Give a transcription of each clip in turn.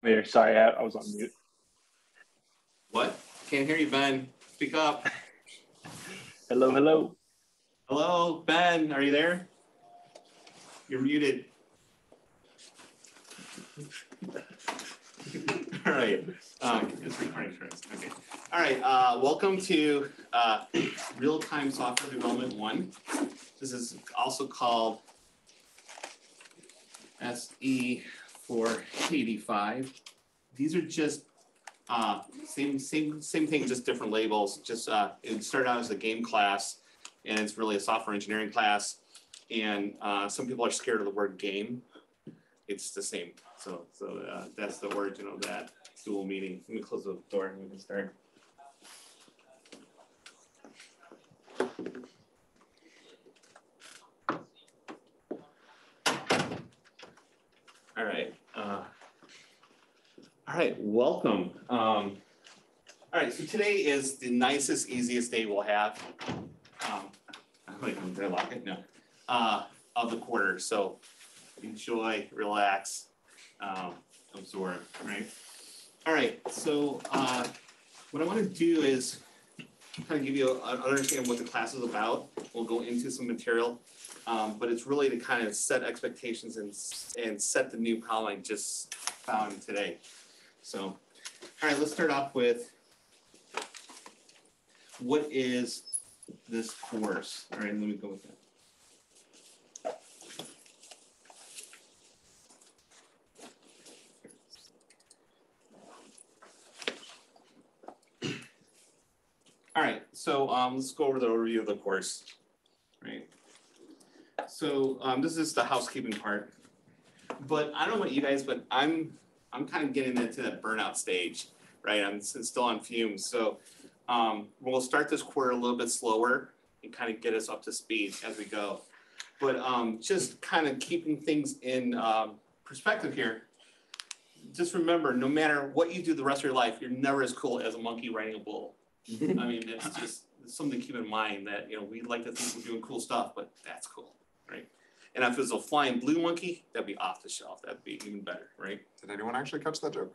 There, sorry, I, I was on mute. What? Can't hear you, Ben. Speak up. Hello, hello. Hello, Ben. Are you there? You're muted. All right. Um, it's recording first. Okay. All right. Uh, welcome to uh, Real-Time Software Development 1. This is also called SE 485. These are just uh, same same same thing, just different labels. Just uh, it started out as a game class, and it's really a software engineering class. And uh, some people are scared of the word game. It's the same. So so uh, that's the origin of that dual meaning. Let me close the door and we can start. All right. Uh, all right. Welcome. Um, all right. So today is the nicest, easiest day we'll have. Um, wait, did I lock it? No. Uh, of the quarter. So enjoy, relax, um, absorb. Right. All right. So uh, what I want to do is kind of give you an understanding of what the class is about. We'll go into some material. Um, but it's really to kind of set expectations and, and set the new problem just found today. So, all right, let's start off with what is this course? All right, let me go with that. All right, so um, let's go over the overview of the course, right? So um, this is the housekeeping part. But I don't know about you guys, but I'm I'm kind of getting into that burnout stage, right? I'm still on fumes. So um, we'll start this quarter a little bit slower and kind of get us up to speed as we go. But um, just kind of keeping things in um, perspective here. Just remember, no matter what you do the rest of your life, you're never as cool as a monkey riding a bull. I mean, it's just something to keep in mind that you know we like to think we're doing cool stuff, but that's cool right? And if it was a flying blue monkey, that'd be off the shelf. That'd be even better, right? Did anyone actually catch that joke?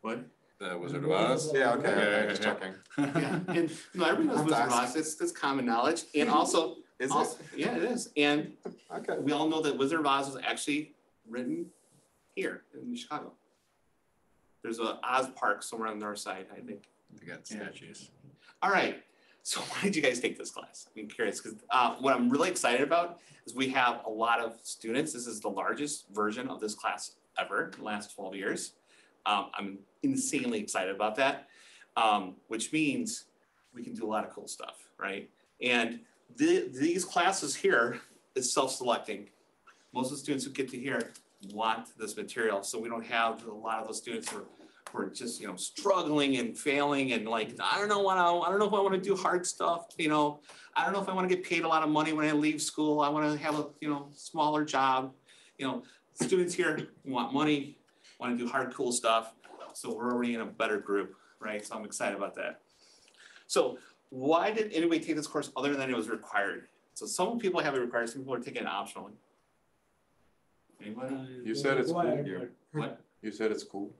What? The Wizard of Oz? Yeah, okay, Yeah, okay, yeah, just yeah. checking. yeah, and no, everybody knows Have to Wizard of. Oz. It's, it's common knowledge, and also, Is also, yeah, it is. And? Okay. we all know that Wizard of Oz was actually written here in Chicago. There's a Oz Park somewhere on the north side, I think. To get Yeah. statues. All right. So why did you guys take this class? I'm curious because uh, what I'm really excited about is we have a lot of students. This is the largest version of this class ever in the last 12 years. Um, I'm insanely excited about that, um, which means we can do a lot of cool stuff, right? And the, these classes here is self-selecting. Most of the students who get to here want this material, so we don't have a lot of those students who are who are just you know struggling and failing and like I don't know what I, I don't know if I want to do hard stuff you know? I don't know if I want to get paid a lot of money when I leave school. I want to have a you know smaller job. You know students here want money want to do hard cool stuff. So we're already in a better group right? So I'm excited about that. So why did anybody take this course other than it was required? So some people have it required some people are taking it optionally. Anybody? You said it's cool, Required, yeah. what? You said it's cool.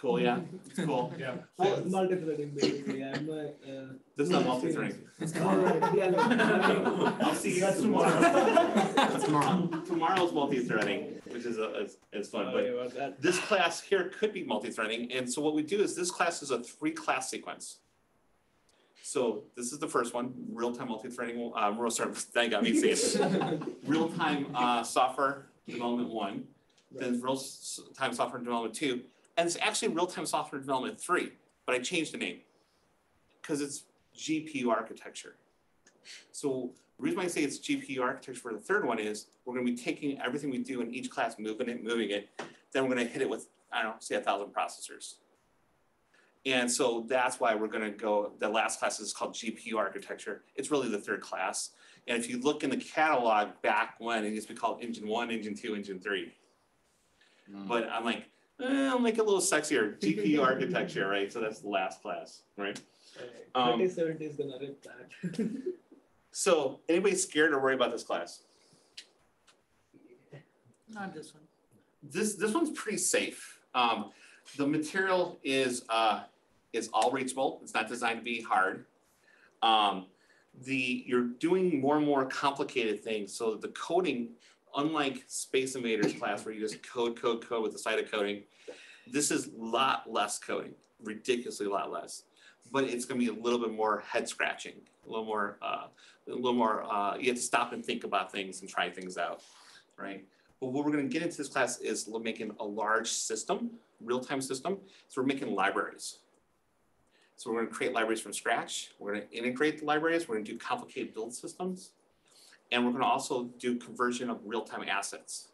Cool yeah it's cool Yeah. Well, but multi-threading basically. I'm a. Uh, this is not multi-threading Alright, yeah, no, I'll see you guys tomorrow. tomorrow. Tomorrow's multi-threading, which is a, is, is fun, Sorry but about this class here could be multi-threading, and so what we do is this class is a three-class sequence. So this is the first one, real-time multi-threading, uh, real, sorry, that got me saying, real-time, uh, software development one, then real-time software development two, and it's actually real-time software development three, but I changed the name. Cause it's GPU architecture. So the reason why I say it's GPU architecture for the third one is we're gonna be taking everything we do in each class, moving it, moving it, then we're gonna hit it with, I don't know, say a thousand processors. And so that's why we're gonna go, the last class is called GPU architecture. It's really the third class. And if you look in the catalog back when, it used to be called engine one, engine two, engine three. Hmm. But I'm like, eh, I'll make it a little sexier, GPU architecture, right? So that's the last class, right? Um, 2070 is gonna rip that. So anybody scared or worried about this class? Not this one. This this one's pretty safe. Um, the material is, uh, is all reachable. It's not designed to be hard. Um, the, you're doing more and more complicated things. So the coding, unlike Space Invaders class where you just code, code, code with the side of coding, this is a lot less coding, ridiculously a lot less. But it's going to be a little bit more head scratching, a little more, uh, a little more. Uh, you have to stop and think about things and try things out, right? But what we're going to get into this class is making a large system, real-time system. So we're making libraries. So we're going to create libraries from scratch. We're going to integrate the libraries. We're going to do complicated build systems, and we're going to also do conversion of real-time assets.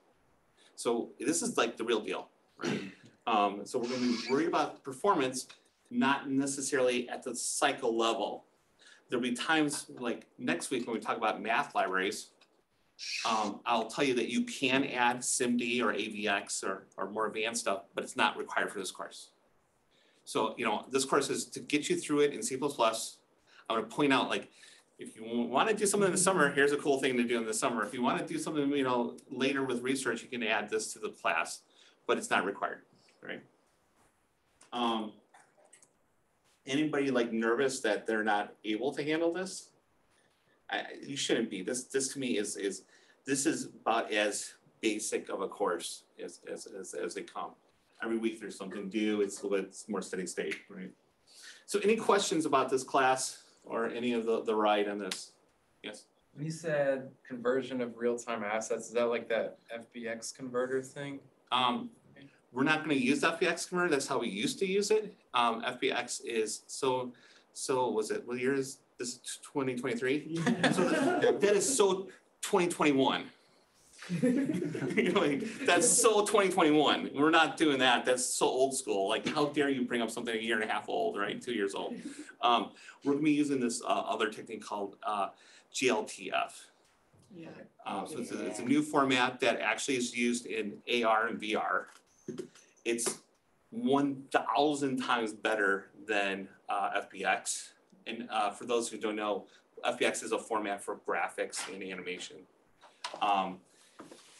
So this is like the real deal, right? Um, so we're going to be worried about performance, not necessarily at the cycle level. There'll be times like next week when we talk about math libraries. Um, I'll tell you that you can add SIMD or AVX or, or more advanced stuff, but it's not required for this course. So, you know, this course is to get you through it in C++. I'm gonna point out like, if you want to do something in the summer, here's a cool thing to do in the summer. If you want to do something, you know, later with research, you can add this to the class, but it's not required, right? Um, anybody like nervous that they're not able to handle this? I, you shouldn't be. This, this to me is, is, this is about as basic of a course as, as, as, as they come. Every week there's something due. It's a little bit more steady state, right? So any questions about this class or any of the, the ride in this? Yes. You said conversion of real-time assets. Is that like that FBX converter thing? Um, we're not going to use FBX converter. That's how we used to use it. Um, FBX is so so. Was it what year is this? 2023. Yeah. so that, that is so 2021. Like, that's so 2021. We're not doing that. That's so old school. Like, how dare you bring up something a year and a half old, right? Two years old. Um, we're going to be using this uh, other technique called uh, GLTF. Yeah. Um, so. It's, a, it's a new format that actually is used in AR and VR. It's 1,000 times better than uh, FBX. And uh, for those who don't know, FBX is a format for graphics and animation. Um,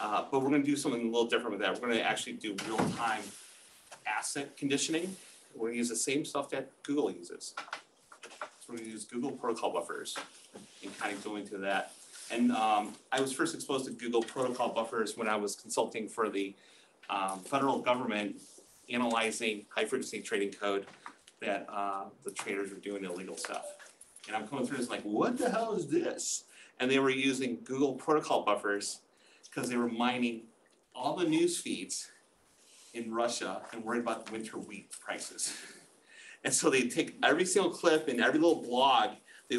uh, but we're gonna do something a little different with that. We're gonna actually do real-time asset conditioning. We're gonna use the same stuff that Google uses. So we're gonna use Google protocol buffers and kind of go into that. And um, I was first exposed to Google protocol buffers when I was consulting for the um, federal government analyzing high frequency trading code that uh, the traders were doing illegal stuff. And I'm going through this like, what the hell is this? And they were using Google protocol buffers because they were mining all the news feeds in Russia and worried about the winter wheat prices. And so they take every single clip and every little blog, they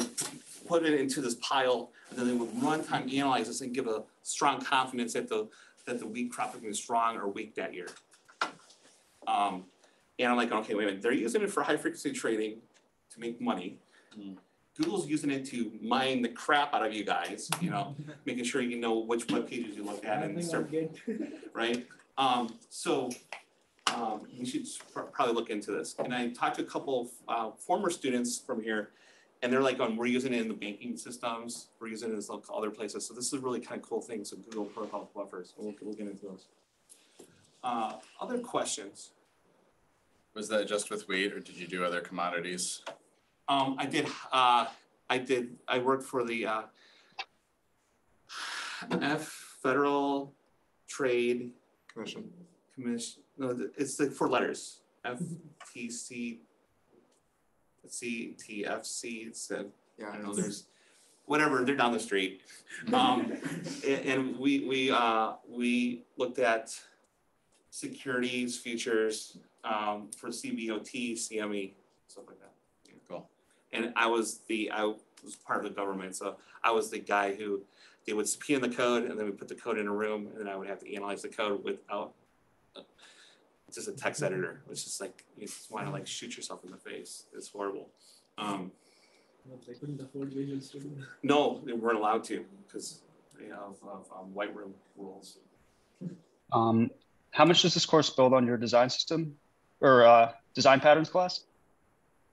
put it into this pile, and then they would run time analyze this and give a strong confidence that the that the wheat crop going be strong or weak that year. Um, and I'm like, okay, wait a minute, they're using it for high frequency trading to make money. Google's using it to mine the crap out of you guys, you know, making sure you know which web pages you look at I and think I'll start get. right? Um, so, um, we should probably look into this. And I talked to a couple of, uh, former students from here, and they're like, um, we're using it in the banking systems, we're using it in some other places, so this is a really kind of cool thing, so Google Protocol buffers, we'll, we'll get into those. Uh, other questions? Was that just with wheat or did you do other commodities? Um, I did, uh, I did, I worked for the, uh, F Federal Trade Commission. Commission, no, it's the four letters, F T C. C T F C, it's a, I know, there's, whatever, they're down the street. Um, and, and we, we, uh, we looked at securities, futures, um, for CBOT, CME, stuff like that. Cool. And I was the, I was part of the government, so I was the guy who, they would subpoena the code and then we put the code in a room and then I would have to analyze the code without uh, just a text editor, which is like, you just wanna like shoot yourself in the face, it's horrible. Um, They couldn't afford Visual Studio. no, they weren't allowed to, because, you know, of, of, um, white room rules. Um, how much does this course build on your design system or uh, design patterns class?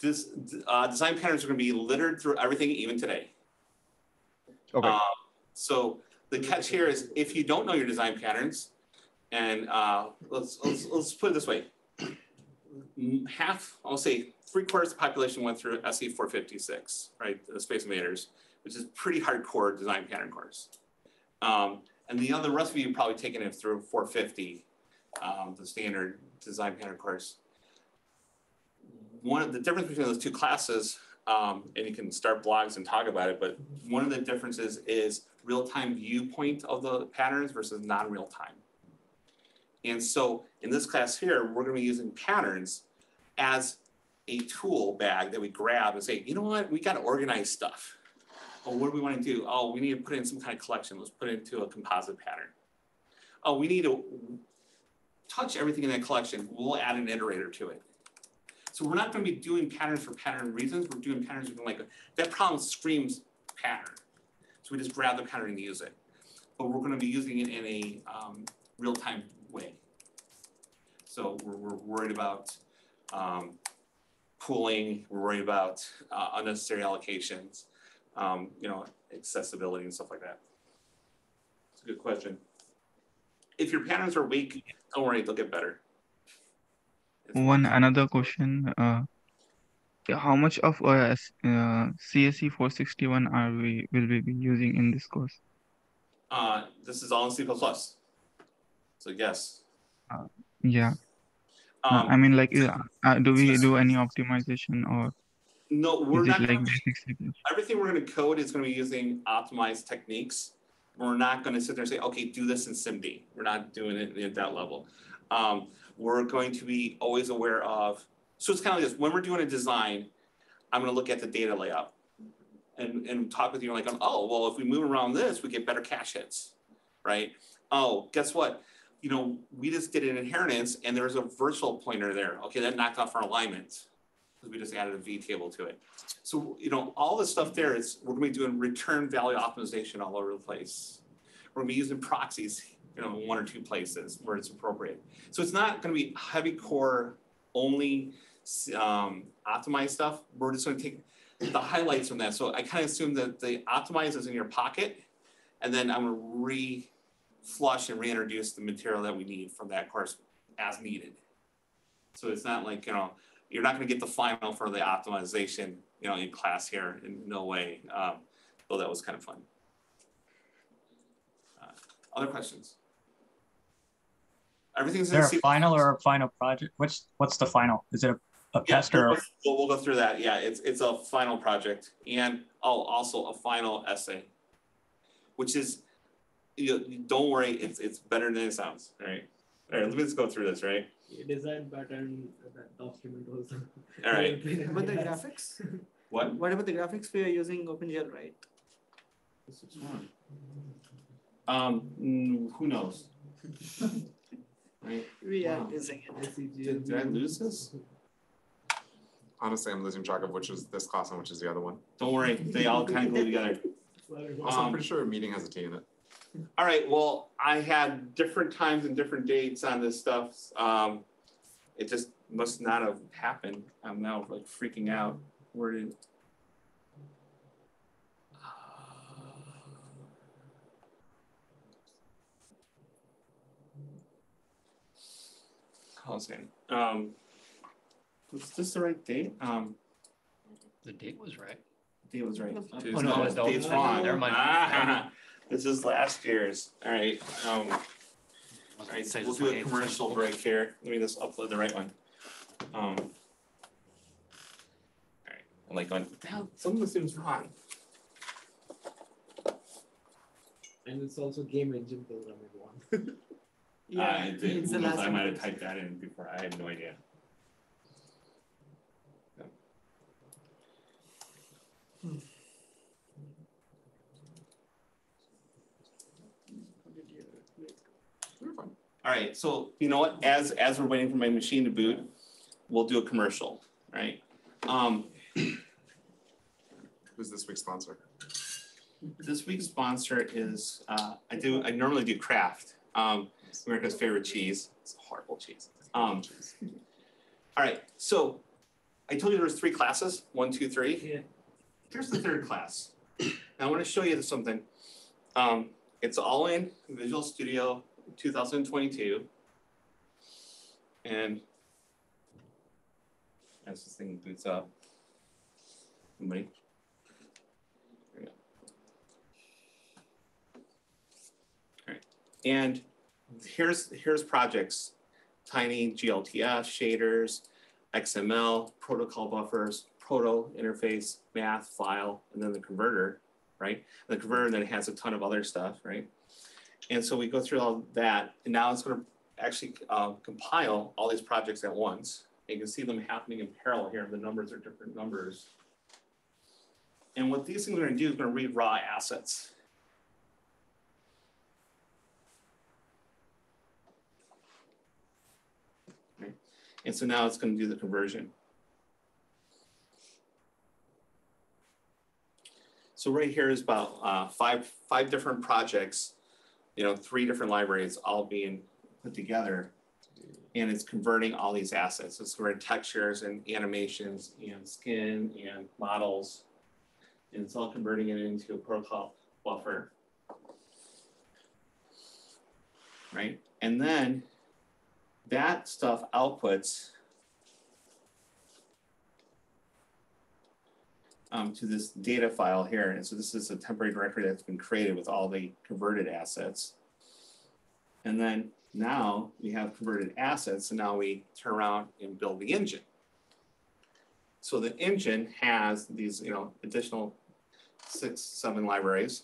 This, uh, design patterns are gonna be littered through everything even today. Okay. Um, so the catch here is if you don't know your design patterns, and uh, let's, let's, let's put it this way. half, I'll say three quarters of the population went through SE four fifty-six, right, the Space Invaders, which is pretty hardcore design pattern course. Um, and the other rest of you probably taken it through four fifty, um, the standard design pattern course. One of the difference between those two classes, um, and you can start blogs and talk about it, but one of the differences is real-time viewpoint of the patterns versus non-real time. And so in this class here, we're gonna be using patterns as a tool bag that we grab and say, you know what, we gotta organize stuff. Oh, what do we wanna do? Oh, we need to put in some kind of collection. Let's put it into a composite pattern. Oh, we need to touch everything in that collection. We'll add an iterator to it. So we're not gonna be doing patterns for pattern reasons. We're doing patterns with like, that problem screams pattern. So we just grab the pattern and use it. But we're gonna be using it in a um, real-time way. So we're, we're worried about um, pooling, we're worried about uh, unnecessary allocations, um, you know, accessibility and stuff like that. It's a good question. If your patterns are weak, don't worry, they'll get better. One another question, uh, how much of uh, uh, CSE 461 are we will we be using in this course? Uh, this is all in C++. So yes. Yeah, uh, I Um, mean like, uh, uh, do we do any optimization or no, we're not like gonna everything we're gonna code is gonna be using optimized techniques. We're not gonna sit there and say, okay, do this in SIMD. We're not doing it at that level. Um, we're going to be always aware of, so it's kind of like this, when we're doing a design, I'm gonna look at the data layout. And, and talk with you like, oh, well, if we move around this, we get better cache hits, right? Oh, guess what? You know, we just did an inheritance and there's a virtual pointer there. Okay, that knocked off our alignment. Because we just added a V table to it. So, you know, all this stuff there is, we're gonna be doing return value optimization all over the place. We're gonna be using proxies, you know, one or two places where it's appropriate. So it's not gonna be heavy core only um, optimized stuff. We're just gonna take the highlights from that. So I kind of assume that the optimize is in your pocket. And then I'm gonna re-flush and reintroduce the material that we need from that course as needed. So it's not like, you know, you're not gonna get the final for the optimization, you know, in class here, in no way. Um, though that was kind of fun. Uh, Other questions? Everything's Is in there C. a final or a final project? What's what's the final? Is it a, a Yeah, test we'll, or? go- we'll, we'll go through that. Yeah, it's, it's a final project and, oh, also a final essay. Which is, you, you- don't worry, it's, it's better than it sounds, all right? All right, let me just go through this, right? Design pattern, that document also. All right, But the graphics, what? what about the graphics? We are using OpenGL, right? Um, who knows? Right, We are Wow. using it. did, did I lose this? Honestly, I'm losing track of which is this class and which is the other one. Don't worry, they all kind of glue together. Also, Um, I'm pretty sure a meeting has a T in it. All right, well, I had different times and different dates on this stuff. Um, it just must not have happened. I'm now like freaking out. Where did? Hold on a. Um, was this the right date? Um, The date was right. The date was right. Oh, no, it was the- Date's wrong. Never mind. Ah, This is last year's. All right, um, all right, Say we'll do a commercial break here. Let me just upload the right one. Um. All right, I'm like going, "Damn, some of this seems wrong. And it's also game engine programming one. Uh, it did- it's the last I might have typed that in before. I had no idea. All right, so you know what, as, as we're waiting for my machine to boot, we'll do a commercial, right? Um, Who's this week's sponsor? this week's sponsor is, uh, I do, I normally do Kraft. um, America's favorite cheese. It's a horrible cheese. Um, all right, so I told you there was three classes, one, two, three. Yeah. Here's the third class. I want to show you something. Um, it's all in Visual Studio 2022. And as this thing boots up. Anybody? There we go. All right, and here's here's projects: tiny GLTF shaders, XML protocol buffers, proto interface, math file, and then the converter, right? The converter then has a ton of other stuff, right? And so we go through all that, and now it's going to actually uh, compile all these projects at once. And You can see them happening in parallel here. The numbers are different numbers. And what these things are going to do is going to read raw assets. Right? And so now it's going to do the conversion. So right here is about uh, five five different projects, you know, three different libraries all being put together, and it's converting all these assets. It's converting textures and animations and skin and models, and it's all converting it into a protocol buffer, right? And then that stuff outputs um, to this data file here. And so this is a temporary directory that's been created with all the converted assets. And then now we have converted assets, and now we turn around and build the engine. So the engine has these, you know, additional six, seven libraries.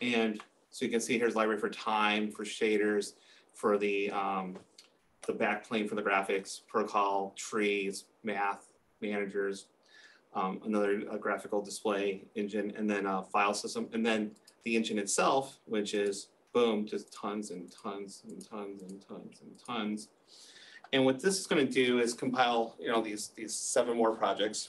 And so you can see here's library for time, for shaders, for the um, the backplane for the graphics, protocol, trees, math, managers, um, another graphical display engine, and then a file system, and then the engine itself, which is boom, just tons and tons and tons and tons and tons. And what this is going to do is compile, you know, these these seven more projects,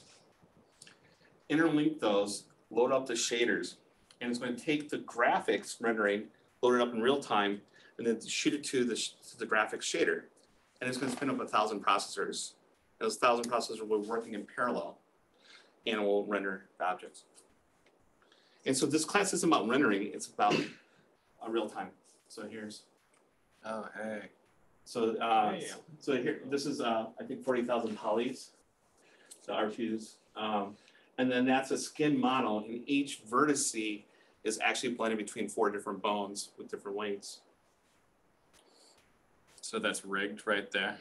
interlink those, load up the shaders, and it's going to take the graphics rendering, load it up in real time, and then shoot it to the to the graphics shader, and it's going to spin up a thousand processors. Those thousand processors will be working in parallel and will render the objects. And so this class isn't about rendering, it's about a real time. So here's, Oh, hey. so, uh, so here, this is, uh, I think forty thousand polys, the R2s. Um, and then that's a skin model and each vertex is actually blended between four different bones with different lengths. So that's rigged right there,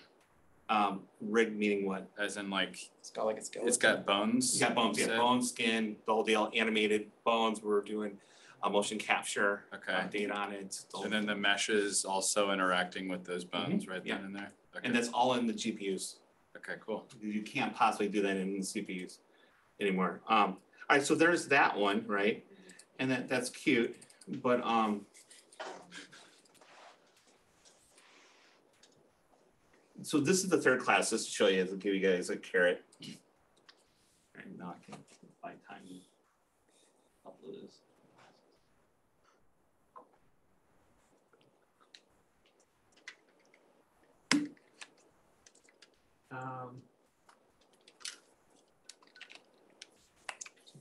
Um, rig meaning what? as in like, It's got like a skeleton. it's got bones. It's got bones, yeah, Said- bone, skin, the whole deal, animated bones, we're doing a motion capture, uh, Okay, data on it. the and then the mesh is also interacting with those bones right Mm-hmm. yeah. then and there. Okay, And that's all in the GPUs. okay, cool. You can't possibly do that in the CPUs anymore. Um, all right, so there's that one, right? And that that's cute, but um. So this is the third class, just to show you, to give you guys a carrot. All right, now I can find time to upload this. Um,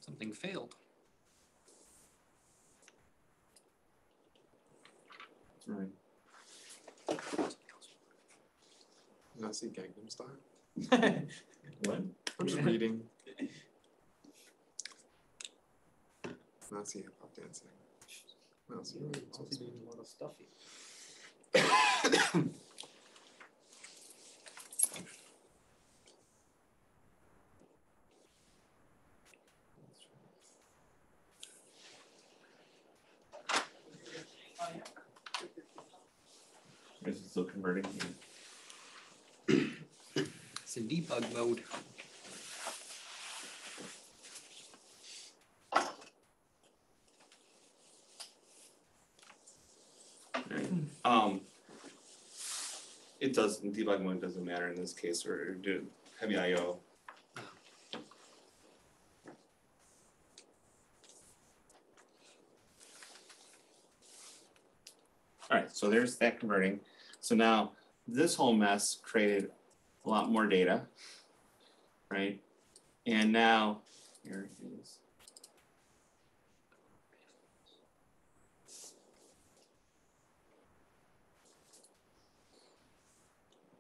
Something failed. Right. Not see Gangnam Style. What? I'm just Yeah. reading. Not see hip hop dancing. Not see. also doing a lot of stuff here. Is it still converting? Debug mode. Um, it does, debug mode doesn't matter in this case, or do heavy IO. All right, so there's that converting. So now this whole mess created a lot more data, right? And now, here it is.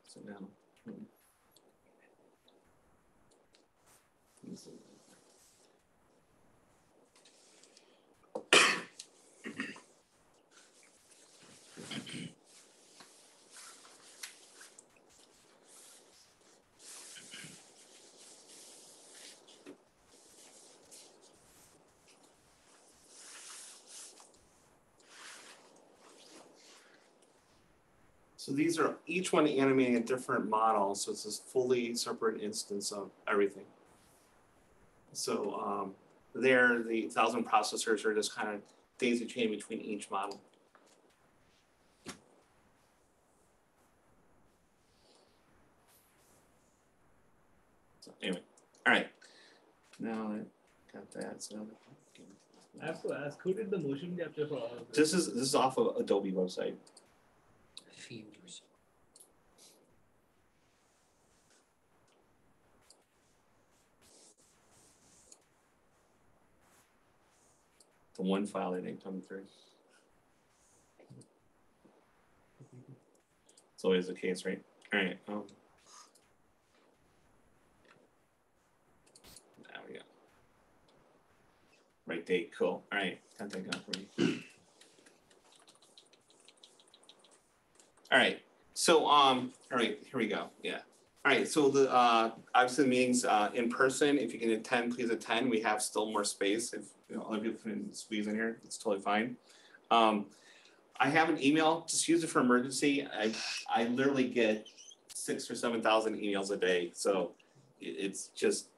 So now, hmm. So these are each one animating a different model, so it's this fully separate instance of everything. So um, there, the thousand processors are just kind of daisy chain between each model. So anyway, all right. Now I got that. So I have to ask, who did the motion capture for all of this? this is this is off of Adobe website. Fuse. The one file that didn't come through. It's always the case, right? All right. Um, there we go. Right date, cool. All right, got that going for you. All right, so um, all right, here we go. Yeah. All right, so the uh, obviously the meetings uh, in person. If you can attend, please attend. We have still more space. If you know, other people can squeeze in here, it's totally fine. Um, I have an email. Just use it for emergency. I I literally get six or seven thousand emails a day, so it's just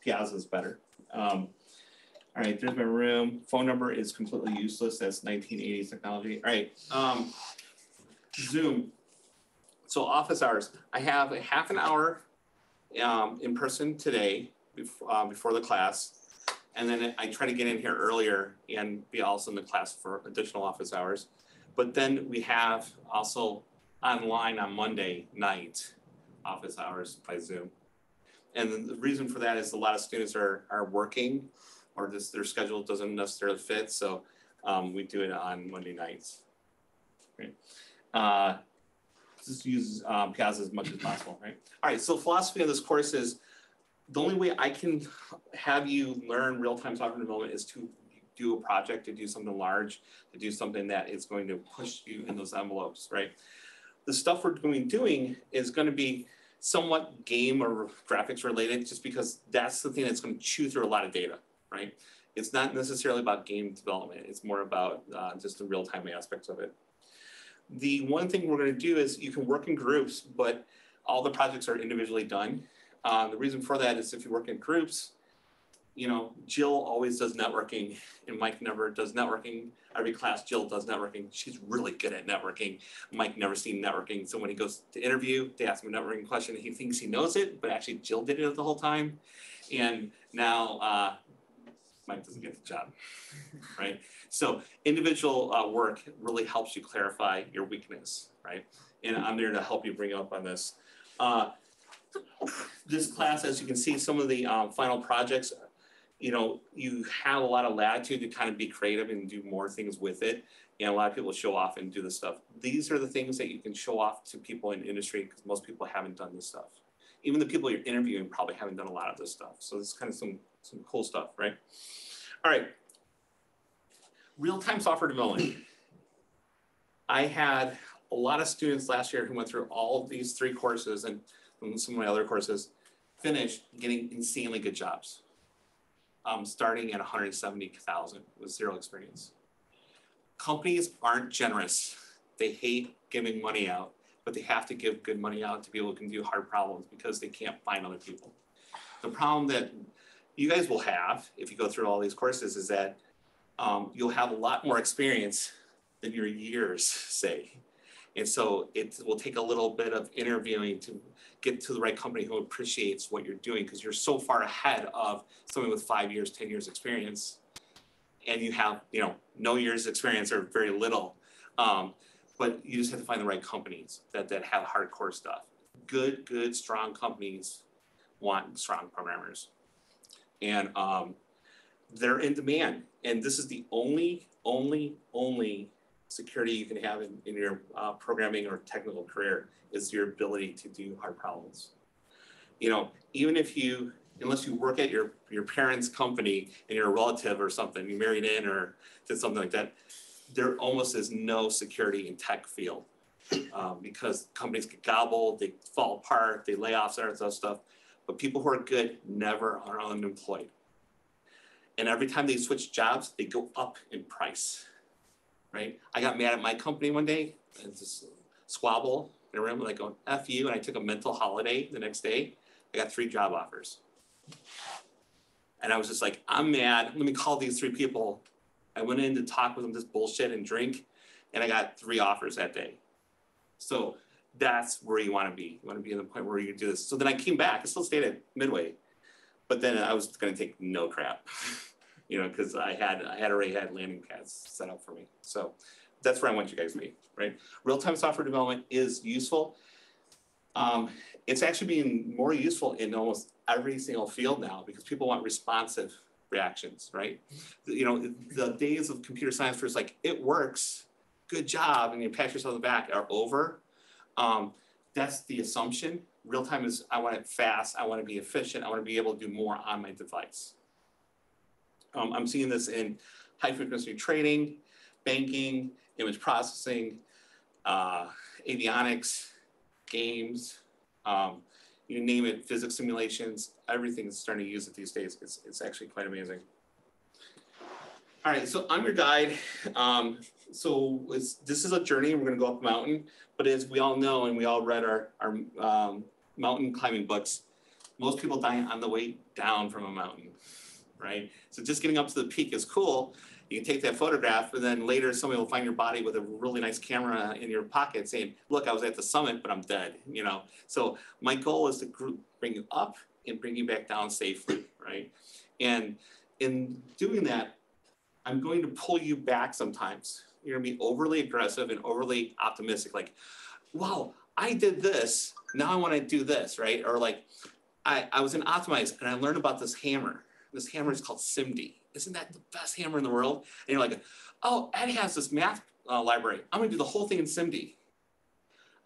Piazza is better. Um, all right, there's my room. Phone number is completely useless. That's 1980s technology. All right. Um, Zoom. So office hours, I have a half an hour um, in person today before, uh, before the class. And then I try to get in here earlier and be also in the class for additional office hours. But then we have also online on Monday night office hours by Zoom. And the reason for that is a lot of students are, are working or just their schedule doesn't necessarily fit. So um, we do it on Monday nights. Great. Uh, just use um, Piazza as much as possible, right? All right, so philosophy of this course is the only way I can have you learn real-time software development is to do a project, to do something large, to do something that is going to push you in those envelopes, right? The stuff we're going to be doing is going to be somewhat game or graphics related, just because that's the thing that's going to chew through a lot of data, right? It's not necessarily about game development. It's more about uh, just the real-time aspects of it. The one thing we're going to do is you can work in groups, but all the projects are individually done. Um, the reason for that is if you work in groups, you know, Jill always does networking and Mike never does networking. Every class, Jill does networking. She's really good at networking. Mike never seen networking. So when he goes to interview, they ask him a networking question. He thinks he knows it, but actually Jill did it the whole time. And now uh, Mike doesn't get the job, right? So individual uh, work really helps you clarify your weakness, right? And I'm there to help you bring up on this. Uh, this class, as you can see, some of the um, final projects, you know, you have a lot of latitude to kind of be creative and do more things with it. And a lot of people show off and do this stuff. These are the things that you can show off to people in industry because most people haven't done this stuff. Even the people you're interviewing probably haven't done a lot of this stuff. So it's kind of some some cool stuff, right? All right. Real-time software development. I had a lot of students last year who went through all these three courses and some of my other courses, finished getting insanely good jobs. Um, starting at 170,000 with zero experience. Companies aren't generous. They hate giving money out, but they have to give good money out to people who can do hard problems because they can't find other people. The problem that you guys will have if you go through all these courses is that um, you'll have a lot more experience than your years say. And so it will take a little bit of interviewing to get to the right company who appreciates what you're doing because you're so far ahead of someone with five years, 10 years experience. And you have, you know, no years experience or very little. Um, but you just have to find the right companies that, that have hardcore stuff. Good, good, strong companies want strong programmers. And um, they're in demand. And this is the only, only, only security you can have in, in your uh, programming or technical career is your ability to do hard problems. You know, even if you, unless you work at your, your parents' company and you're a relative or something, you married in or did something like that, there almost is no security in tech field um, because companies get gobbled, they fall apart, they lay off certain stuff. But people who are good never are unemployed. And every time they switch jobs, they go up in price right? I got mad at my company one day. And this squabble. I remember like going F you and I took a mental holiday the next day. I got three job offers. And I was just like, I'm mad. Let me call these three people. I went in to talk with them, just bullshit and drink, and I got three offers that day. So that's where you want to be. You want to be in the point where you do this. So then I came back. I still stayed at Midway, but then I was going to take no crap, you know, because I had I had already had landing pads set up for me. So that's where I want you guys to be, right? Real time software development is useful. Um, it's actually being more useful in almost every single field now because people want responsive reactions, right? You know, the days of computer science where it's like, it works, good job, and you pat yourself on the back are over. Um, that's the assumption. Real time is I want it fast, I want to be efficient, I want to be able to do more on my device. Um, I'm seeing this in high frequency trading, banking, image processing, uh, avionics, games, um, you name it, physics simulations, everything is starting to use it these days. It's, it's actually quite amazing. All right, so I'm your guide. Um, so this is a journey. We're going to go up a mountain, but as we all know, and we all read our, our um, mountain climbing books, most people die on the way down from a mountain, right? So just getting up to the peak is cool. You can take that photograph, and then later somebody will find your body with a really nice camera in your pocket saying, look, I was at the summit, but I'm dead, you know? So my goal is to bring you up and bring you back down safely, right? And in doing that, I'm going to pull you back sometimes. You're gonna be overly aggressive and overly optimistic, like, wow, I did this, now I wanna do this, right? Or like, I, I was in Optimize and I learned about this hammer. This hammer is called SIMD. Isn't that the best hammer in the world? And you're like, oh, Ed has this math uh, library. I'm gonna do the whole thing in SIMD.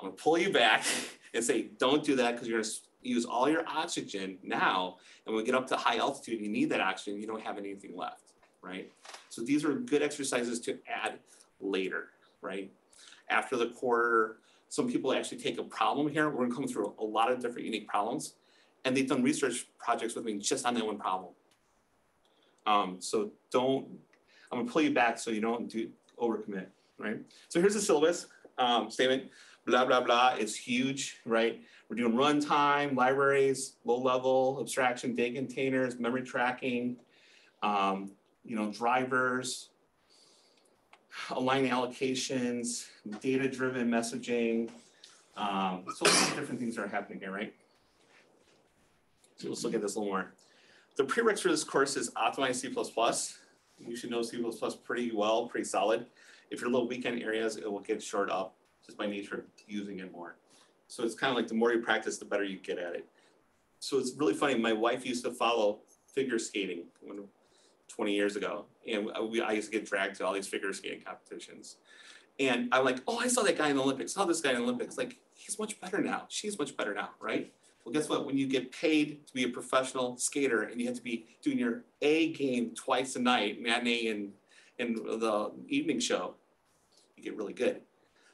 I'm gonna pull you back and say, don't do that because you're gonna use all your oxygen now. And when we get up to high altitude, you need that oxygen, you don't have anything left, right? So these are good exercises to add later, right? After the quarter, some people actually take a problem here. We're gonna come through a lot of different unique problems. And they've done research projects with me just on that one problem. Um, so don't, I'm gonna pull you back so you don't do overcommit, right? So here's the syllabus um, statement, blah, blah, blah, it's huge, right? We're doing runtime, libraries, low level abstraction, data containers, memory tracking, um, you know, drivers, align allocations, data-driven messaging. Um, so a lot of different things are happening here, right? So let's look at this a little more. The prereqs for this course is optimize C++. You should know C++ pretty well, pretty solid. If you're a little weekend areas, it will get shored up just by nature of using it more. So it's kind of like the more you practice, the better you get at it. So it's really funny. My wife used to follow figure skating when, 20 years ago, and we, I used to get dragged to all these figure skating competitions. And I'm like, oh, I saw that guy in the Olympics. Saw this guy in the Olympics. Like, he's much better now. She's much better now, right? Well, guess what? When you get paid to be a professional skater and you have to be doing your A game twice a night, matinee and and the evening show, you get really good.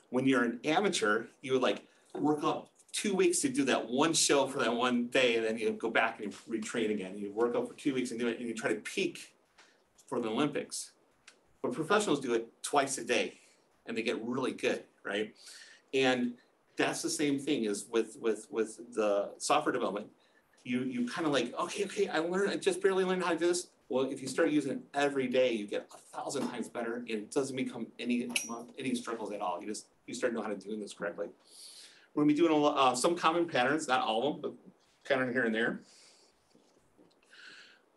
When you're an amateur, you would like work up two weeks to do that one show for that one day, and then you go back and you retrain again. You work up for two weeks and do it, and you try to peak for the Olympics. But professionals do it twice a day, and they get really good, right? And that's the same thing as with with with the software development. You you kind of like, okay, okay, I learned, I just barely learned how to do this. Well, if you start using it every day, you get a thousand times better, and it doesn't become any any struggles at all. You just you start know how to do this correctly. We're gonna be doing a, uh, some common patterns, not all of them, but pattern here and there.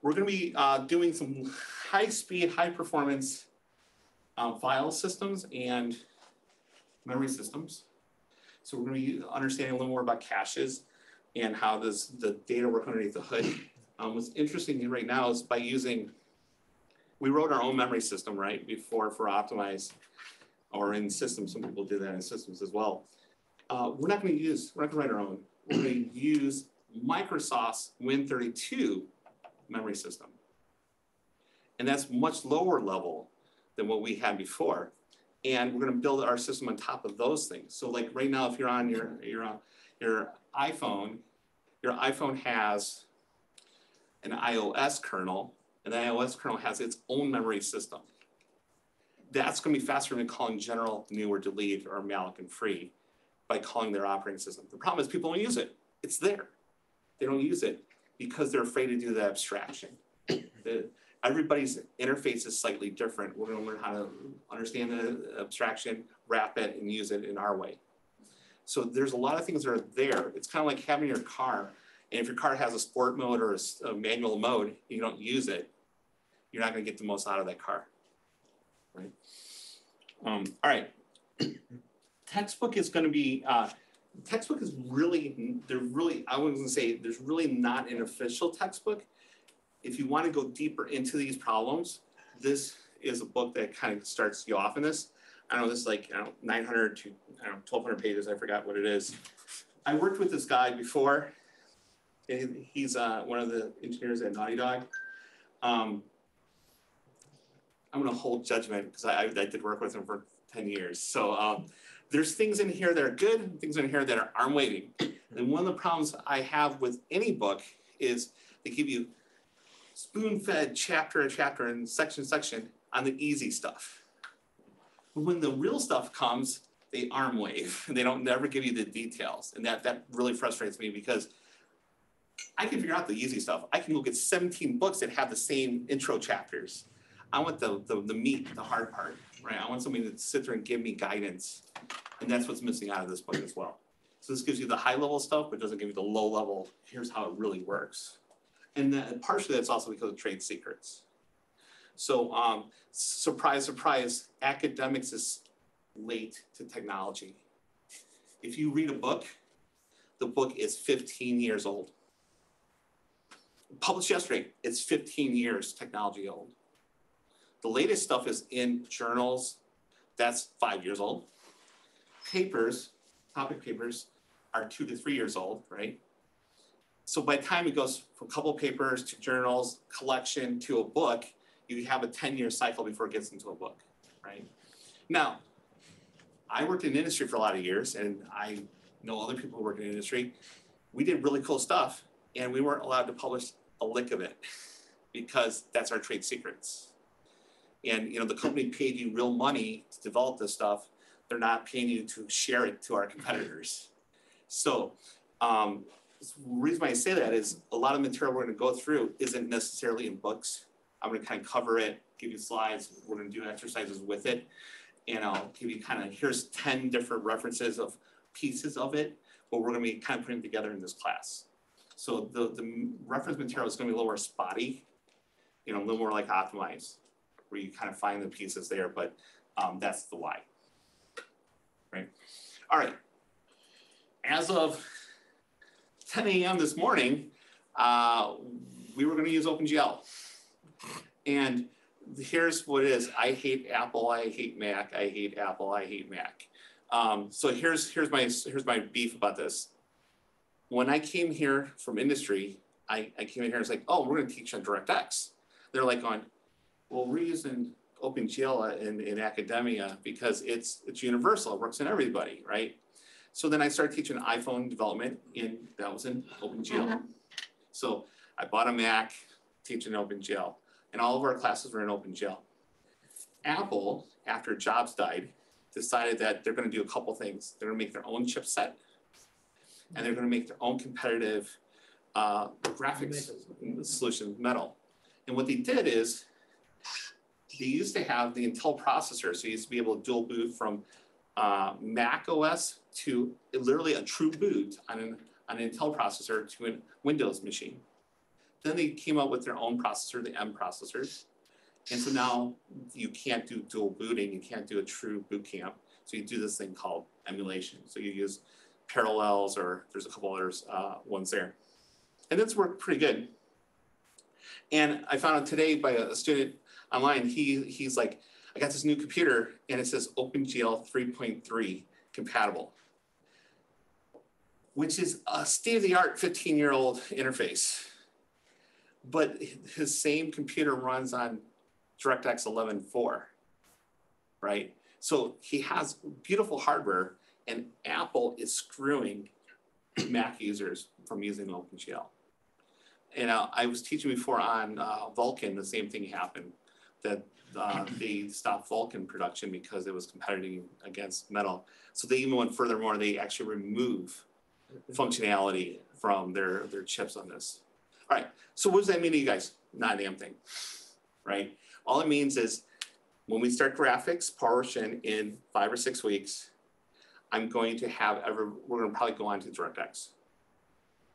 We're gonna be uh, doing some high speed, high performance uh, file systems and memory systems. So we're gonna be understanding a little more about caches and how does the data work underneath the hood. Um, what's interesting right now is by using, we wrote our own memory system, right, before for Optimize or in systems, some people did that in systems as well. Uh, we're not gonna use, we're not gonna write our own. We're gonna use Microsoft's Win32 memory system. And that's much lower level than what we had before. And we're gonna build our system on top of those things. So like right now, if you're on your, your, your iPhone, your iPhone has an iOS kernel, and the iOS kernel has its own memory system. That's gonna be faster than calling general, new, or delete, or malloc and free. by calling their operating system. The problem is people don't use it. It's there. They don't use it because they're afraid to do the abstraction. The- everybody's interface is slightly different. We're gonna learn how to understand the abstraction, wrap it, and use it in our way. So there's a lot of things that are there. It's kind of like having your car. And if your car has a sport mode or a manual mode, you don't use it, you're not gonna get the most out of that car. Right? Um, all right. Textbook is gonna be, uh, textbook is really, they're really, I was gonna say, there's really not an official textbook. If you wanna go deeper into these problems, this is a book that kind of starts you off in this. I know, this is like, I don't know, nine hundred to, I don't know, twelve hundred pages, I forgot what it is. I worked with this guy before. He's uh, one of the engineers at Naughty Dog. Um, I'm gonna hold judgment because I, I did work with him for ten years. So um, there's things in here that are good, things in here that are arm waving. And one of the problems I have with any book is they give you spoon-fed chapter and chapter and section section on the easy stuff. But when the real stuff comes, they arm wave and they don't never give you the details. And that that really frustrates me because I can figure out the easy stuff. I can go get 17 books that have the same intro chapters. I want the, the, the meat, the hard part, right? I want somebody to sit there and give me guidance. And that's what's missing out of this book as well. So this gives you the high level stuff, but doesn't give you the low level, here's how it really works. And then partially that's also because of trade secrets. So um, surprise, surprise, academics is late to technology. If you read a book, the book is 15 years old published yesterday. It's 15 years technology old. The latest stuff is in journals. That's five years old. Papers, topic papers, are two to three years old, right? So by the time it goes from a couple papers to journals, collection to a book, you have a 10 year cycle before it gets into a book, right? Now, I worked in industry for a lot of years and I know other people who work in industry. We did really cool stuff and we weren't allowed to publish a lick of it because that's our trade secrets. And you know, the company paid you real money to develop this stuff. They're not paying you to share it to our competitors. So um, reason why I say that is a lot of material we're going to go through isn't necessarily in books. I'm going to kind of cover it, give you slides. We're going to do exercises with it, and I'll give you kind of here's 10 different references of pieces of it, but we're going to be kind of putting together in this class. So the, the reference material is going to be a little more spotty, you know, a little more like optimize, where you kind of find the pieces there, but um, that's the why. Right? All right. As of 10 a.m. this morning, uh, we were going to use OpenGL. And here's what it is. I hate Apple, I hate Mac, I hate Apple, I hate Mac. Um, so here's here's my here's my beef about this when I came here from industry, I, I came in here and was like, oh, we're going to teach on DirectX. They're like going, well, we're using OpenGL in, in academia because it's it's universal, it works in everybody, right? So then I started teaching iPhone development in that was in OpenGL. So I bought a Mac, teaching OpenGL, and all of our classes were in OpenGL. Apple, after Jobs died, decided that they're going to do a couple things. They're going to make their own chipset and they're going to make their own competitive uh, graphics solution, Metal. And what they did is they used to have the Intel processor, so you used to be able to dual boot from uh, Mac OS to literally a true boot on an, on an Intel processor to a Windows machine. Then they came up with their own processor, the M processors. And so now you can't do dual booting, you can't do a true boot camp. So you do this thing called emulation. So you use parallels or there's a couple others uh, ones there. And that's worked pretty good. And I found out today by a student online, he he's like, I got this new computer and it says OpenGL 3.3 compatible, which is a state-of-the-art 15-year-old interface. But his same computer runs on DirectX 11.4, right? So he has beautiful hardware and Apple is screwing Mac users from using OpenGL. And uh, I was teaching before on uh, Vulkan, the same thing happened. that uh, they stopped Vulkan production because it was competing against metal. So they even went furthermore, they actually remove functionality from their, their chips on this. All right, so what does that mean to you guys? Not a damn thing, right? All it means is when we start graphics portion in five or six weeks, I'm going to have ever, we're gonna probably go on to DirectX,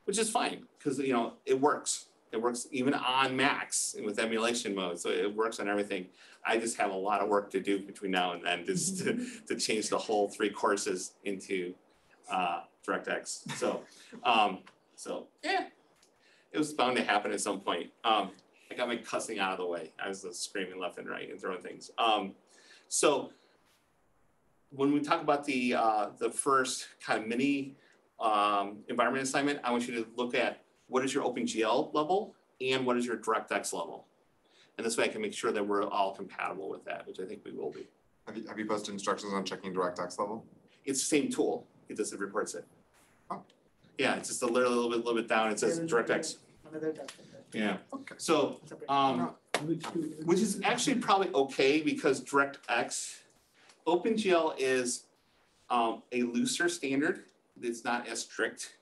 which is fine, because you know, it works. It works even on Macs with emulation mode, so it works on everything. I just have a lot of work to do between now and then, just to, to change the whole three courses into uh, DirectX. So, um, so yeah, it was bound to happen at some point. Um, I got my cussing out of the way. I was just screaming left and right and throwing things. Um, so when we talk about the uh, the first kind of mini um, environment assignment, I want you to look at what is your OpenGL level and what is your DirectX level. And this way I can make sure that we're all compatible with that, which I think we will be. Have you, have you posted instructions on checking DirectX level? It's the same tool. It just it reports it. Oh. Yeah, it's just a little, little bit, little bit down. It says DirectX. Another tab. Yeah. Okay. So, um, Which is actually probably okay because DirectX, OpenGL is um, a looser standard. It's not as strict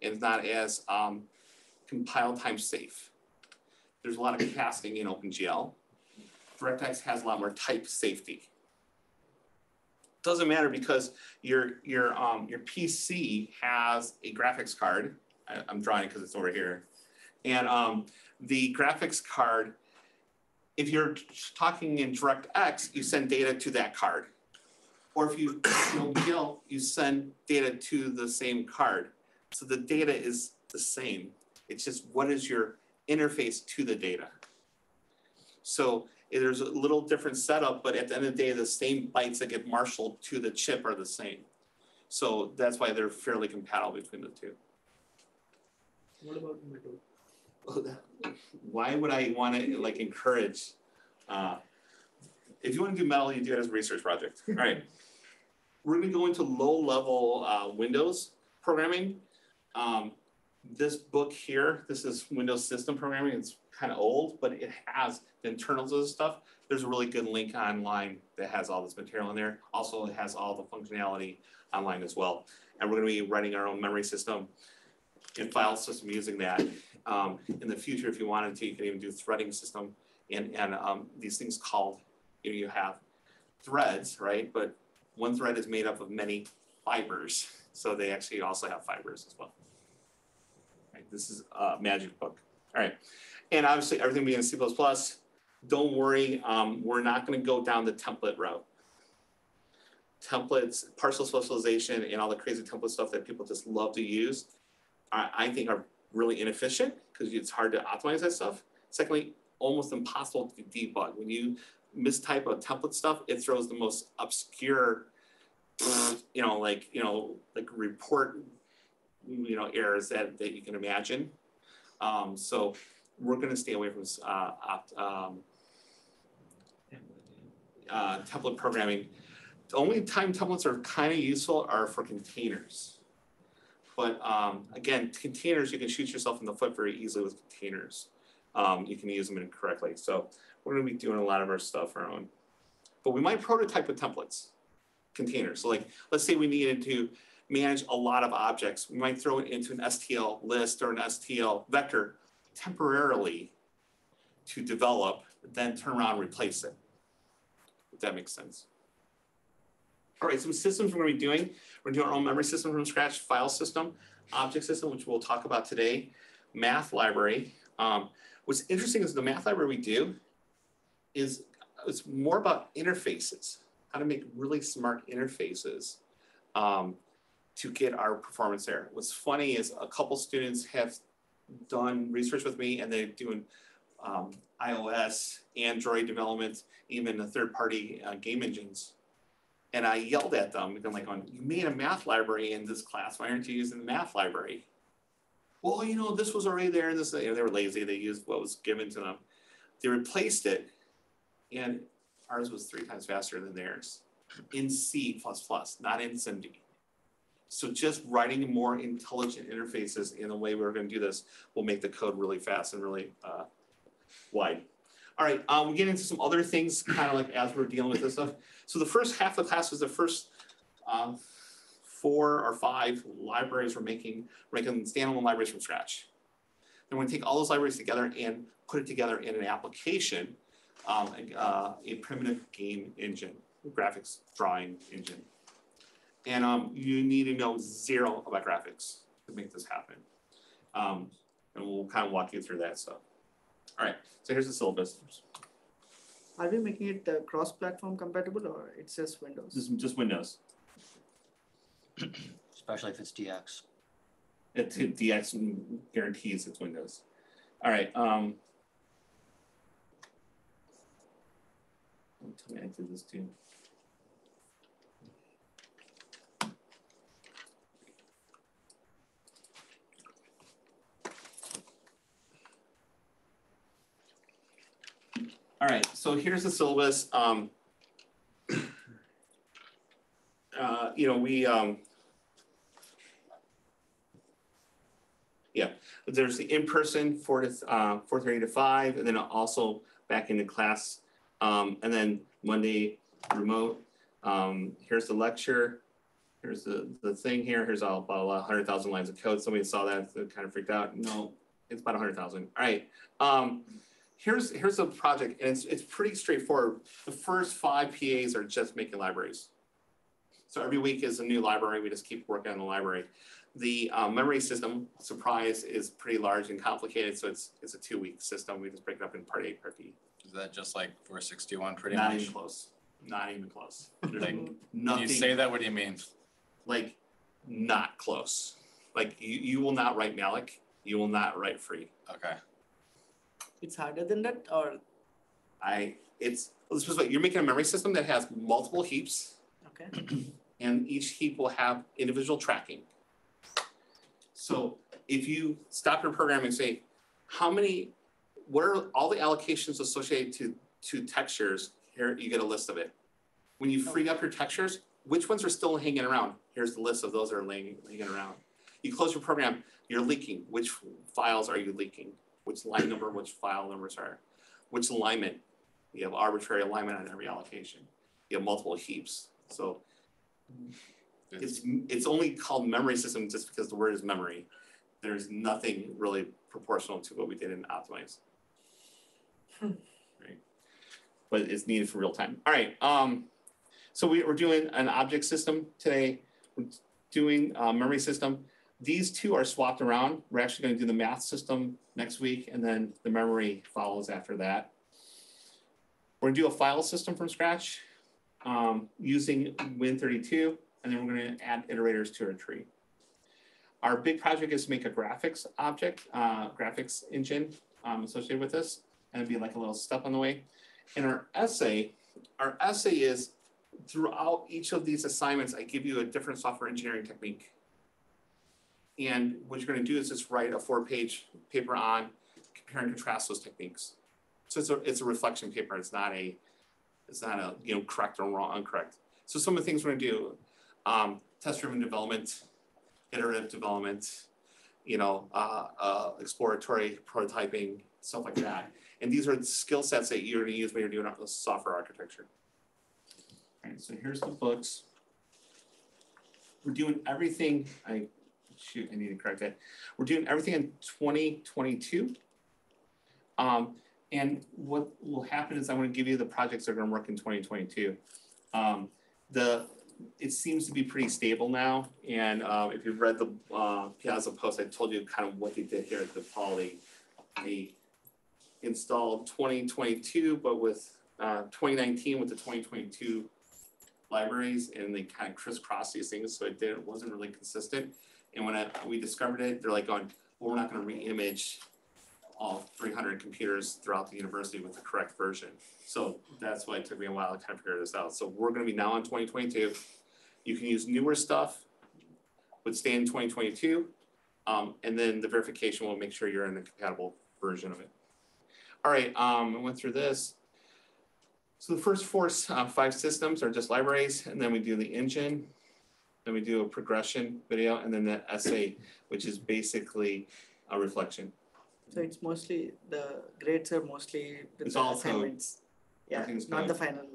it's not as um, compile time safe. There's a lot of casting in OpenGL. DirectX has a lot more type safety. Doesn't matter because your your um, your PC has a graphics card. I, I'm drawing it because it's over here, and um, the graphics card if you're talking in DirectX, you send data to that card. Or if you, know, you send data to the same card. So the data is the same. It's just what is your interface to the data. So eh, there's a little different setup, but at the end of the day, the same bytes that get marshaled to the chip are the same. So that's why they're fairly compatible between the two. What about metal? why would I want to like encourage? Uh, if you want to do metal, you do it as a research project. All right. We're going to go into low level uh, Windows programming. Um, this book here, this is Windows system programming. It's kind of old, but it has the internals of the stuff. There's a really good link online that has all this material in there. Also, it has all the functionality online as well. And we're going to be writing our own memory system and file system using that. Um, in the future, if you wanted to, you can even do threading system and, and um, these things called, you know, you have threads, right? But one thread is made up of many fibers. So they actually also have fibers as well. This is a magic book. All right. And obviously everything being in C++, don't worry, um, we're not gonna go down the template route. Templates, partial specialization, and all the crazy template stuff that people just love to use, I, I think are really inefficient because it's hard to optimize that stuff. Secondly, almost impossible to debug. When you mistype a template stuff, it throws the most obscure, you know, like you know, like report, you know, errors that that you can imagine. Um, so we're going to stay away from uh, opt, um, uh, template programming. The only time templates are kind of useful are for containers. But um, again, containers, you can shoot yourself in the foot very easily with containers. Um, you can use them incorrectly. So we're going to be doing a lot of our stuff our own. But we might prototype with templates, containers. So like, let's say we needed to manage a lot of objects. We might throw it into an STL list or an STL vector temporarily to develop, then turn around and replace it. If that makes sense. All right, some systems we're going to be doing. We're doing our own memory system from scratch, file system, object system, which we'll talk about today, math library. Um, what's interesting is the math library we do is it's more about interfaces, how to make really smart interfaces um, to get our performance there. What's funny is a couple students have done research with me and they're doing um, iOS, Android development, even the third-party uh, game engines. And I yelled at them, and like, on, "You made a math library in this class. Why aren't you using the math library?" Well, you know, this was already there, and this you know, they were lazy. They used what was given to them. They replaced it, and ours was three times faster than theirs in C++, not in SIMD. So just writing more intelligent interfaces in the way we're going to do this will make the code really fast and really uh, wide. All right, um, we get into some other things, kind of like as we're dealing with this stuff. So the first half of the class was the first um, four or five libraries we're making, making standalone libraries from scratch. Then we're gonna take all those libraries together and put it together in an application, um, uh, a primitive game engine, graphics drawing engine. And um, you need to know zero about graphics to make this happen. Um, and we'll kind of walk you through that stuff. All right, so here's the syllabus. Are we making it uh, cross-platform compatible or it's just Windows? Just, just Windows. Especially if it's DX. It, DX guarantees it's Windows. All right. Um, tell me I did this too. All right, so here's the syllabus. Um, uh, you know, we um, yeah, there's the in-person four to uh, four thirty to five, and then also back into class, um, and then Monday remote. Um, here's the lecture. Here's the the thing here. Here's all about a hundred thousand lines of code. Somebody saw that, kind of freaked out. No, it's about a hundred thousand. All right. Here's here's a project, and it's it's pretty straightforward. The first five PAs are just making libraries. So every week is a new library. We just keep working on the library. The um, memory system, surprise, is pretty large and complicated. So it's it's a two week system. We just break it up in part A, part B. Is that just like four sixty-one pretty Not much? even close. Not even close. Like, nothing. you say that, what do you mean? like not close. Like you, you will not write malloc. You will not write free. Okay. It's harder than that or, I it's let's put it you're making a memory system that has multiple heaps okay, and each heap will have individual tracking. So if you stop your program and say, how many, what are all the allocations associated to, to textures? Here, you get a list of it. When you free up your textures, which ones are still hanging around? Here's the list of those that are laying, hanging around. You close your program, you're leaking. Which files are you leaking? Which line number, which file numbers are? Which alignment? You have arbitrary alignment on every allocation. You have multiple heaps. So it's it's only called memory system just because the word is memory. There's nothing really proportional to what we did in Optimize. Right. But it's needed for real time. All right. Um, so we, we're doing an object system today. We're doing a memory system. These two are swapped around. We're actually going to do the math system next week, and then the memory follows after that. We're gonna do a file system from scratch um, using Win32, and then we're gonna add iterators to our tree. Our big project is to make a graphics object, uh, graphics engine um, associated with this, and it'd be like a little step on the way. In our essay, our essay is throughout each of these assignments, I give you a different software engineering technique. And what you're gonna do is just write a four-page paper on compare and contrast those techniques. So it's a, it's a reflection paper, it's not a, it's not a, you know, correct or wrong, incorrect. So some of the things we're gonna do, um, test-driven development, iterative development, you know, uh, uh, exploratory prototyping, stuff like that. And these are the skill sets that you're gonna use when you're doing software architecture. All right, so here's the books. We're doing everything, I, shoot, I need to correct that. We're doing everything in twenty twenty-two. Um, and what will happen is I'm gonna give you the projects that are gonna work in twenty twenty-two. Um, the, it seems to be pretty stable now, and, uh, if you've read the, uh, Piazza Post, I told you kind of what they did here at DePaul. They installed twenty twenty-two, but with, uh, twenty nineteen with the twenty twenty-two libraries, and they kind of crisscrossed these things, so it didn't, wasn't really consistent. And when I, we discovered it, they're like going, well, we're not gonna re-image all three hundred computers throughout the university with the correct version. So that's why it took me a while to kind of figure this out. So we're gonna be now in twenty twenty-two. You can use newer stuff, would stay in twenty twenty-two. Um, and then the verification will make sure you're in the compatible version of it. All right, um, I went through this. So the first four, uh, five systems are just libraries, and then we do the engine. Then we do a progression video, and then the essay, which is basically a reflection. So it's mostly the grades are mostly with It's the all code. assignments. Yeah, not code. the final.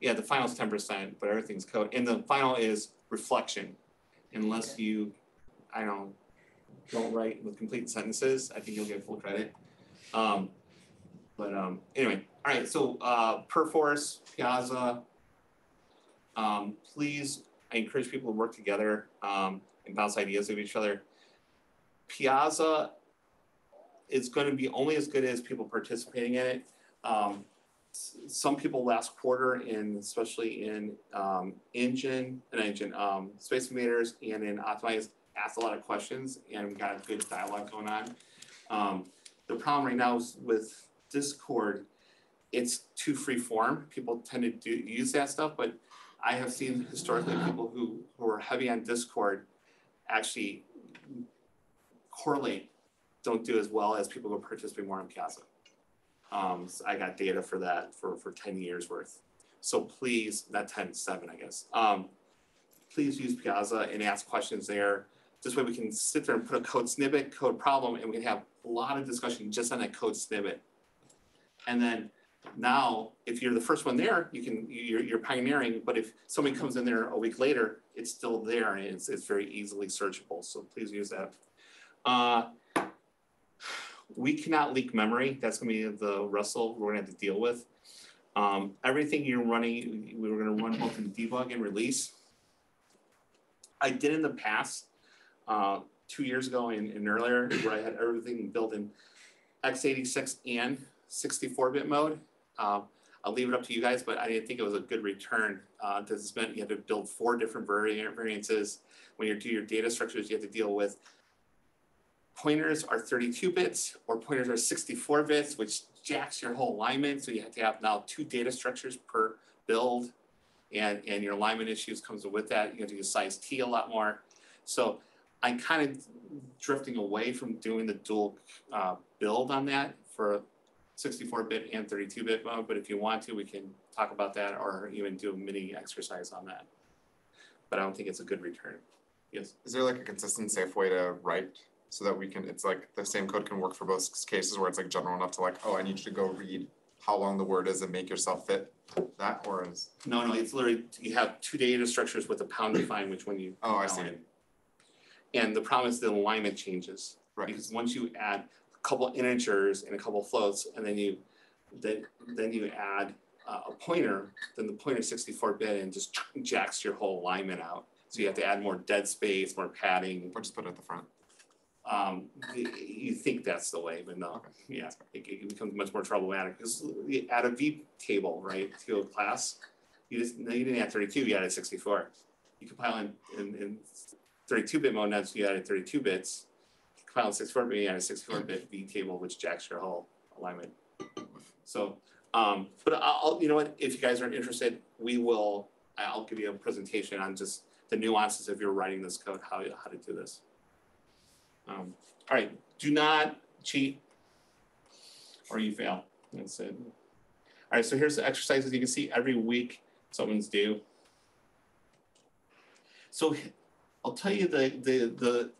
Yeah, the final's ten percent, but everything's code, and the final is reflection. Unless Okay. you, I don't don't write with complete sentences, I think you'll get full credit. Um, but um, anyway, all right, so uh, Perforce, Piazza. Um, please, I encourage people to work together um, and bounce ideas of each other. Piazza is going to be only as good as people participating in it. Um, some people last quarter in especially in um, engine and engine um, space invaders and in optimize asked a lot of questions and got a good dialogue going on um, the problem right now is with discord it's too free form people tend to do use that stuff but i have seen historically people who who are heavy on discord actually correlate don't do as well as people who participate more on piazza um, so I got data for that for, for ten years worth. So please, not 10, seven, I guess. Um, please use Piazza and ask questions there. This way we can sit there and put a code snippet, code problem, and we can have a lot of discussion just on that code snippet. And then now, if you're the first one there, you can, you're, you're pioneering, but if somebody comes in there a week later, it's still there and it's, it's very easily searchable. So please use that. Uh, we cannot leak memory. That's gonna be the Russell we're gonna have to deal with. Um, everything you're running, we were gonna run both in debug and release. I did in the past, uh, two years ago and, and earlier, where I had everything built in x86 and 64-bit mode. Um, I'll leave it up to you guys, but I didn't think it was a good return. Uh, this meant you had to build four different variant variances. When you do your data structures, you have to deal with pointers are 32 bits or pointers are 64 bits, which jacks your whole alignment. So you have to have now two data structures per build. And, and your alignment issues comes with that. You have to use size T a lot more. So I'm kind of drifting away from doing the dual uh, build on that for 64-bit and 32-bit mode. But if you want to, we can talk about that or even do a mini exercise on that. But I don't think it's a good return. Yes. Is there like a consistent, safe way to write so that we can, it's like the same code can work for both cases where it's like general enough to like, oh, I need you to go read how long the word is and make yourself fit that, or is? No, no, it's literally, you have two data structures with a pound define which one you. Oh, I see. And the problem is the alignment changes. Right. Because once you add couple integers and a couple floats, and then you, then, then you add uh, a pointer, then the pointer sixty-four bit and just jacks your whole alignment out. So you have to add more dead space, more padding. Or just put it at the front? Um, you think that's the way, but no, Okay. yeah, it, it becomes much more problematic, because you add a V table, right, to a class. You just, no, you didn't add thirty-two, you added sixty-four. You compile in, in, in thirty-two bit mode, now so you added thirty-two bits. In sixty-four bit, you added sixty-four bit V table, which jacks your whole alignment. So, um, but I'll, you know what, if you guys are interested, we will, I'll give you a presentation on just the nuances of you're writing this code, how, how to do this. Um, all right, do not cheat or you fail. That's it. All right, so here's the exercises you can see every week someone's due. So I'll tell you the, the, the,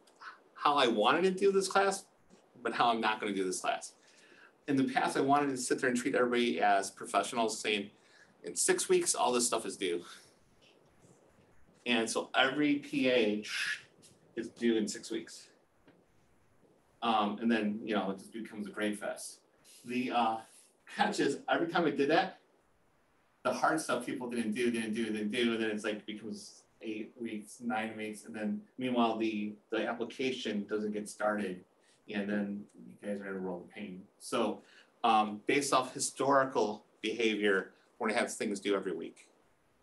how I wanted to do this class, but how I'm not gonna do this class. In the past, I wanted to sit there and treat everybody as professionals saying, in six weeks, all this stuff is due. And so every PH is due in six weeks. Um, and then, you know, it just becomes a grade fest. The uh, catch is every time I did that, the hard stuff people didn't do, didn't do, didn't do, and then it's like becomes eight weeks, nine weeks, and then meanwhile the the application doesn't get started, and then you guys are in a world of pain. So um, based off historical behavior, we're gonna have things due every week,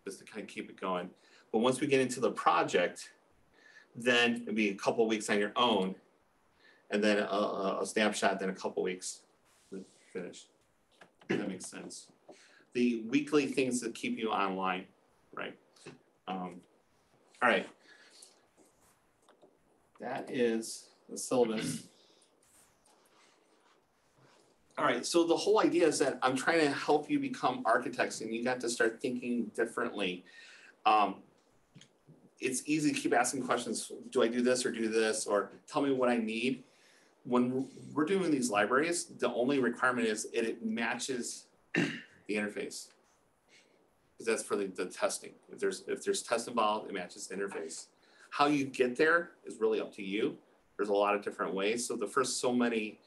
just to kind of keep it going. But once we get into the project, then it'll be a couple weeks on your own, and then a, a, a snapshot, then a couple weeks to finish. If that makes sense. The weekly things that keep you online, right? Um, all right. That is the syllabus. All right, so the whole idea is that I'm trying to help you become architects and you got to start thinking differently. Um, it's easy to keep asking questions, do I do this or do this, or tell me what I need. when we're doing these libraries, the only requirement is it, it matches the interface. Because that's for the, the testing. If there's if there's test involved, it matches the interface. How you get there is really up to you. There's a lot of different ways. So the first so many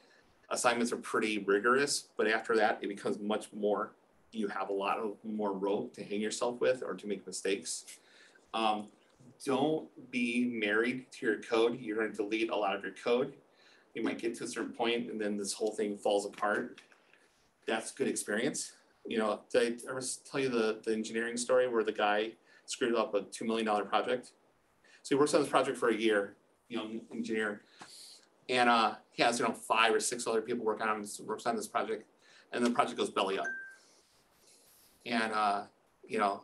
assignments are pretty rigorous, but after that, it becomes much more. You have a lot of more rope to hang yourself with or to make mistakes. Um, don't be married to your code. You're going to delete a lot of your code. You might get to a certain point and then this whole thing falls apart. That's good experience. You know, did I ever tell you the, the engineering story where the guy screwed up a $2 million project? So he works on this project for a year, young engineer. And uh, he has, you know, five or six other people working on this, works on this project. And the project goes belly up. And, uh, you know,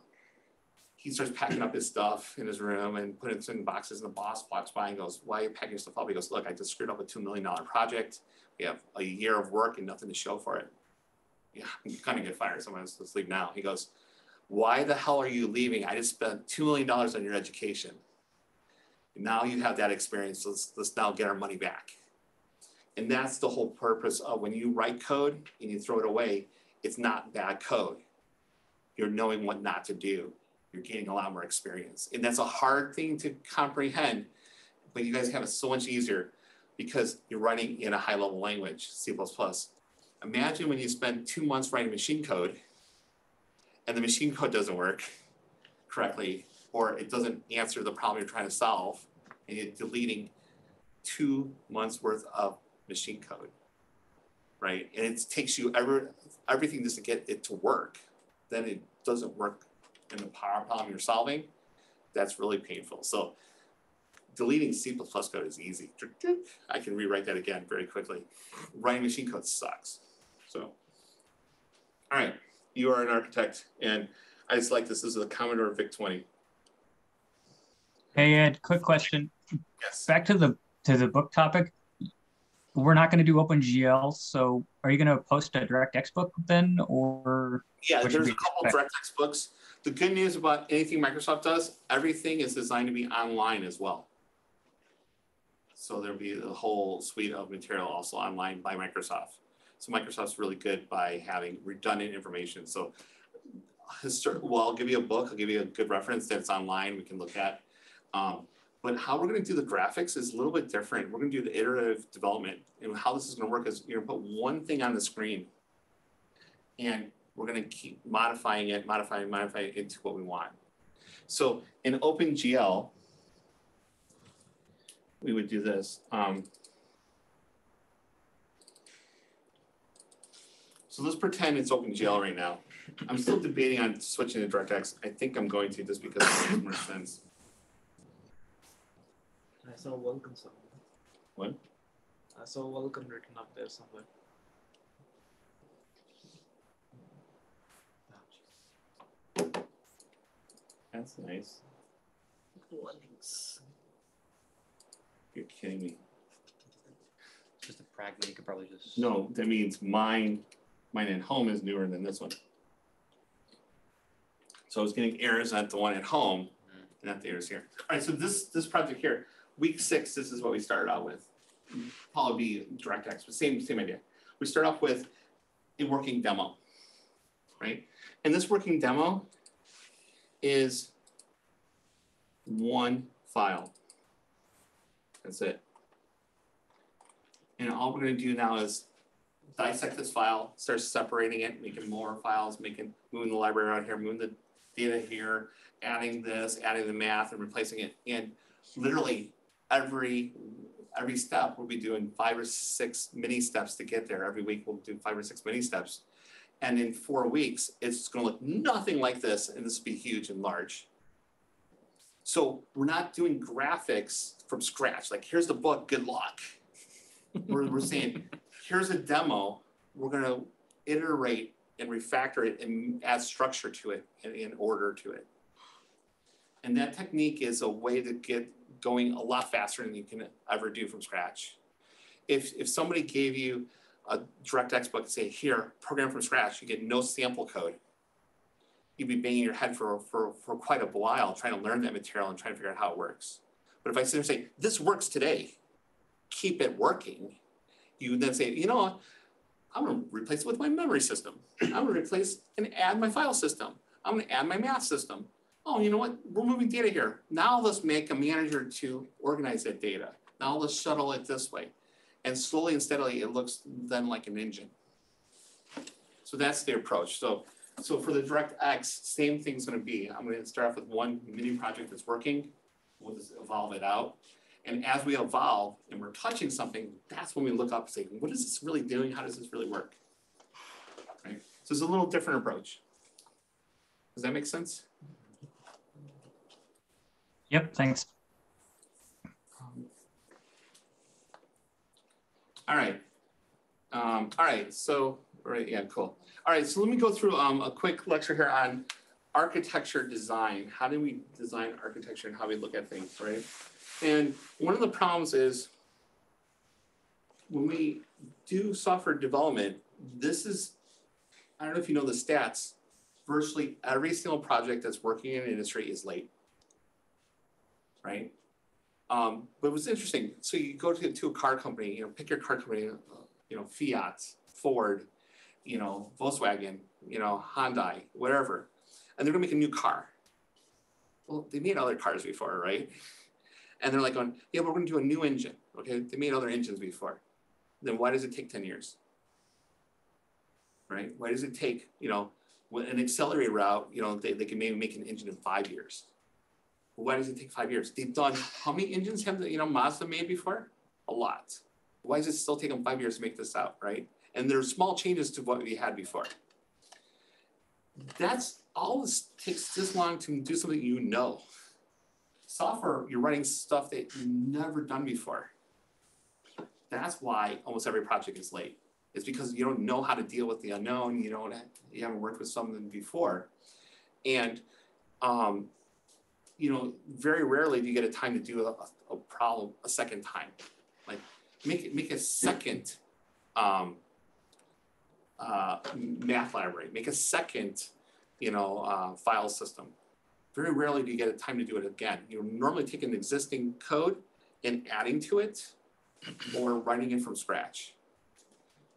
he starts packing up his stuff in his room and putting it in boxes. And the boss walks by and goes, Why are you packing your stuff up? He goes, Look, I just screwed up a $2 million project. We have a year of work and nothing to show for it. Yeah, I'm to get fired. Someone else let's leave now. He goes, Why the hell are you leaving? I just spent $2 million on your education. Now you have that experience. Let's, let's now get our money back. And that's the whole purpose of when you write code and you throw it away, it's not bad code. You're knowing what not to do you're gaining a lot more experience. And that's a hard thing to comprehend, but you guys have it so much easier because you're writing in a high level language, C. Imagine when you spend two months writing machine code and the machine code doesn't work correctly or it doesn't answer the problem you're trying to solve and you're deleting two months worth of machine code, right? And it takes you every, everything just to get it to work. Then it doesn't work in the power problem you're solving, that's really painful. So deleting C++ code is easy. I can rewrite that again very quickly. Writing machine code sucks. So, all right, you are an architect, and I just like this. This is the Commodore VIC-20. Hey Ed, quick question. Yes. Back to the to the book topic. We're not going to do OpenGL, so are you going to post a DirectX book then, or yeah? There's a couple expect? DirectX books. The good news about anything Microsoft does, everything is designed to be online as well. So there'll be a whole suite of material also online by Microsoft. So Microsoft's really good by having redundant information. So well, I'll give you a book, I'll give you a good reference that's online we can look at. Um, but how we're going to do the graphics is a little bit different. We're going to do the iterative development. And how this is going to work is you're going to put one thing on the screen and we're going to keep modifying it, modifying, modifying it into what we want. So in OpenGL, we would do this. Um, so let's pretend it's OpenGL right now. I'm still debating on switching to DirectX. I think I'm going to just because it makes more sense. I saw welcome somewhere. What? I saw welcome written up there somewhere. That's nice. Warnings. You're kidding me. Just a pragma, you could probably just. No, that means mine, mine at home is newer than this one. So I was getting errors at the one at home, and not the errors here. All right, so this this project here, week six, this is what we started out with. Probably be DirectX, but same same idea. We start off with a working demo, right? And this working demo is one file. That's it. And all we're gonna do now is dissect this file, start separating it, making more files, making, moving the library around here, moving the data here, adding this, adding the math and replacing it. And literally every, every step, we'll be doing five or six mini steps to get there. Every week we'll do five or six mini steps. And in four weeks, it's gonna look nothing like this and this will be huge and large. So we're not doing graphics from scratch, like here's the book, good luck. We're, we're saying, here's a demo, we're gonna iterate and refactor it and add structure to it and, and order to it. And that technique is a way to get going a lot faster than you can ever do from scratch. If, if somebody gave you a DirectX book and say, here, program from scratch, you get no sample code, you'd be banging your head for, for, for quite a while trying to learn that material and trying to figure out how it works. But if I sit there and say, this works today, keep it working, You then say, you know what? I'm gonna replace it with my memory system. I'm gonna replace and add my file system. I'm gonna add my math system. Oh, you know what? We're moving data here. Now let's make a manager to organize that data. Now let's shuttle it this way. And slowly and steadily, it looks then like an engine. So that's the approach. So, so for the DirectX, same thing's gonna be. I'm gonna start off with one mini project that's working. We'll just evolve it out. And as we evolve and we're touching something, that's when we look up and say, what is this really doing? How does this really work? Right? So it's a little different approach. Does that make sense? Yep, thanks. All right. Um, all right, so, right, yeah, cool. All right, so let me go through um, a quick lecture here on architecture design. How do we design architecture and how we look at things, right? And one of the problems is when we do software development, this is, I don't know if you know the stats, virtually every single project that's working in an industry is late. Right? Um, but it was interesting. So you go to, to a car company, you know, pick your car company, uh, you know, Fiat, Ford, you know, Volkswagen, you know, Hyundai, whatever, and they're gonna make a new car. Well, they made other cars before, right? And they're like going, yeah, but we're gonna do a new engine. Okay, they made other engines before. Then why does it take 10 years? Right? Why does it take, you know, an accelerated route, you know, they, they can maybe make an engine in five years. Why does it take five years? They've done how many engines have the, you know Mazda made before? A lot. Why does it still take them five years to make this out, right? And there's small changes to what we had before. That's all this takes this long to do something you know. Software, you're writing stuff that you've never done before. That's why almost every project is late. It's because you don't know how to deal with the unknown. You don't you haven't worked with something before, and um, you know very rarely do you get a time to do a, a problem a second time. Like make it make a second um, uh, math library, make a second you know uh, file system. Very rarely do you get a time to do it again. You normally take an existing code and adding to it, or writing it from scratch.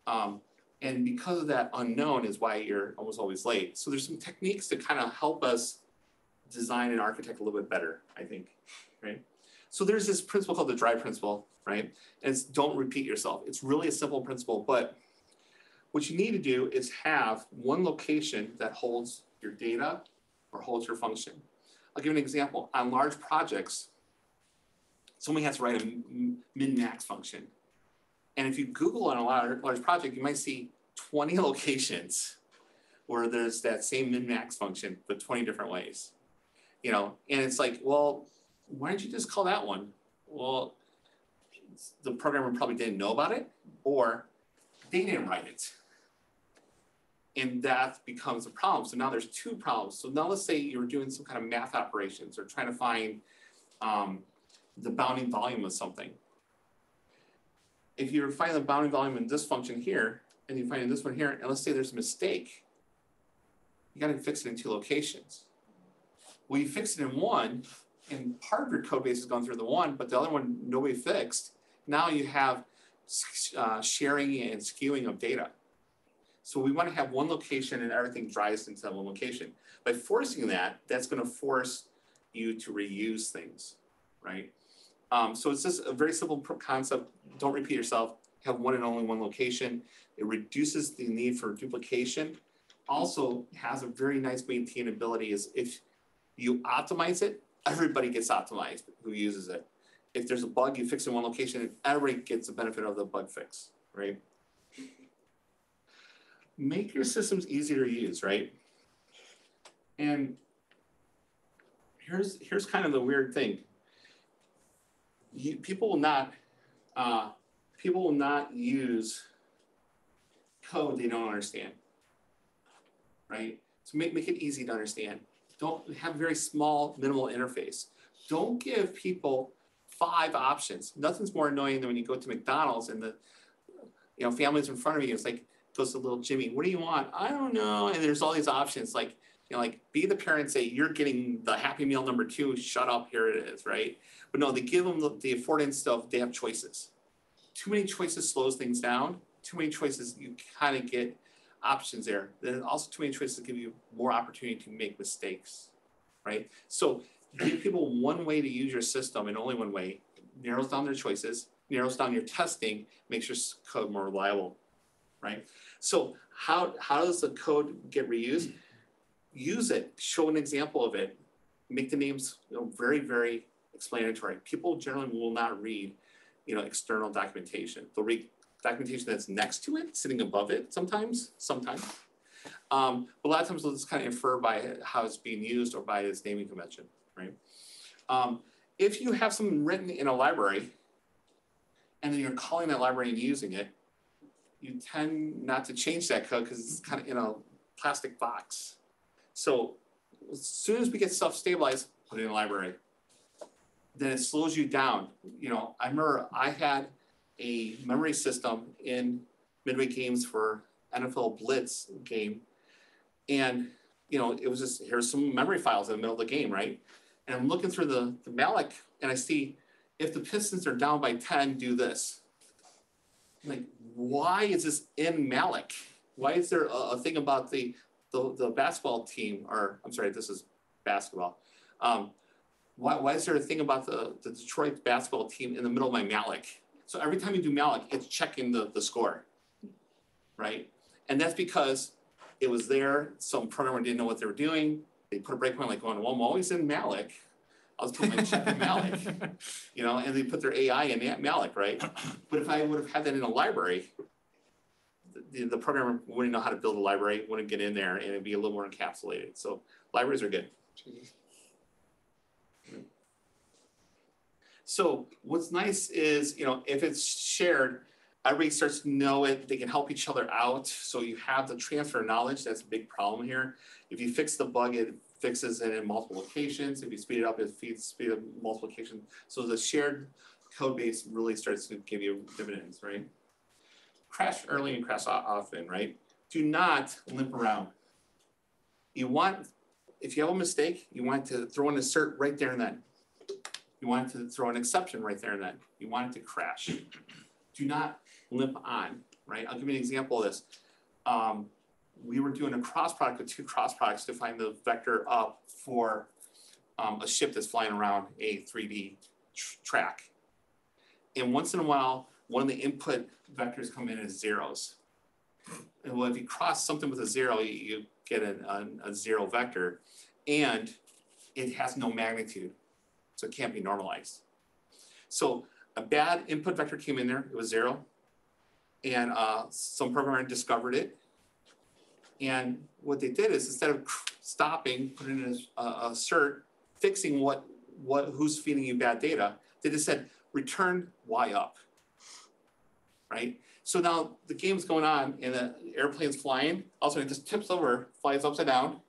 Um, and because of that unknown is why you're almost always late. So there's some techniques to kind of help us design and architect a little bit better, I think, right? So there's this principle called the dry principle, right? And it's don't repeat yourself. It's really a simple principle, but what you need to do is have one location that holds your data or holds your function. I'll give an example. On large projects, someone has to write a min-max function. And if you Google on a large, large project, you might see 20 locations where there's that same min-max function, but 20 different ways. You know, and it's like, well, why didn't you just call that one? Well, the programmer probably didn't know about it, or they didn't write it. And that becomes a problem. So now there's two problems. So now let's say you're doing some kind of math operations or trying to find um, the bounding volume of something if you're finding the bounding volume in this function here, and you find in this one here, and let's say there's a mistake, you gotta fix it in two locations. Well, you fix it in one, and part of your code base has gone through the one, but the other one nobody fixed. Now you have uh, sharing and skewing of data. So we want to have one location and everything dries into that one location. By forcing that, that's going to force you to reuse things, right? Um, so it's just a very simple concept. Don't repeat yourself. Have one and only one location. It reduces the need for duplication. Also has a very nice maintainability is if you optimize it, everybody gets optimized who uses it. If there's a bug, you fix in one location, and everybody gets the benefit of the bug fix, right? Make your systems easier to use, right? And here's here's kind of the weird thing you, people will not uh, people will not use code they don't understand. Right? So make, make it easy to understand. Don't have a very small, minimal interface. Don't give people five options. Nothing's more annoying than when you go to McDonald's and the you know family's in front of you. It's like goes to little Jimmy, what do you want? I don't know. And there's all these options. Like, you know, like be the parent, say, you're getting the happy meal number two, shut up, here it is, right? But no, they give them the, the affordance of they have choices. too many choices slows things down. Too many choices, you kind of get options there. Then also too many choices give you more opportunity to make mistakes, right? So give people one way to use your system and only one way, narrows down their choices, narrows down your testing, makes your code more reliable, right? So how, how does the code get reused? Use it, show an example of it, make the names you know, very, very explanatory. People generally will not read, you know, external documentation. They'll read documentation that's next to it, sitting above it sometimes, sometimes. Um, but a lot of times they'll just kind of infer by how it's being used or by its naming convention, right? Um, if you have something written in a library and then you're calling that library and using it, you tend not to change that code because it's kind of in a plastic box. So as soon as we get stuff stabilized, put it in the library. Then it slows you down. You know, I remember I had a memory system in Midway Games for NFL Blitz game. And, you know, it was just, here's some memory files in the middle of the game, right? And I'm looking through the, the malloc and I see if the Pistons are down by 10, do this. I'm like, why is this in malloc? Why is there a, a thing about the, the, the basketball team, or I'm sorry, this is basketball. Um, why, why is there a thing about the, the Detroit basketball team in the middle of my malloc? So every time you do malloc, it's checking the, the score, right? And that's because it was there. Some programmer didn't know what they were doing. They put a breakpoint like going, well, I'm always in malloc. I'll just put my check in malloc, you know, and they put their AI in malloc, right? But if I would have had that in a library, the, the programmer wouldn't know how to build a library, wouldn't get in there, and it'd be a little more encapsulated. So libraries are good. So what's nice is, you know, if it's shared, everybody starts to know it, they can help each other out. So you have the transfer of knowledge, that's a big problem here. If you fix the bug, it fixes it in multiple locations. If you speed it up, it feeds speed up multiplication. So the shared code base really starts to give you dividends, right? Crash early and crash often, right? Do not limp around. You want, if you have a mistake, you want to throw an assert right there and then. You want to throw an exception right there and then. You want it to crash. Do not limp on, right? I'll give you an example of this. Um, we were doing a cross product of two cross products to find the vector up for um, a ship that's flying around a 3D tr- track. And once in a while, one of the input vectors come in as zeros. And well, if you cross something with a zero, you, you get an, a zero vector, and it has no magnitude, so it can't be normalized. So a bad input vector came in there, it was zero, and uh, some programmer discovered it. And what they did is instead of stopping, putting in a, a assert, fixing what what who's feeding you bad data, they just said return y up. Right? So now the game's going on and the airplane's flying, all of a sudden it just tips over, flies upside down,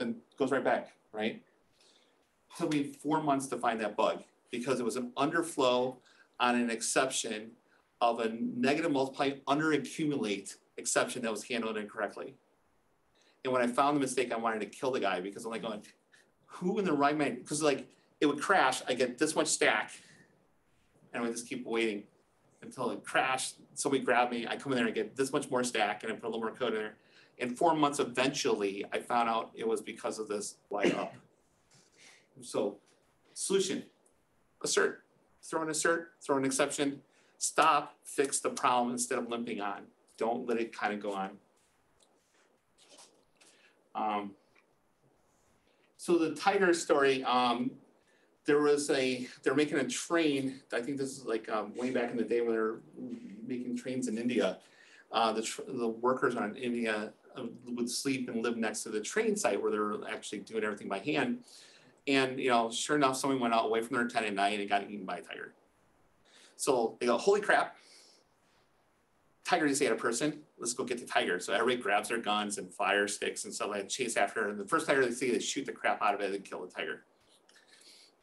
and goes right back, right? took me four months to find that bug because it was an underflow on an exception of a negative multiply under accumulate exception that was handled incorrectly. And when I found the mistake, I wanted to kill the guy because I'm like going, who in the right mind? Because like it would crash, I get this much stack, and I would just keep waiting until it crashed. Somebody grabbed me, I come in there and get this much more stack, and I put a little more code in there. In four months, eventually, I found out it was because of this light up. So, solution, assert, throw an assert, throw an exception, stop, fix the problem instead of limping on. Don't let it kind of go on. Um, so the tiger story, um, there was a, they're making a train, I think this is like um, way back in the day when they were making trains in India. Uh, the, the workers on India uh, would sleep and live next to the train site where they're actually doing everything by hand. And you know, sure enough, someone went out away from their tent at night and got eaten by a tiger. So they go, holy crap, tiger just ate a person. Let's go get the tiger. So everybody grabs their guns and fire sticks and stuff like that, chase after it. And the first tiger they see, they shoot the crap out of it and kill the tiger.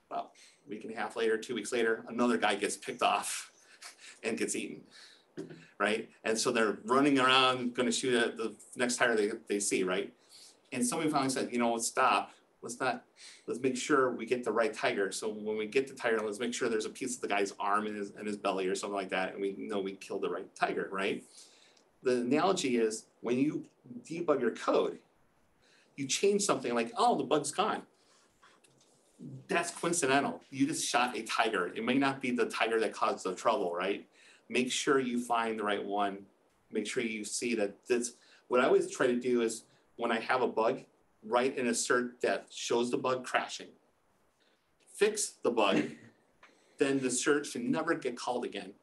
Well, a week and a half later, two weeks later, another guy gets picked off and gets eaten. Right? And so they're running around, going to shoot at the next tiger they, they see, right? And somebody finally said, you know what, stop. let's not, let's make sure we get the right tiger. So when we get the tiger, let's make sure there's a piece of the guy's arm in his, in his belly or something like that, and we know we killed the right tiger, right? The analogy is when you debug your code, you change something like, oh, the bug's gone. That's coincidental. You just shot a tiger. It may not be the tiger that caused the trouble, right? Make sure you find the right one. Make sure you see that this, what I always try to do is when I have a bug, write an assert that shows the bug crashing. Fix the bug, then the search should never get called again.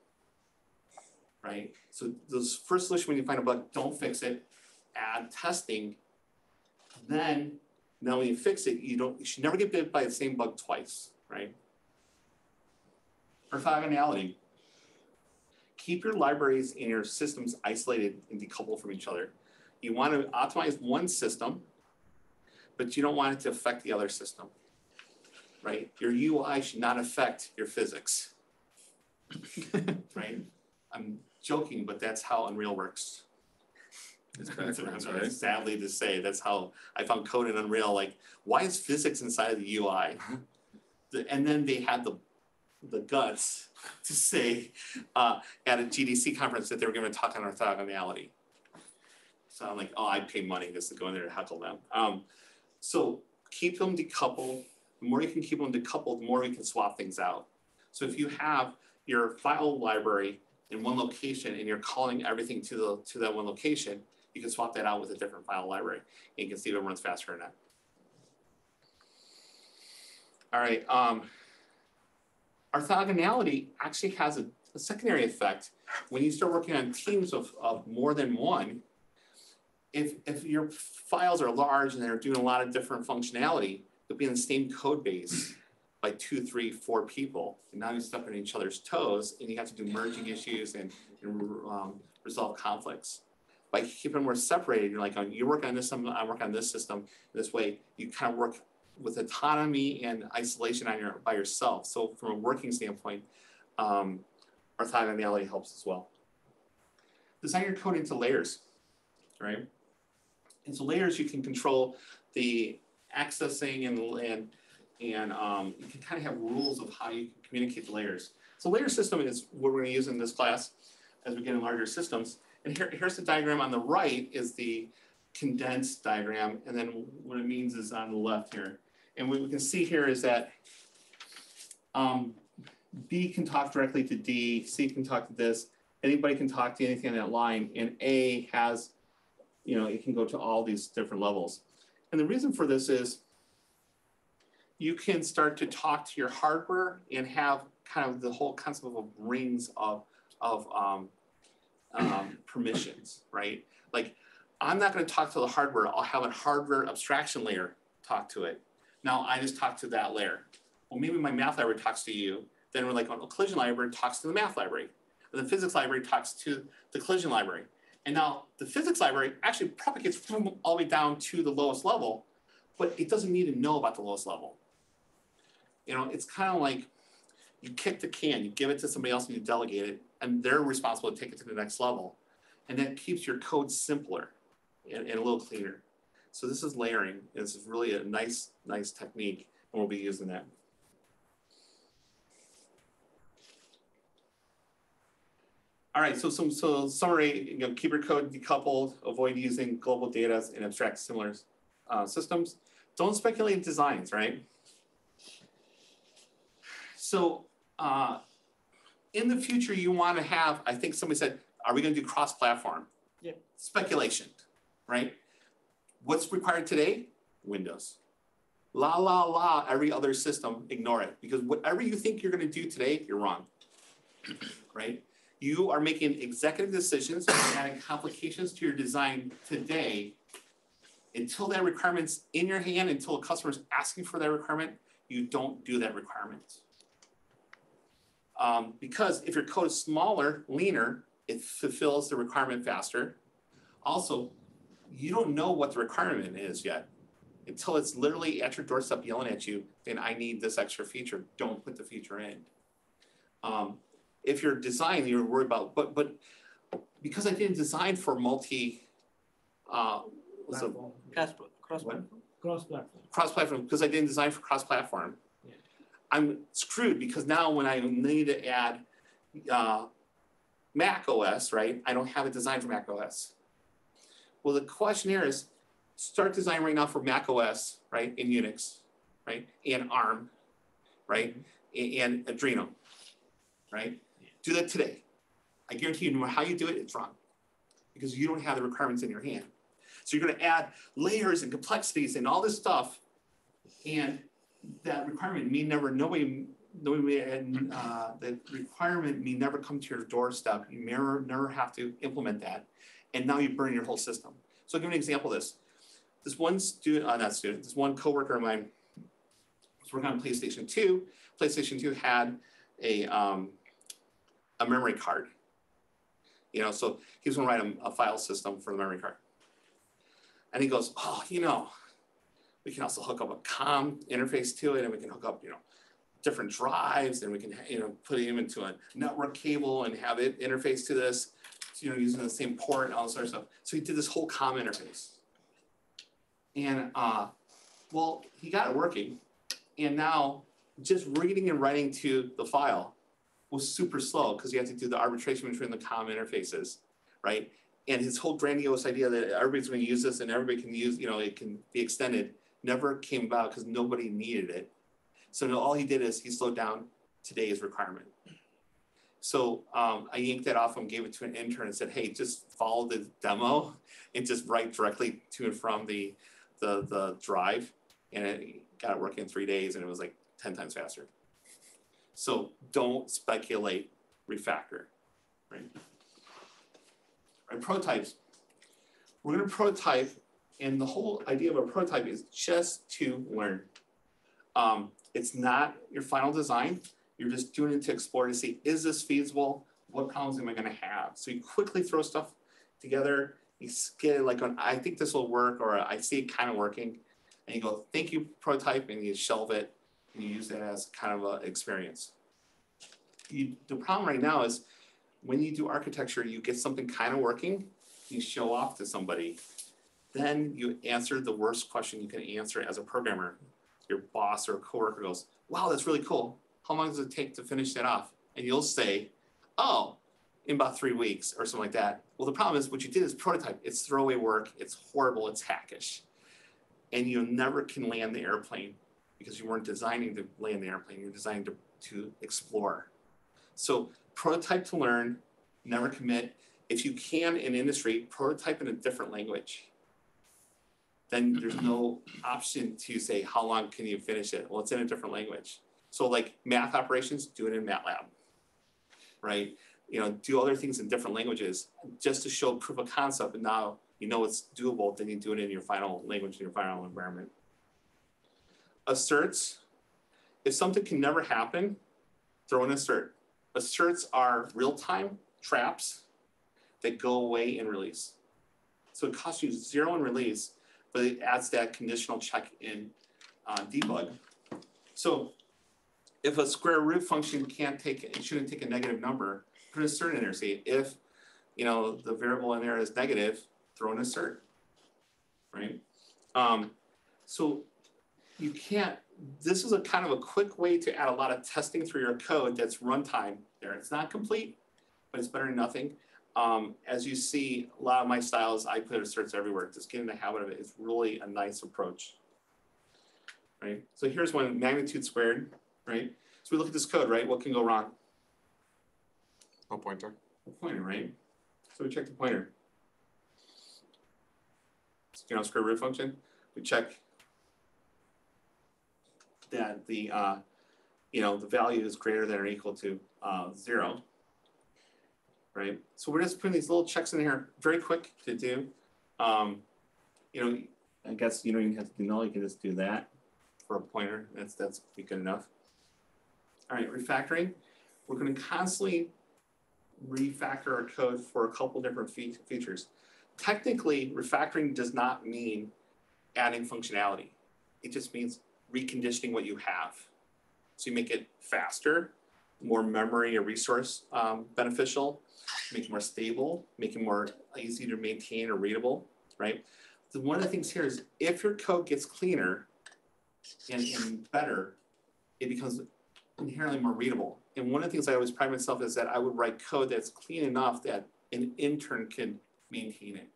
Right? So those first solution when you find a bug, don't fix it, add testing. Then now when you fix it, you don't you should never get bit by the same bug twice, right? Orthogonality. Keep your libraries and your systems isolated and decoupled from each other. You want to optimize one system, but you don't want it to affect the other system, right? Your UI should not affect your physics, right? I'm joking, but that's how Unreal works. It's backwards, I'm right? Sadly to say, that's how I found code in Unreal, like, why is physics inside of the UI? And then they had the, the guts to say, uh, at a GDC conference that they were gonna talk on orthogonality. So I'm like, oh, I'd pay money just to go in there to heckle them. Um, so keep them decoupled. The more you can keep them decoupled, the more you can swap things out. So if you have your file library in one location and you're calling everything to the to that one location, you can swap that out with a different file library and you can see if it runs faster or not. All right, um, orthogonality actually has a, a secondary effect. When you start working on teams of, of more than one, if, if your files are large and they're doing a lot of different functionality, they'll be in the same code base by two, three, four people. And now you step on each other's toes and you have to do merging issues and, and um, resolve conflicts. By keeping them more separated, you're like, oh, you work on this system, I work on this system. This way, you kind of work with autonomy and isolation on your by yourself. So from a working standpoint, um, orthogonality helps as well. Design your code into layers, right? And so layers you can control the accessing and and and um, you can kind of have rules of how you communicate the layers. So layer system is what we're going to use in this class as we get in larger systems. And here, here's the diagram on the right is the condensed diagram, and then what it means is on the left here. And what we can see here is that um, B can talk directly to D, C can talk to this, anybody can talk to anything on that line, and A has, you know, it can go to all these different levels. And the reason for this is you can start to talk to your hardware and have kind of the whole concept of rings of, of um, um, permissions, right? Like, I'm not going to talk to the hardware. I'll have a hardware abstraction layer talk to it. Now I just talk to that layer. Well, maybe my math library talks to you. Then we're like, oh, collision library talks to the math library. And the physics library talks to the collision library. And now the physics library actually propagates all the way down to the lowest level, but it doesn't need to know about the lowest level. You know, it's kind of like you kick the can, you give it to somebody else and you delegate it, and they're responsible to take it to the next level. And that keeps your code simpler and, and a little cleaner. So this is layering. This is really a nice, nice technique, and we'll be using that. All right, so some so summary, you know, keep your code decoupled, avoid using global data and abstract similar uh, systems. Don't speculate designs, right? So uh, in the future, you want to have, I think somebody said, are we going to do cross-platform? Yeah. Speculation, right? What's required today? Windows. La, la, la, every other system, ignore it. Because whatever you think you're going to do today, you're wrong, right? You are making executive decisions, and adding complications to your design today. Until that requirement's in your hand, until a customer's asking for that requirement, you don't do that requirement. Um, because if your code is smaller, leaner, it fulfills the requirement faster. Also, you don't know what the requirement is yet until it's literally at your doorstep yelling at you, then I need this extra feature. Don't put the feature in. Um, if you're designing, you're worried about, but but because I didn't design for multi, uh, what's it? Cross, cross platform. Cross-platform. cross-platform because I didn't design for cross-platform. Yeah. I'm screwed because now when I need to add uh, Mac OS, right? I don't have it designed for Mac OS. Well, the question here is start design right now for Mac OS, right? In Unix, right? And ARM, right? A- And Adreno, right? Do that today. I guarantee you, no matter how you do it, it's wrong because you don't have the requirements in your hand. So you're going to add layers and complexities and all this stuff, and that requirement may never nobody nobody may, uh, the requirement may never come to your doorstep. You may never, never have to implement that, and now you burn your whole system. So I'll give an example of this. This one student, uh, not student, this one coworker of mine was working on PlayStation 2. PlayStation 2 had a um, a memory card. You know, so he was going to write a, a file system for the memory card. And he goes, oh, you know, we can also hook up a COM interface to it, and we can hook up, you know, different drives, and we can, you know, put him into a network cable and have it interface to this, you know, using the same port and all this of stuff. So he did this whole COM interface. And uh, well, he got it working, and now just reading and writing to the file was super slow because you had to do the arbitration between the COM interfaces, right? And his whole grandiose idea that everybody's going to use this and everybody can use, you know, it can be extended never came about because nobody needed it. So now all he did is he slowed down today's requirement. So um, I yanked that off and gave it to an intern and said, "Hey, just follow the demo and just write directly to and from the the the drive." And it got it working in three days, and it was like ten times faster. So don't speculate, refactor, right? Right, prototypes. We're going to prototype, and the whole idea of a prototype is just to learn. Um, it's not your final design. You're just doing it to explore to see is this feasible? What problems am I going to have? So you quickly throw stuff together. You get like on, I think this will work, or I see it kind of working, and you go, thank you, prototype, and you shelve it, and you use it as kind of an experience. You, the problem right now is when you do architecture, you get something kind of working, you show off to somebody, then you answer the worst question you can answer as a programmer. Your boss or coworker goes, "Wow, that's really cool. How long does it take to finish that off?" And you'll say, "Oh, in about three weeks or something like that." Well, the problem is what you did is prototype. It's throwaway work. It's horrible. It's hackish, and you never can land the airplane because you weren't designing to land the airplane. You're designing to, to explore. So prototype to learn, never commit. If you can in industry, prototype in a different language. Then there's no option to say how long can you finish it. Well, it's in a different language. So like math operations, do it in MATLAB, right? You know, do other things in different languages just to show proof of concept. And now you know it's doable. Then you do it in your final language, in your final environment. Asserts, if something can never happen, throw an assert. Asserts are real-time traps that go away in release. So it costs you zero in release, but it adds that conditional check in uh, debug. So if a square root function can't take, it shouldn't take a negative number, put an assert in there. Say if, you know, the variable in there is negative, throw an assert, right? Um, so you can't, this is a kind of a quick way to add a lot of testing through your code that's runtime there. It's not complete, but it's better than nothing. Um, as you see, a lot of my styles, I put asserts everywhere. Just get in the habit of it. It's really a nice approach, right? So here's one, magnitude squared, right? So we look at this code, right? What can go wrong? No pointer. The pointer, right? So we check the pointer. You know, square root function. We check that the uh, you know the value is greater than or equal to uh, zero. Right. So we're just putting these little checks in here, very quick to do. Um, you know, I guess you don't even have to do null. You can just do that for a pointer. That's that's good enough. All right, refactoring. We're going to constantly refactor our code for a couple different fe features. Technically, refactoring does not mean adding functionality. It just means reconditioning what you have. So you make it faster, more memory or resource um, beneficial, make it more stable, make it more easy to maintain or readable, right? the, one of the things here is if your code gets cleaner and, and better, it becomes inherently more readable. And one of the things I always pride myself is that I would write code that's clean enough that an intern can maintain it.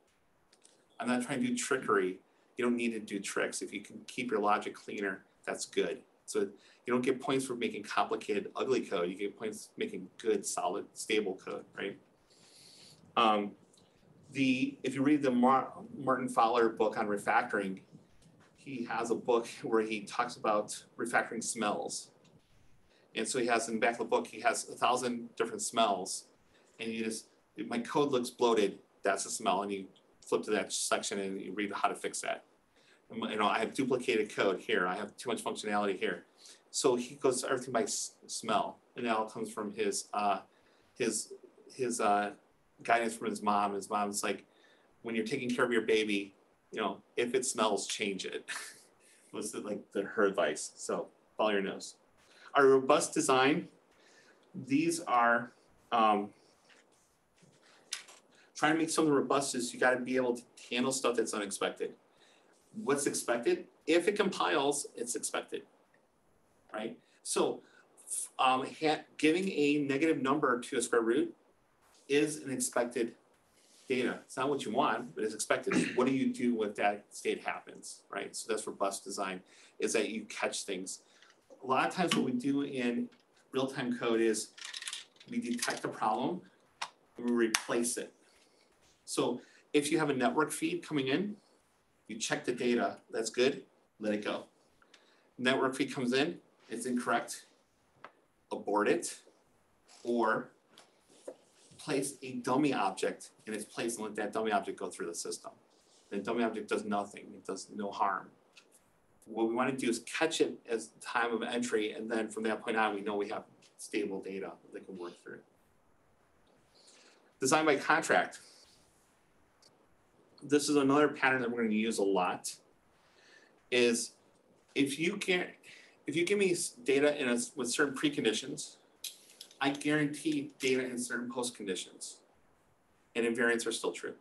I'm not trying to do trickery. You don't need to do tricks. If you can keep your logic cleaner, that's good. So you don't get points for making complicated, ugly code. You get points making good, solid, stable code, right? Um, the if you read the Mar- Martin Fowler book on refactoring, he has a book where he talks about refactoring smells. And so he has in the back of the book, he has a thousand different smells. And you just, my code looks bloated, that's a smell. And you flip to that section and you read how to fix that. You know, I have duplicated code here. I have too much functionality here. So he goes everything by smell. And that all comes from his, uh, his, his uh, guidance from his mom. His mom's like, when you're taking care of your baby, you know, if it smells, change it. was like the her advice. So follow your nose. Our robust design, these are um, trying to make something robust is you got to be able to handle stuff that's unexpected. What's expected? If it compiles, it's expected, right? So um, giving a negative number to a square root is an expected data. It's not what you want, but it's expected. what do you do when that state happens, right? So that's robust design, is that you catch things. A lot of times what we do in real-time code is we detect a problem and we replace it. So if you have a network feed coming in, you check the data, that's good, let it go. Network feed comes in, it's incorrect, abort it, or place a dummy object in its place and let that dummy object go through the system. The dummy object does nothing, it does no harm. What we want to do is catch it as time of entry, and then from that point on, we know we have stable data that can work through. Design by contract. This is another pattern that we're going to use a lot. Is if you can, if you give me data in a, with certain preconditions, I guarantee data in certain post conditions, and invariants are still true.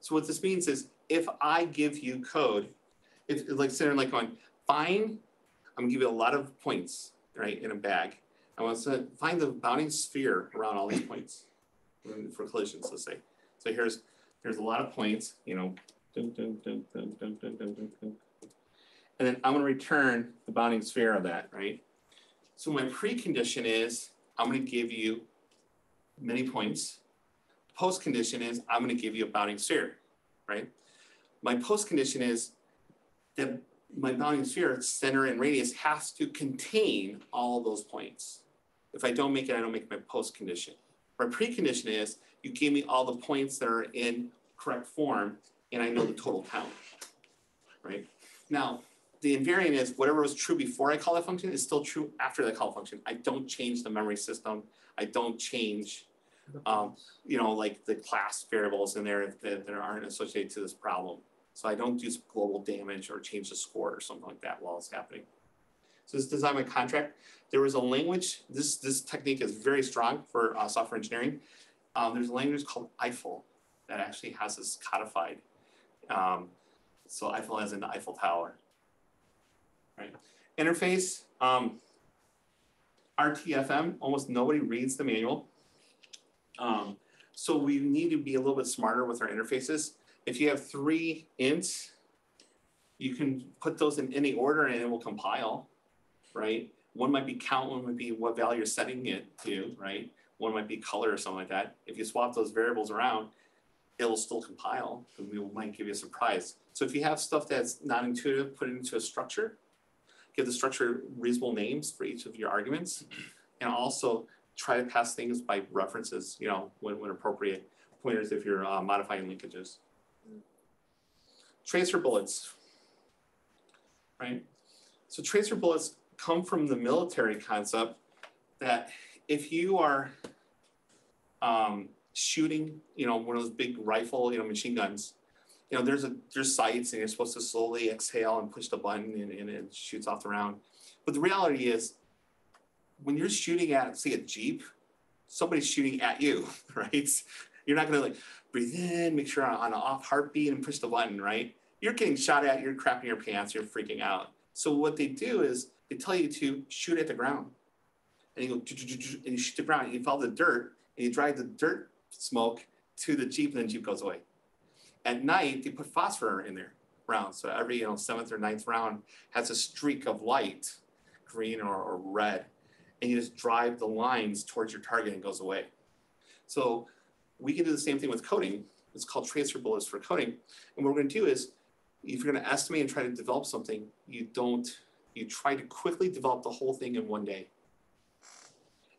So what this means is if I give you code, it's like sitting like going, fine, I'm gonna give you a lot of points, right, in a bag. I want to find the bounding sphere around all these points for collisions, let's say. So here's there's a lot of points, you know. Dun, dun, dun, and then I'm going to return the bounding sphere of that, right? So my precondition is I'm going to give you many points. Post condition is I'm going to give you a bounding sphere, right? My post condition is that my bounding sphere center and radius has to contain all those points. If I don't make it, I don't make my post condition. My precondition is you give me all the points that are in correct form, and I know the total count, right? Now, the invariant is whatever was true before I call that function is still true after I call function. I don't change the memory system. I don't change, um, you know, like the class variables in there that, that aren't associated to this problem. So I don't do global damage or change the score or something like that while it's happening. So this design by contract. There was a language. This this technique is very strong for uh, software engineering. Um, there's a language called Eiffel that actually has this codified. Um, so Eiffel as in the Eiffel Tower right? Interface, um, RTFM, almost nobody reads the manual. Um, so we need to be a little bit smarter with our interfaces. If you have three ints, you can put those in any order and it will compile, right? One might be count, one might be what value you're setting it to, right? One might be color or something like that. If you swap those variables around, it'll still compile and we might give you a surprise. So if you have stuff that's not intuitive, put it into a structure, give the structure reasonable names for each of your arguments, and also try to pass things by references, you know, when, when appropriate, pointers if you're uh, modifying linkages. Tracer bullets, right? So tracer bullets come from the military concept that if you are um, shooting, you know, one of those big rifle, you know, machine guns, you know, there's a there's sights and you're supposed to slowly exhale and push the button and, and it shoots off the round. But the reality is when you're shooting at say a Jeep, somebody's shooting at you, right? You're not gonna like breathe in, make sure on, on an off heartbeat and push the button, right? You're getting shot at, you're crapping your pants, you're freaking out. So what they do is they tell you to shoot at the ground. And you go, and you shoot the and you follow the dirt, and you drive the dirt smoke to the Jeep, and then the Jeep goes away. At night, they put phosphor in there round. So every you know seventh or ninth round has a streak of light, green or, or red, and you just drive the lines towards your target and goes away. So we can do the same thing with coding. It's called tracer bullets for coding. And what we're going to do is, if you're going to estimate and try to develop something, you don't, you try to quickly develop the whole thing in one day.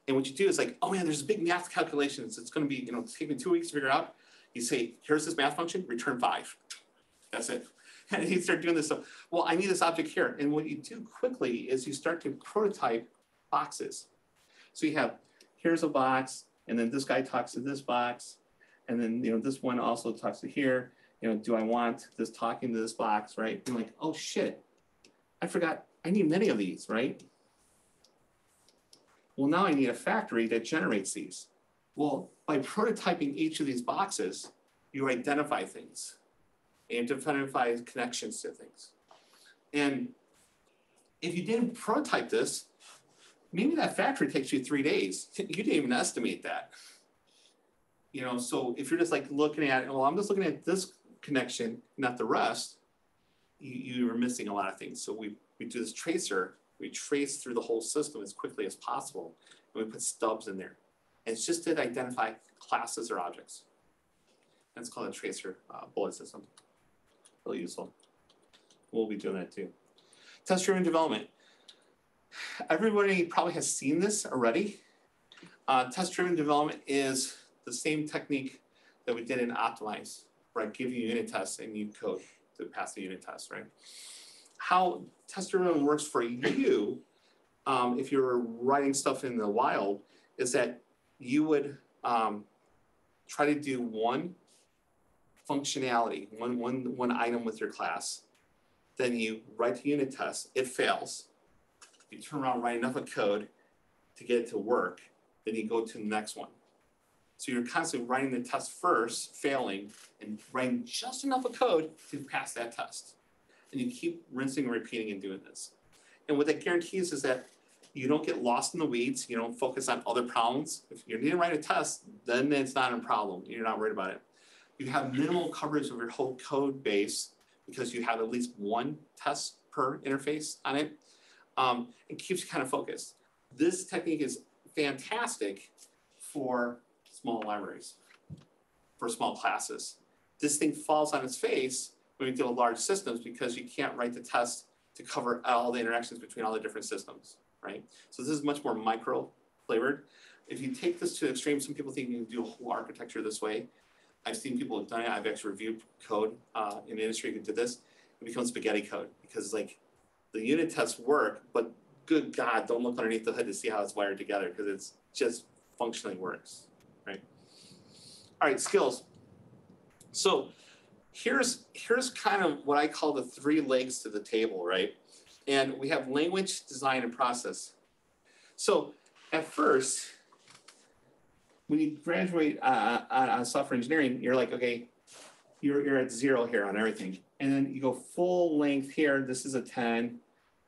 And what you do is like, oh man, there's a big math calculations. It's going to be, you know, take me two weeks to figure out. You say, here's this math function, return five. That's it. And you start doing this stuff. Well, I need this object here. And what you do quickly is you start to prototype boxes. So you have, here's a box, and then this guy talks to this box, and then you know this one also talks to here. You know, do I want this talking to this box, right? You're like, oh shit, I forgot. I need many of these, right? Well, now I need a factory that generates these. Well, by prototyping each of these boxes, you identify things and identify connections to things. And if you didn't prototype this, maybe that factory takes you three days. You didn't even estimate that. You know, so if you're just like looking at, well, I'm just looking at this connection, not the rest, you, you are missing a lot of things. So we, we do this tracer, we trace through the whole system as quickly as possible, and we put stubs in there. And it's just to identify classes or objects. That's called a tracer uh, bullet system. Really useful. We'll be doing that too. Test-driven development. Everybody probably has seen this already. Uh, test-driven development is the same technique that we did in Optimize, where I give you unit tests and you code to pass the unit test, right? How test-driven works for you, um, if you're writing stuff in the wild, is that you would um, try to do one functionality, one, one, one item with your class. Then you write the unit test, it fails. You turn around, write enough of code to get it to work, then you go to the next one. So you're constantly writing the test first, failing, and writing just enough of code to pass that test. And you keep rinsing and repeating and doing this. And what that guarantees is that you don't get lost in the weeds, you don't focus on other problems. If you need to write a test, then it's not a problem. You're not worried about it. You have minimal coverage of your whole code base because you have at least one test per interface on it. Um, it keeps you kind of focused. This technique is fantastic for small libraries, for small classes. This thing falls on its face when you deal with large systems because you can't write the test to cover all the interactions between all the different systems, right? So this is much more micro flavored. If you take this to extreme, some people think you can do a whole architecture this way. I've seen people have done it. I've actually reviewed code uh, in the industry who did this. It becomes spaghetti code because like the unit tests work, but good God, don't look underneath the hood to see how it's wired together because it's just functionally works, right? All right, skills. So here's here's kind of what I call the three legs to the table, right? And we have language, design, and process. So at first, when you graduate uh, on, on software engineering, you're like, okay, you're, you're at zero here on everything. And then you go full length here, this is a 10.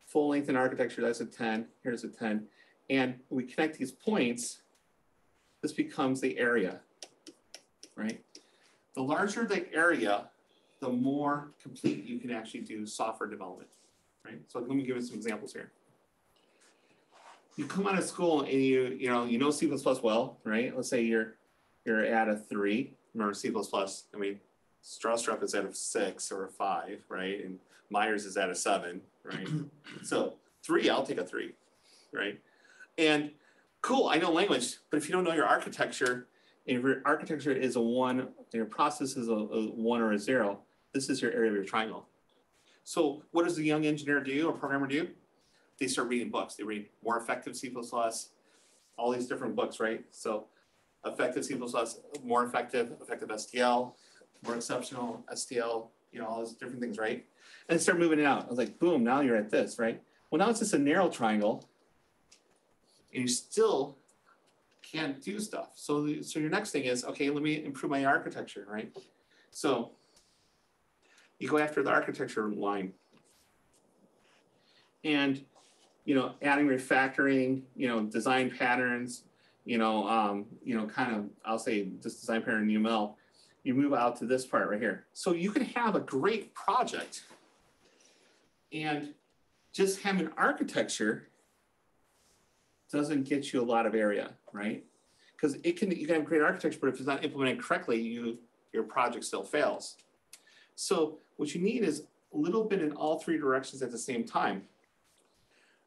Full length in architecture, that's a 10. Here's a 10. And we connect these points, this becomes the area, right? The larger the area, the more complete you can actually do software development, right? So let me give you some examples here you come out of school and you you know you know C++ well, right? Let's say you're you're at a three. Remember C++? I mean, Stroustrup is at a six or a five, right? And Meyers is at a seven, right? so three, I'll take a three, right? And cool, I know language, but if you don't know your architecture, if your architecture is a one, your process is a, a one or a zero, this is your area of your triangle. So what does a young engineer do or programmer do? they start reading books. They read more effective C++, all these different books, right? So effective C++, more effective, effective STL, more exceptional STL, you know, all those different things, right? And start moving it out. I was like, boom, now you're at this, right? Well, now it's just a narrow triangle, and you still can't do stuff. So, the- so your next thing is, okay, let me improve my architecture, right? So you go after the architecture line. And, you know, adding refactoring, you know, design patterns, you know, um, you know, kind of, I'll say this design pattern UML, you move out to this part right here. So you can have a great project and just having architecture doesn't get you a lot of area, right? Because it can, you can have great architecture, but if it's not implemented correctly, you, your project still fails. So what you need is a little bit in all three directions at the same time.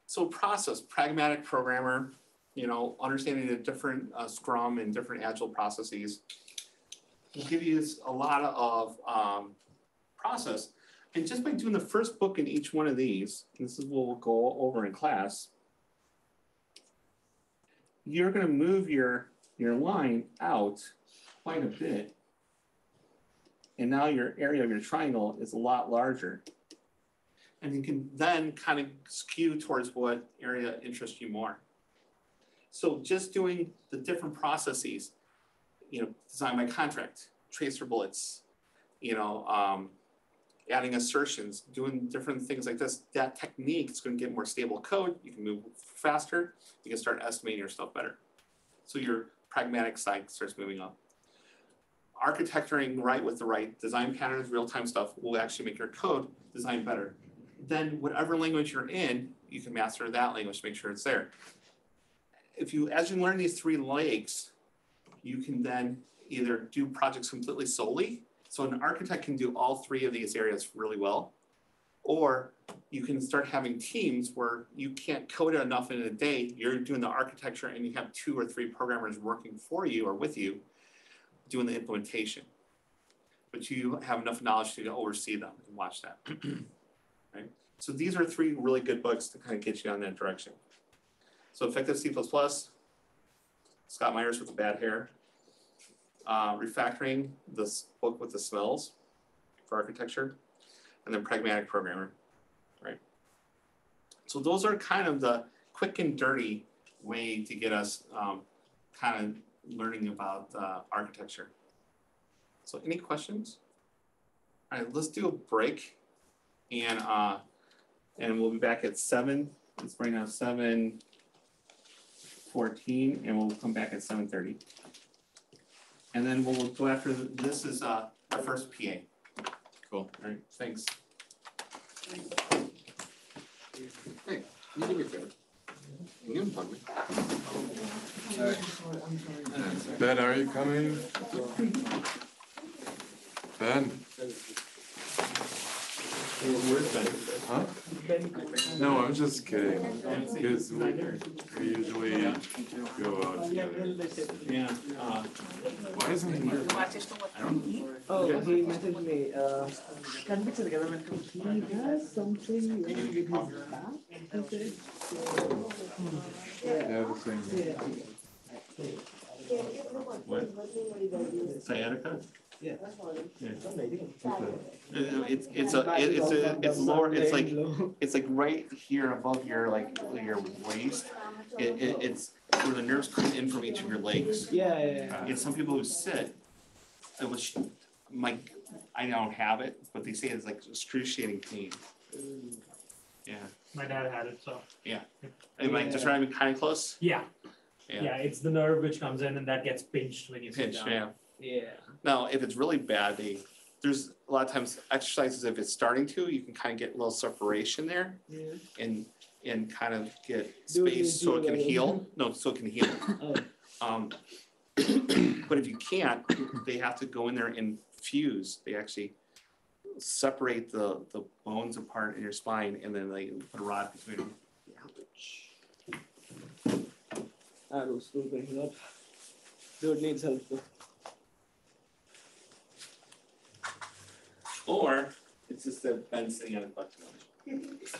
So process, pragmatic programmer, you know, understanding the different uh, Scrum and different Agile processes will give you a lot of um, process. And just by doing the first book in each one of these, this is what we'll go over in class, you're going to move your your line out quite a bit. And now your area of your triangle is a lot larger. And you can then kind of skew towards what area interests you more. So just doing the different processes, you know, design by contract, tracer bullets, you know, um, adding assertions, doing different things like this, that technique is going to get more stable code. You can move faster. You can start estimating your stuff better. So your pragmatic side starts moving up. Architecturing right with the right design patterns, real-time stuff will actually make your code design better. Then whatever language you're in, you can master that language make sure it's there. If you, as you learn these three legs, you can then either do projects completely solely. So an architect can do all three of these areas really well. Or you can start having teams where you can't code it enough in a day. You're doing the architecture and you have two or three programmers working for you or with you doing the implementation. But you have enough knowledge to oversee them and watch that. right? So these are three really good books to kind of get you on that direction. So Effective C++, plus Scott Meyers with the bad hair, uh, Refactoring, this book with the smells for architecture, and then Pragmatic Programmer, right? So those are kind of the quick and dirty way to get us um, kind of learning about uh, architecture. So any questions? All right, let's do a break, and uh, and we'll be back at seven. It's right now seven fourteen, and we'll come back at seven thirty. And then we'll go after, the- this is uh, our first PA. Cool. All right, thanks. Hey, you do me a favor? Can you unplug me? Ben, are you coming? Ben? Where's Ben? Huh? No, I'm just kidding. Because we we usually go out together. Yeah. uh, Why isn't he? I. Oh, he messaged me, uh, can we together he has something with his back, he said. Yeah, the same. Sciatica? Yeah. Yeah. It's, it's a, it- it's a, it's lower, it's like, it's like right here above your, like, your waist. It, it, it's where the nerves come in from each of your legs. Yeah, yeah, yeah. And some people who sit, it was, my, I don't have it, but they say it's like excruciating pain. Mm. Yeah. My dad had it, so. Yeah. Am I describing kind of close? Yeah. Yeah, it's the nerve which comes in and that gets pinched when you sit Pinch, down. yeah. Yeah. Now, if it's really bad, they, there's a lot of times exercises, if it's starting to, you can kind of get a little separation there Yeah. and, and kind of get Do it space so it can into- heal. No, so it can heal. Oh. Um, but if you can't, they have to go in there and fuse. They actually separate the, the bones apart in your spine and then they put a rod between them. I was still picking up. Dude needs help though. Or it's just that Ben sitting on his butt too much.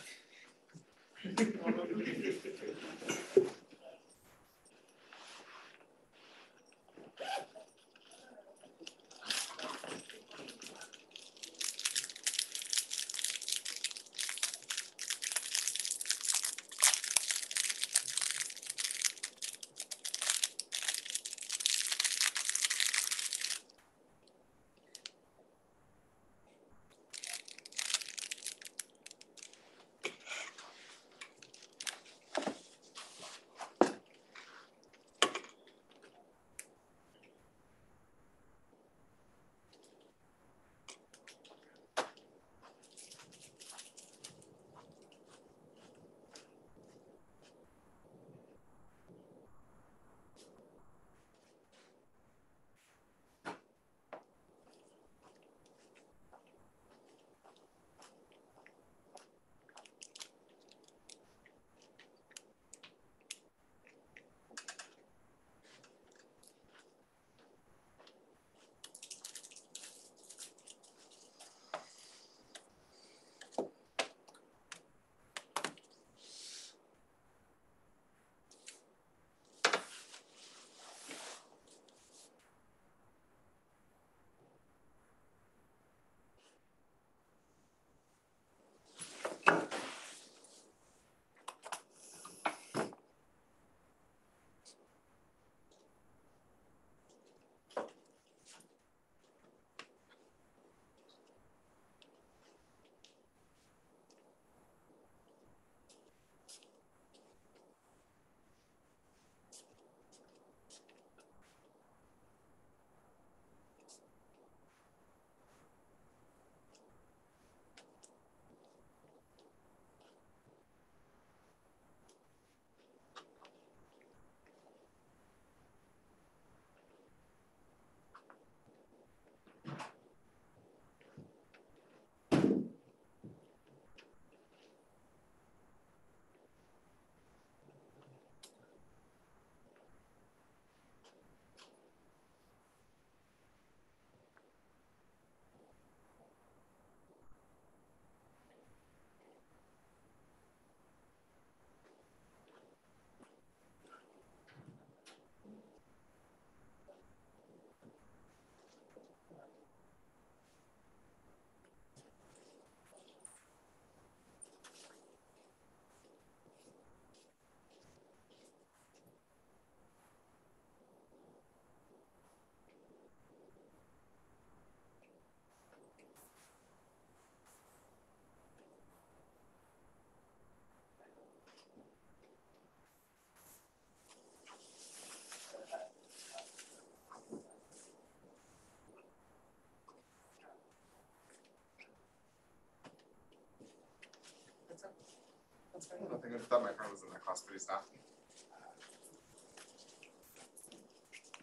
Nothing, I thought my friend was in that class, but he's not.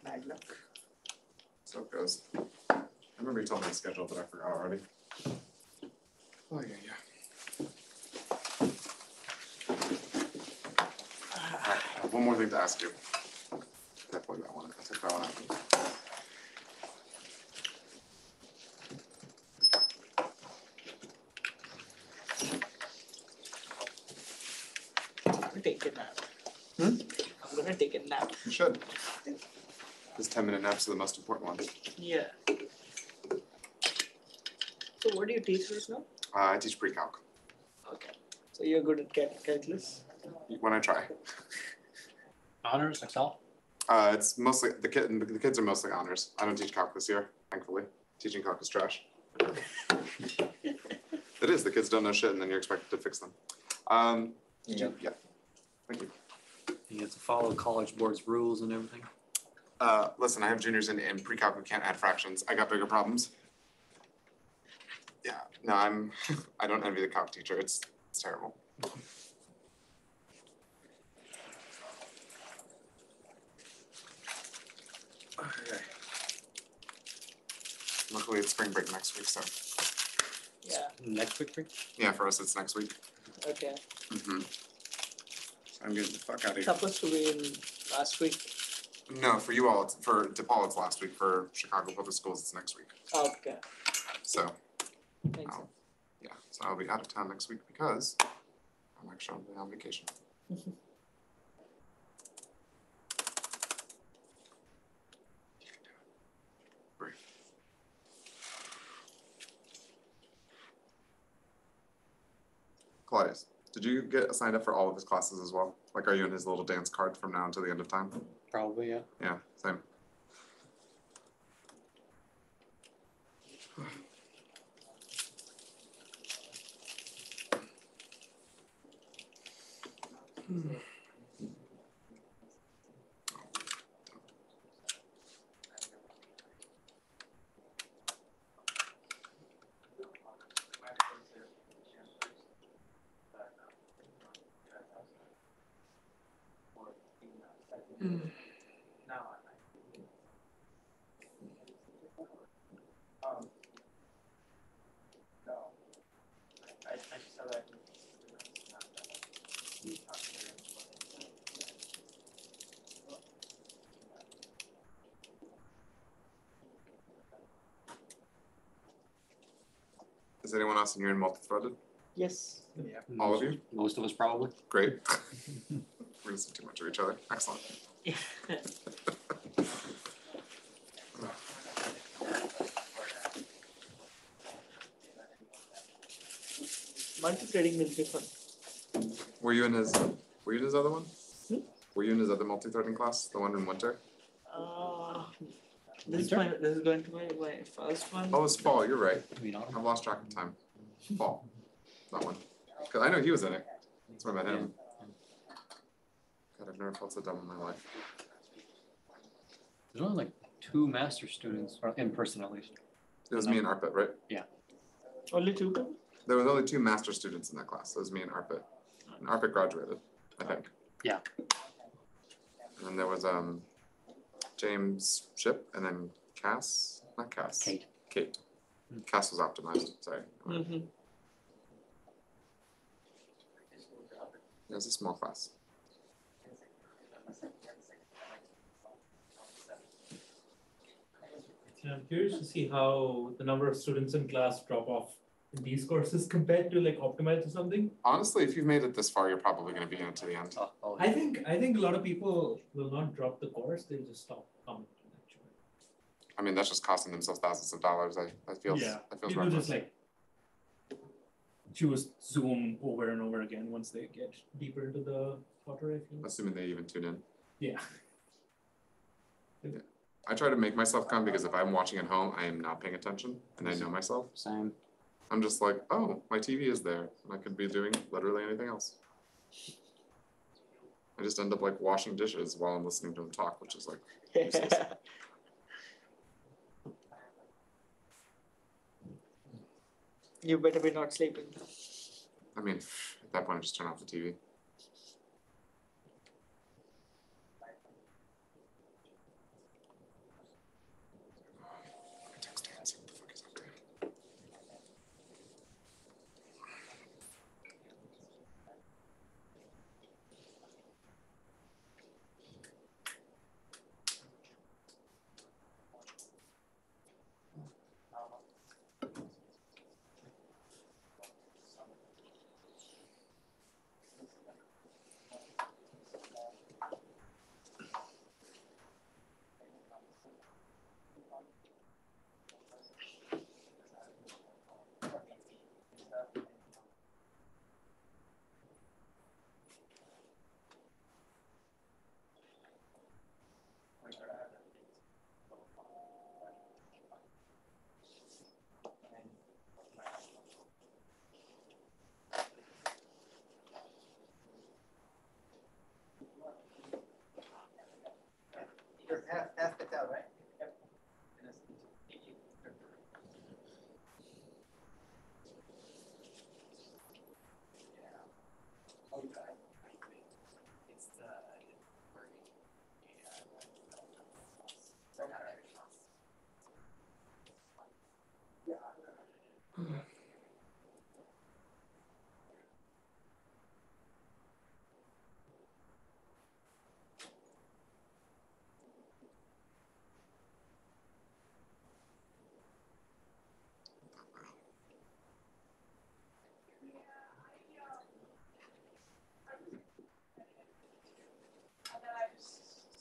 Bad luck. So it goes. I remember you told me the schedule, but I forgot already. Oh, yeah, yeah. I have one more thing to ask you. Definitely that one, I took that one out. I'm gonna take a nap. Hmm? I'm gonna take a nap. You should. This ten minute naps are the most important ones. Yeah. So what do you teach right now? Uh, I teach pre-calc, Okay. So you're good at cal- calculus? when I try. Honors, Excel? Uh, it's mostly, the kid, the kids are mostly honors. I don't teach calc this year, thankfully. Teaching calc is trash. It is, the kids don't know shit and then you're expected to fix them. Um, did you- yeah, thank you. You have to follow college board's rules and everything. Uh, listen, I have juniors in, in pre-calc who can't add fractions. I got bigger problems. Yeah, no, I'm, I don't envy the calc teacher. It's, it's terrible. Okay. Luckily, it's spring break next week, so, Yeah, Next week, Rick? yeah, for us, it's next week. okay. Mm-hmm. So I'm getting the fuck out of It's here. supposed to be in last week. No, for you all, it's, for DePaul, it's last week. For Chicago Public Schools, it's next week. Oh, okay, So, makes Oh. yeah, so I'll be out of town next week because I'm actually on vacation. sense. Great. Claudius, did you get signed up for all of his classes as well? Like, are you in his little dance card from now until the end of time? Probably, yeah. Yeah, same. Hmm. Is anyone else in here in multi-threaded? Yes. All of you? Most of us probably. Great. We're gonna too much of each other. Excellent. Multi-threading will be fun. Were you in his, were you in his other one? Hmm? Were you in his other multi-threading class, the one in winter? This is my, this is going to be my first one. Oh, it's fall, you're right. I mean, I've lost track of time. Fall, that one. Cause I know he was in it. That's where I met him. God, I've never felt so dumb in my life. There's only like two master students, or in person at least. It was me and Arpit, right? Yeah. Only two? There was only two master students in that class. It was me and Arpit. And Arpit graduated, I think. Yeah. And then there was um James Ship and then Cass, not Cass. Kate. Kate. Cass was optimized, sorry. Mm-hmm. It was a small class. Yeah, I'm curious to see how the number of students in class drop off in these courses compared to like optimized or something. Honestly, if you've made it this far, you're probably gonna be in it to the end. Oh, oh, I think I think a lot of people will not drop the course; they'll just stop coming. Actually, I mean, that's just costing themselves thousands of dollars. I, that feels, yeah, that feels people reckless. just like choose Zoom over and over again once they get deeper into the water. I feel. Assuming they even tune in. Yeah. Yeah. I try to make myself come because if I'm watching at home, I am not paying attention and I know myself. Same. I'm just like, oh, my TV is there and I could be doing literally anything else. I just end up like washing dishes while I'm listening to them talk, which is like useless. You better be not sleeping. I mean, at that point, I just turn off the TV.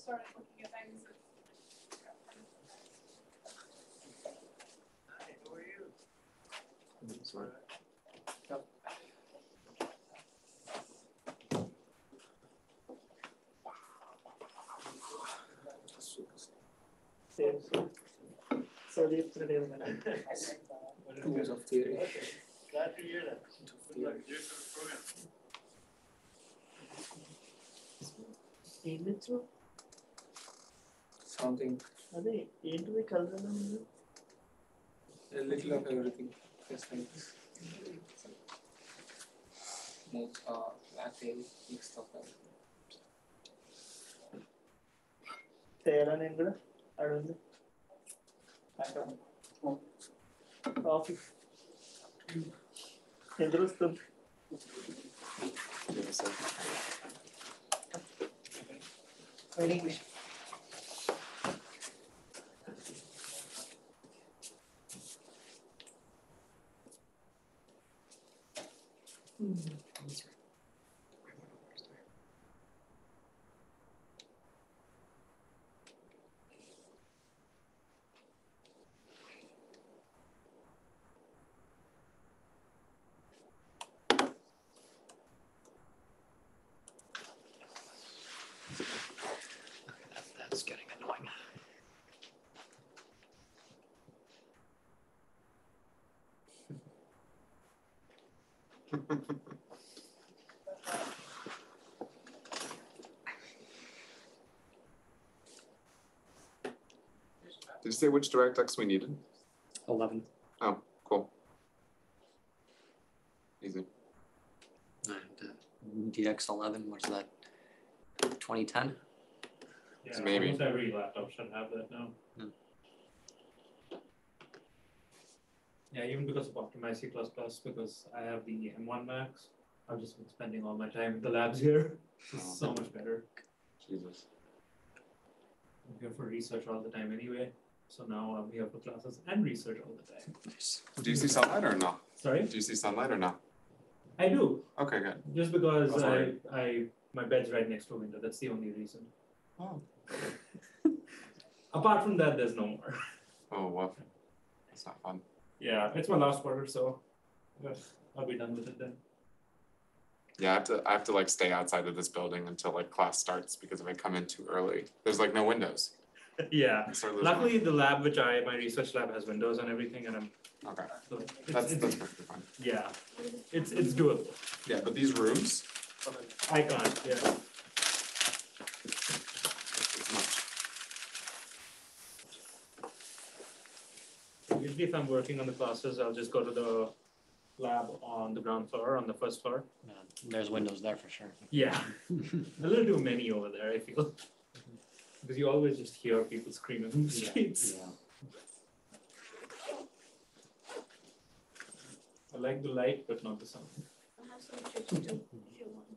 Started looking at things. Same, so. So the yesterday. Two years of theory. Glad to hear that. ఏంటి Something, అదే ఏంటిది colour ఉంది a little of everything, just like this. Most, uh, latte, mixed of everything. తేడా నేను కూడా అడుగుంది coffee నిద్ర వస్తుంది English That's Did you say which DirectX we needed? Eleven. Oh, cool. Easy. And uh, DX eleven, what's that? Twenty ten? Yeah, Maybe. almost every laptop should have that now. Hmm. Yeah, even because of Optimize C++, because I have the M1 Max, I've just been spending all my time in the labs here. This is so oh. much better. Jesus. I'm here for research all the time anyway, so now I'm here for classes and research all the time. Nice. Do you see sunlight or no? Sorry? Do you see sunlight or no? I do, Okay, good. just because I I. I, my bed's right next to a window, that's the only reason. Oh. Apart from that, there's no more. Oh, well. That's not fun. Yeah, it's my last quarter, so I'll be done with it then. Yeah, I have to I have to like stay outside of this building until like class starts because if I come in too early, there's like no windows. Yeah, luckily the lab which I, my research lab has windows and everything and I'm, Okay. so it's, That's it's, that's perfectly fine. yeah, it's, it's doable. Yeah, but these rooms, I can't, yeah. it's much. Usually if I'm working on the classes, I'll just go to the lab on the ground floor, on the first floor. Yeah, There's windows there for sure. Yeah, a little too many over there, I feel. Because you always just hear people screaming in the Yeah, streets. yeah. I like the light, but not the sound. I have some chips too, if you want.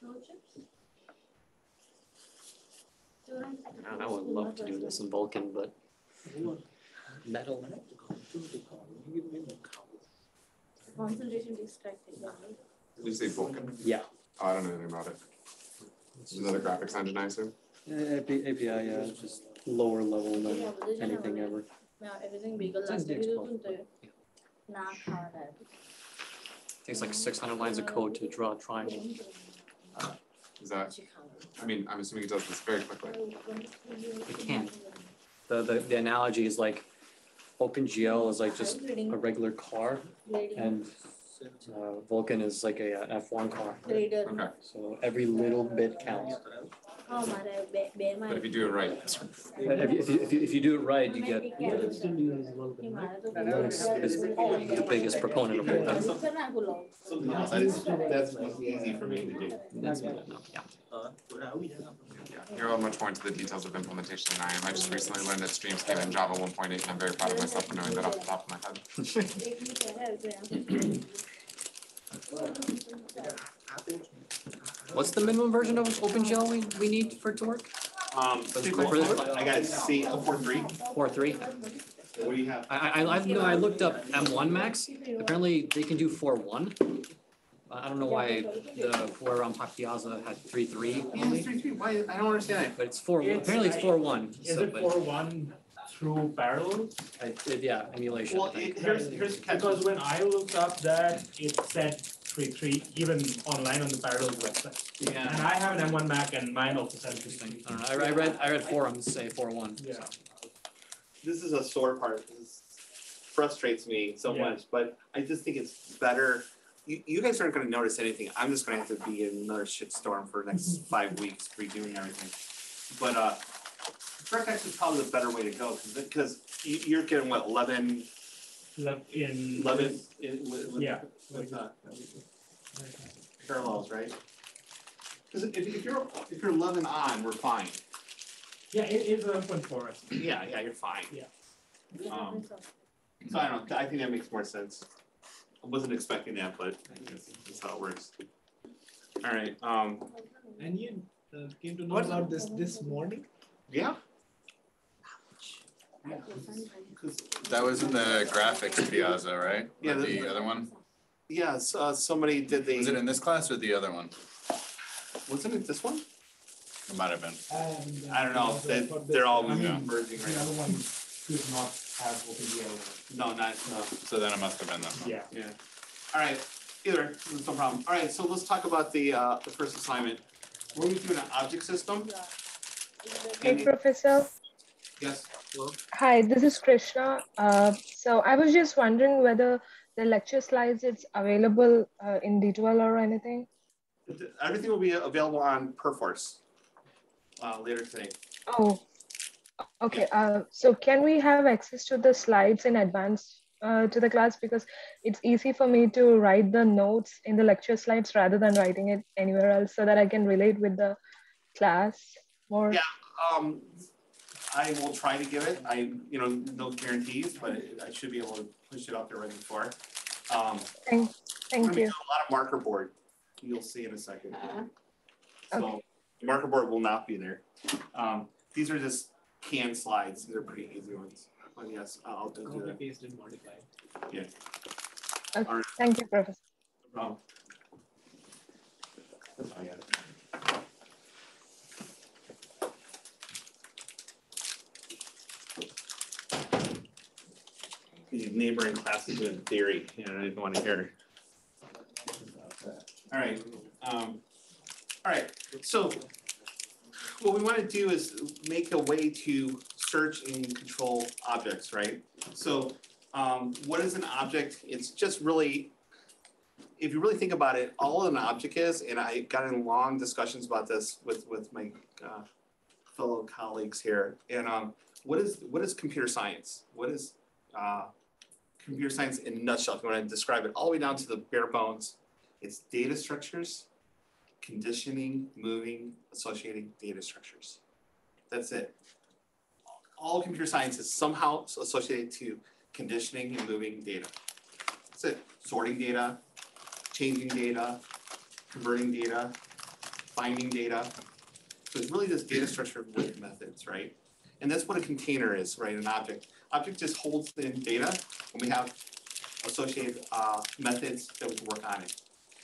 No chips? Students, Man, I would love to do this in Vulkan, but metal. Concentration distracted, yeah. Did you say Vulkan? Yeah. Oh, I don't know anything about it. Is that a graphics engine, uh, I assume? API, API, yeah, just lower level than Yeah, but they just anything ever. Yeah, everything bigger It's in last the year it? Nah, how that. Takes like six hundred lines of code to draw a triangle. Is that, I mean, I'm assuming it does this very quickly. It can. The, the, the analogy is like OpenGL is like just a regular car and uh, Vulkan is like a uh, F1 car. Okay. So every little bit counts. Oh, my, bear, bear my. But if you do it right, it's But if you, if you, if you, if you do it right, you get Linux is the biggest proponent of Vulkan. Something else, that's, that's easy for me to do. That's, yeah. you're all much more into the details of implementation than I am. I just recently learned that streams came in Java one point eight, and I'm very proud of myself for knowing that off the top of my head. What's the minimum version of OpenGL we, we need for it to work? Um, For the- for for this, I got C four three. Four three? What do you have? I, I, I've, no, I looked up M1 max, apparently they can do four one. I don't know why the four on Piazza had three three Yeah, only, three, three, why, I don't understand. but it's four, It's- apparently it's four one, Is so, it but, for one through parallel? I, it- yeah, emulation, Well, think. it, here's, here's the catch. Because when I looked up that, it said Three, three, even online on the parallel website. Yeah. And I have an M1 Mac and mine also says interesting. Uh, I. I, I read I read forums say 4.1. Yeah. So. This is a sore part. This frustrates me so yeah. much, but I just think it's better. You, you guys aren't going to notice anything. I'm just going to have to be in another shitstorm for the next five weeks redoing everything. But uh, DirectX is probably the better way to go because you're getting what 11 Love in Levin, in, with, with, Yeah. with, uh, parallels, right? Because if, if you're, if you're loving on, we're fine. Yeah, it is an open for us. Yeah, yeah, you're fine. Um, So I don't, know, I think that makes more sense. I wasn't expecting that, but that's, that's how it works. All right, um, And you uh, came to know What? about this this morning? yeah, that was in the graphics Piazza, right? Yeah, Or the- The other one? Yeah, uh, somebody did the Was it the, in this class or the other one? wasn't it this one? It might have been. And, uh, I don't know, for they, the- they're all I mean, merging right The now. other one does not have OpenGL. No, not, no, So then it must have been this one. Yeah. yeah. Alright, either, there's no problem. Alright, so let's talk about the, uh, the first assignment. We're gonna do an object system. Hey, Amy? Professor. Yes, hello? Hi, this is Krishna. Uh, so I was just wondering whether the lecture slides it's available uh, in D2L or anything. Everything will be available on Perforce, uh, later today. Oh, okay. Uh, so can we have access to the slides in advance uh, to the class because it's easy for me to write the notes in the lecture slides rather than writing it anywhere else so that I can relate with the class more. Yeah, um, I will try to give it, I, you know, no guarantees, but I should be able to push it out there right before. Um, Thank, we're thank you. a lot of marker board, you'll see in a second. Okay. So, the marker board will not be there. Um, these are just canned slides, these are pretty easy ones, but yes, I'll do Copy, that, paste, and modify. yeah. Okay, Alright. Thank you, Professor. No problem. I got neighboring classes in theory, you know, I didn't want to hear. All right, um, all right, so what we want to do is make a way to search and control objects, right? So, um, what is an object? It's just really if you really think about it, all an object is, and I got in long discussions about this with with my uh, fellow colleagues here. And um, what is what is computer science? What is uh, computer science in a nutshell, if you want to describe it all the way down to the bare bones, it's data structures, conditioning, moving, associating data structures. That's it. All computer science is somehow associated to conditioning and moving data. That's it. Sorting data, changing data, converting data, finding data. So it's really this data structure with methods, right? And that's what a container is, right? An object. Object just holds in data, and we have associated uh, methods that we can work on it.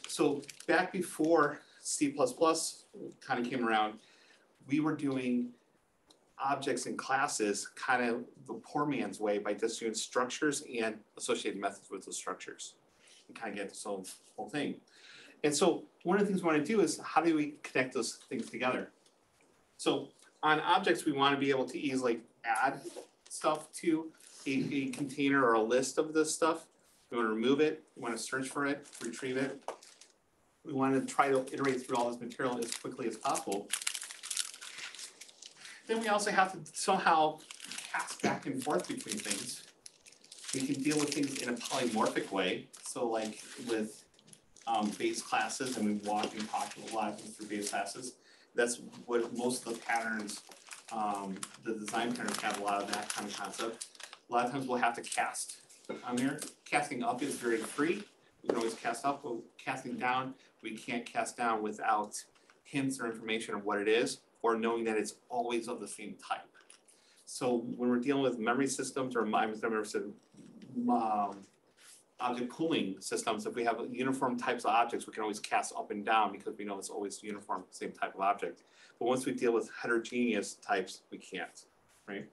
So back before C++ kind of came around, we were doing objects and classes kind of the poor man's way by just doing structures and associated methods with those structures and kind of get this whole, whole thing. And so one of the things we want to do is how do we connect those things together? So on objects, we want to be able to easily add stuff to a, a container or a list of this stuff. We want to remove it, we want to search for it, retrieve it. We want to try to iterate through all this material as quickly as possible. Then we also have to somehow pass back and forth between things. We can deal with things in a polymorphic way. So like with um, base classes, and we've walk and talk a lot through base classes. That's what most of the patterns, um, the design patterns have a lot of that kind of concept. A lot of times we'll have to cast on there. Casting up is very free. We can always cast up, but casting down, we can't cast down without hints or information of what it is, or knowing that it's always of the same type. So when we're dealing with memory systems or memory systems, um, object pooling systems, if we have uniform types of objects, we can always cast up and down because we know it's always uniform, same type of object. But once we deal with heterogeneous types, we can't, right?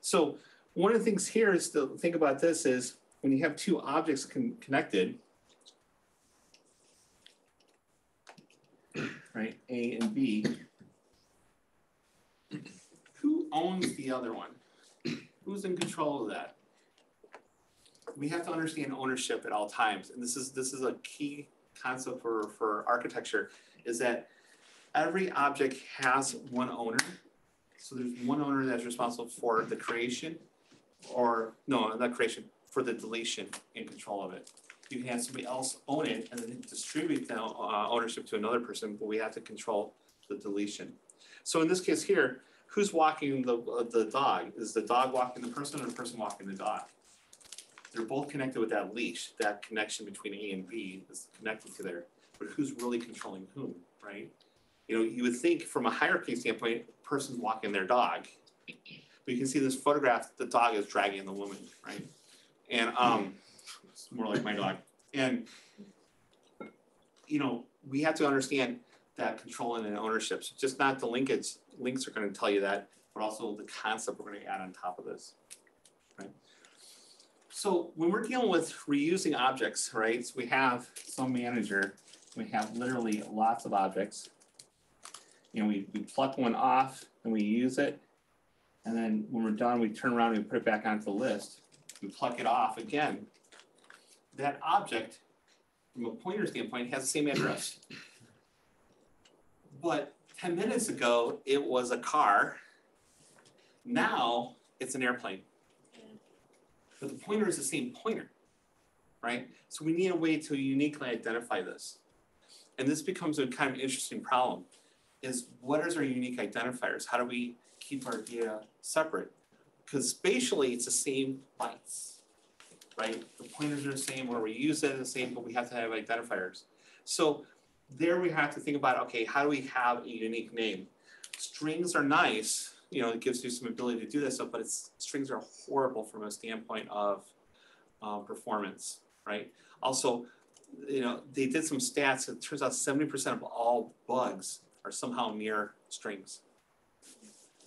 So one of the things here is to think about this is when you have two objects con connected, right, A and B, who owns the other one? Who's in control of that? we have to understand ownership at all times. And this is this is a key concept for, for architecture, is that every object has one owner. So there's one owner that's responsible for the creation, or no, not creation, for the deletion and control of it. You can have somebody else own it and then distribute the uh, ownership to another person, but we have to control the deletion. So in this case here, who's walking the, uh, the dog? Is the dog walking the person or the person walking the dog? they're both connected with that leash, that connection between A and B is connected to there. But who's really controlling whom, right? You know, you would think from a hierarchy standpoint, person's walking their dog. But you can see this photograph, the dog is dragging the woman, right? And um, it's more like my dog. And you know, we have to understand that control and ownership. So just not the linkage, links are going to tell you that, but also the concept we're going to add on top of this. Right? So when we're dealing with reusing objects, right, so we have some manager, we have literally lots of objects. You know, we, we pluck one off and we use it. And then when we're done, we turn around and we put it back onto the list. We pluck it off again. That object, from a pointer standpoint, has the same address. But 10 minutes ago, it was a car. Now it's an airplane but the pointer is the same pointer, right? So we need a way to uniquely identify this. And this becomes a kind of interesting problem, is what is our unique identifiers? How do we keep our data separate? Because spatially, it's the same bytes, right? The pointers are the same, where we use it the same, but we have to have identifiers. So there we have to think about, okay, how do we have a unique name? Strings are nice, you know, it gives you some ability to do this stuff, but it's strings are horrible from a standpoint of um, performance, right? Also, you know, they did some stats. It turns out 70% of all bugs are somehow near strings,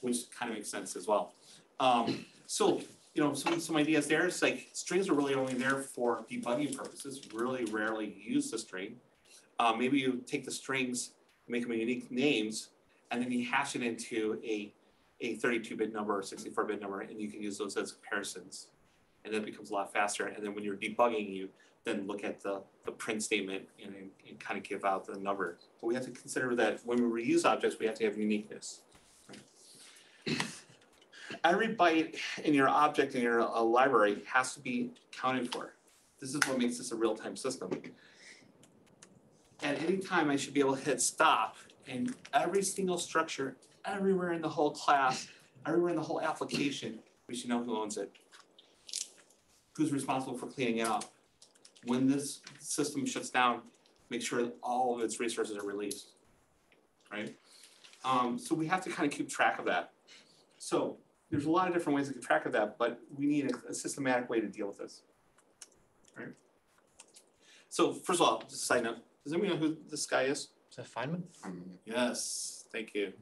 which kind of makes sense as well. Um, so, you know, some, some ideas there. It's like strings are really only there for debugging purposes. Really rarely use the string. Uh, maybe you take the strings, make them unique names, and then you hash it into a a 32-bit number or 64-bit number, and you can use those as comparisons. And that becomes a lot faster. And then when you're debugging, you then look at the, the print statement and, and kind of give out the number. But we have to consider that when we reuse objects, we have to have uniqueness. Every byte in your object in your uh, library has to be accounted for. This is what makes this a real-time system. At any time, I should be able to hit stop and every single structure, everywhere in the whole class, everywhere in the whole application, we should know who owns it. Who's responsible for cleaning it up? When this system shuts down, make sure all of its resources are released, right? Um, so we have to kind of keep track of that. So there's a lot of different ways to keep track of that, but we need a, a systematic way to deal with this. Right? So first of all, just a side note, does anybody know who this guy is? Is that Feynman? Yes, thank you.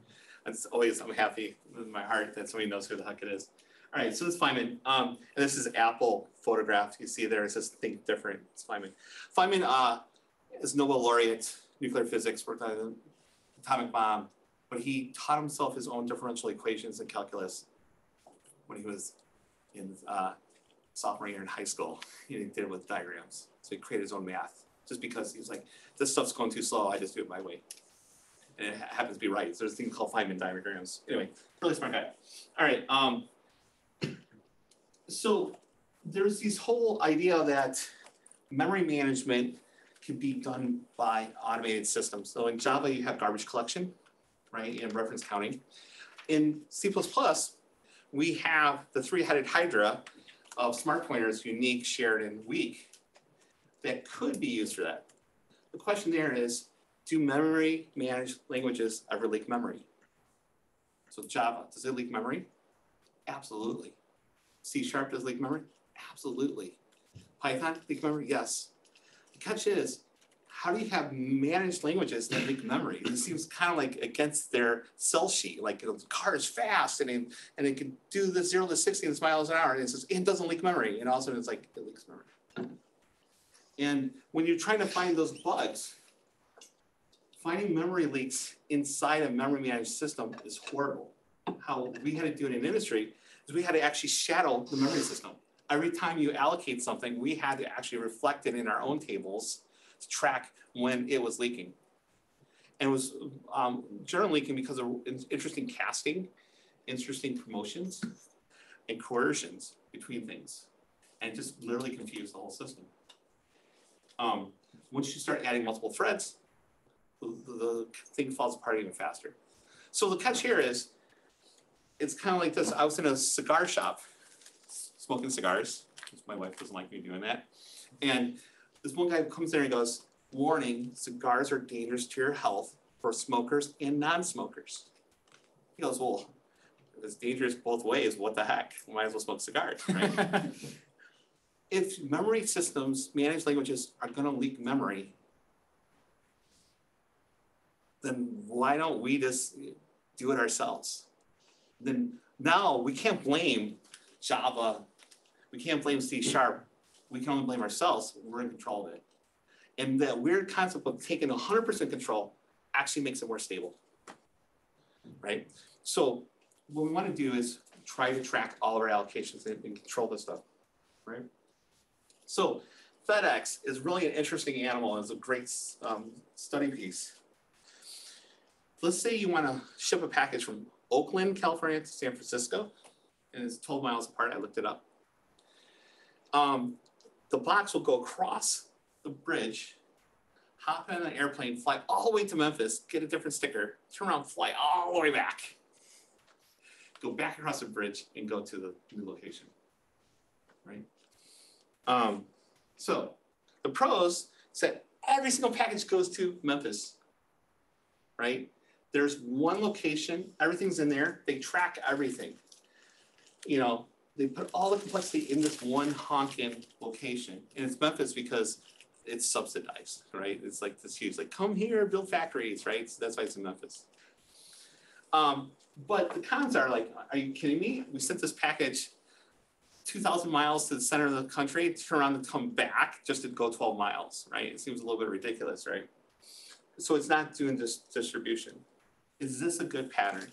That's always, I'm happy in my heart that somebody knows who the heck it is. All right, so this is Feynman. Um, and this is Apple photograph. You see there, it says think different. It's Feynman. Feynman uh, is Nobel laureate, nuclear physics, worked on the atomic bomb, but he taught himself his own differential equations and calculus when he was in uh, sophomore year in high school. He did it with diagrams. So he created his own math just because he was like, this stuff's going too slow. I just do it my way. And it ha- happens to be right. So there's a thing called Feynman diagrams. Anyway, really smart guy. All right. Um, so there's this whole idea that memory management can be done by automated systems. So in Java, you have garbage collection, right, and reference counting. In C++, we have the three-headed hydra of smart pointers, unique, shared, and weak, that could be used for that. The question there is, do memory managed languages ever leak memory? So Java, does it leak memory? Absolutely. C sharp does leak memory? Absolutely. Python leak memory? Yes. The catch is, how do you have managed languages that leak memory? It seems kind of like against their sell sheet, like the car is fast and it, and it can do the zero to 60 miles an hour and it says it doesn't leak memory. And all of a sudden it's like, it leaks memory. And when you're trying to find those bugs, finding memory leaks inside a memory managed system is horrible. How we had to do it in industry is we had to actually shadow the memory system. Every time you allocate something, we had to actually reflect it in our own tables to track when it was leaking. And it was um, generally leaking because of interesting casting, interesting promotions, and coercions between things, and just literally confused the whole system. Um, once you start adding multiple threads, the, the thing falls apart even faster. So the catch here is, it's kind of like this. I was in a cigar shop smoking cigars. My wife doesn't like me doing that. And this one guy comes there and goes, warning, cigars are dangerous to your health for smokers and non-smokers. He goes, well, if it's dangerous both ways, what the heck? We might as well smoke cigars, right? if memory systems, managed languages are gonna leak memory, then why don't we just do it ourselves? Then now we can't blame Java, we can't blame C sharp, we can only blame ourselves, we're in control of it. And that weird concept of taking 100% control actually makes it more stable, right? So what we wanna do is try to track all of our allocations and, and control this stuff, right? So FedEx is really an interesting animal it's a great um, study piece. Let's say you want to ship a package from Oakland, California to San Francisco, and it's 12 miles apart. I looked it up. Um, the box will go across the bridge, hop in an airplane, fly all the way to Memphis, get a different sticker, turn around, fly all the way back, go back across the bridge, and go to the new location. Right? Um, so the pros said every single package goes to Memphis, right? There's one location, everything's in there, they track everything. You know, they put all the complexity in this one honking location. And it's Memphis because it's subsidized, right? It's like this huge, like, come here, build factories, right? So that's why it's in Memphis. Um, but the cons are like, are you kidding me? We sent this package 2,000 miles to the center of the country, turn around and come back just to go 12 miles, right? It seems a little bit ridiculous, right? So it's not doing this distribution. Is this a good pattern?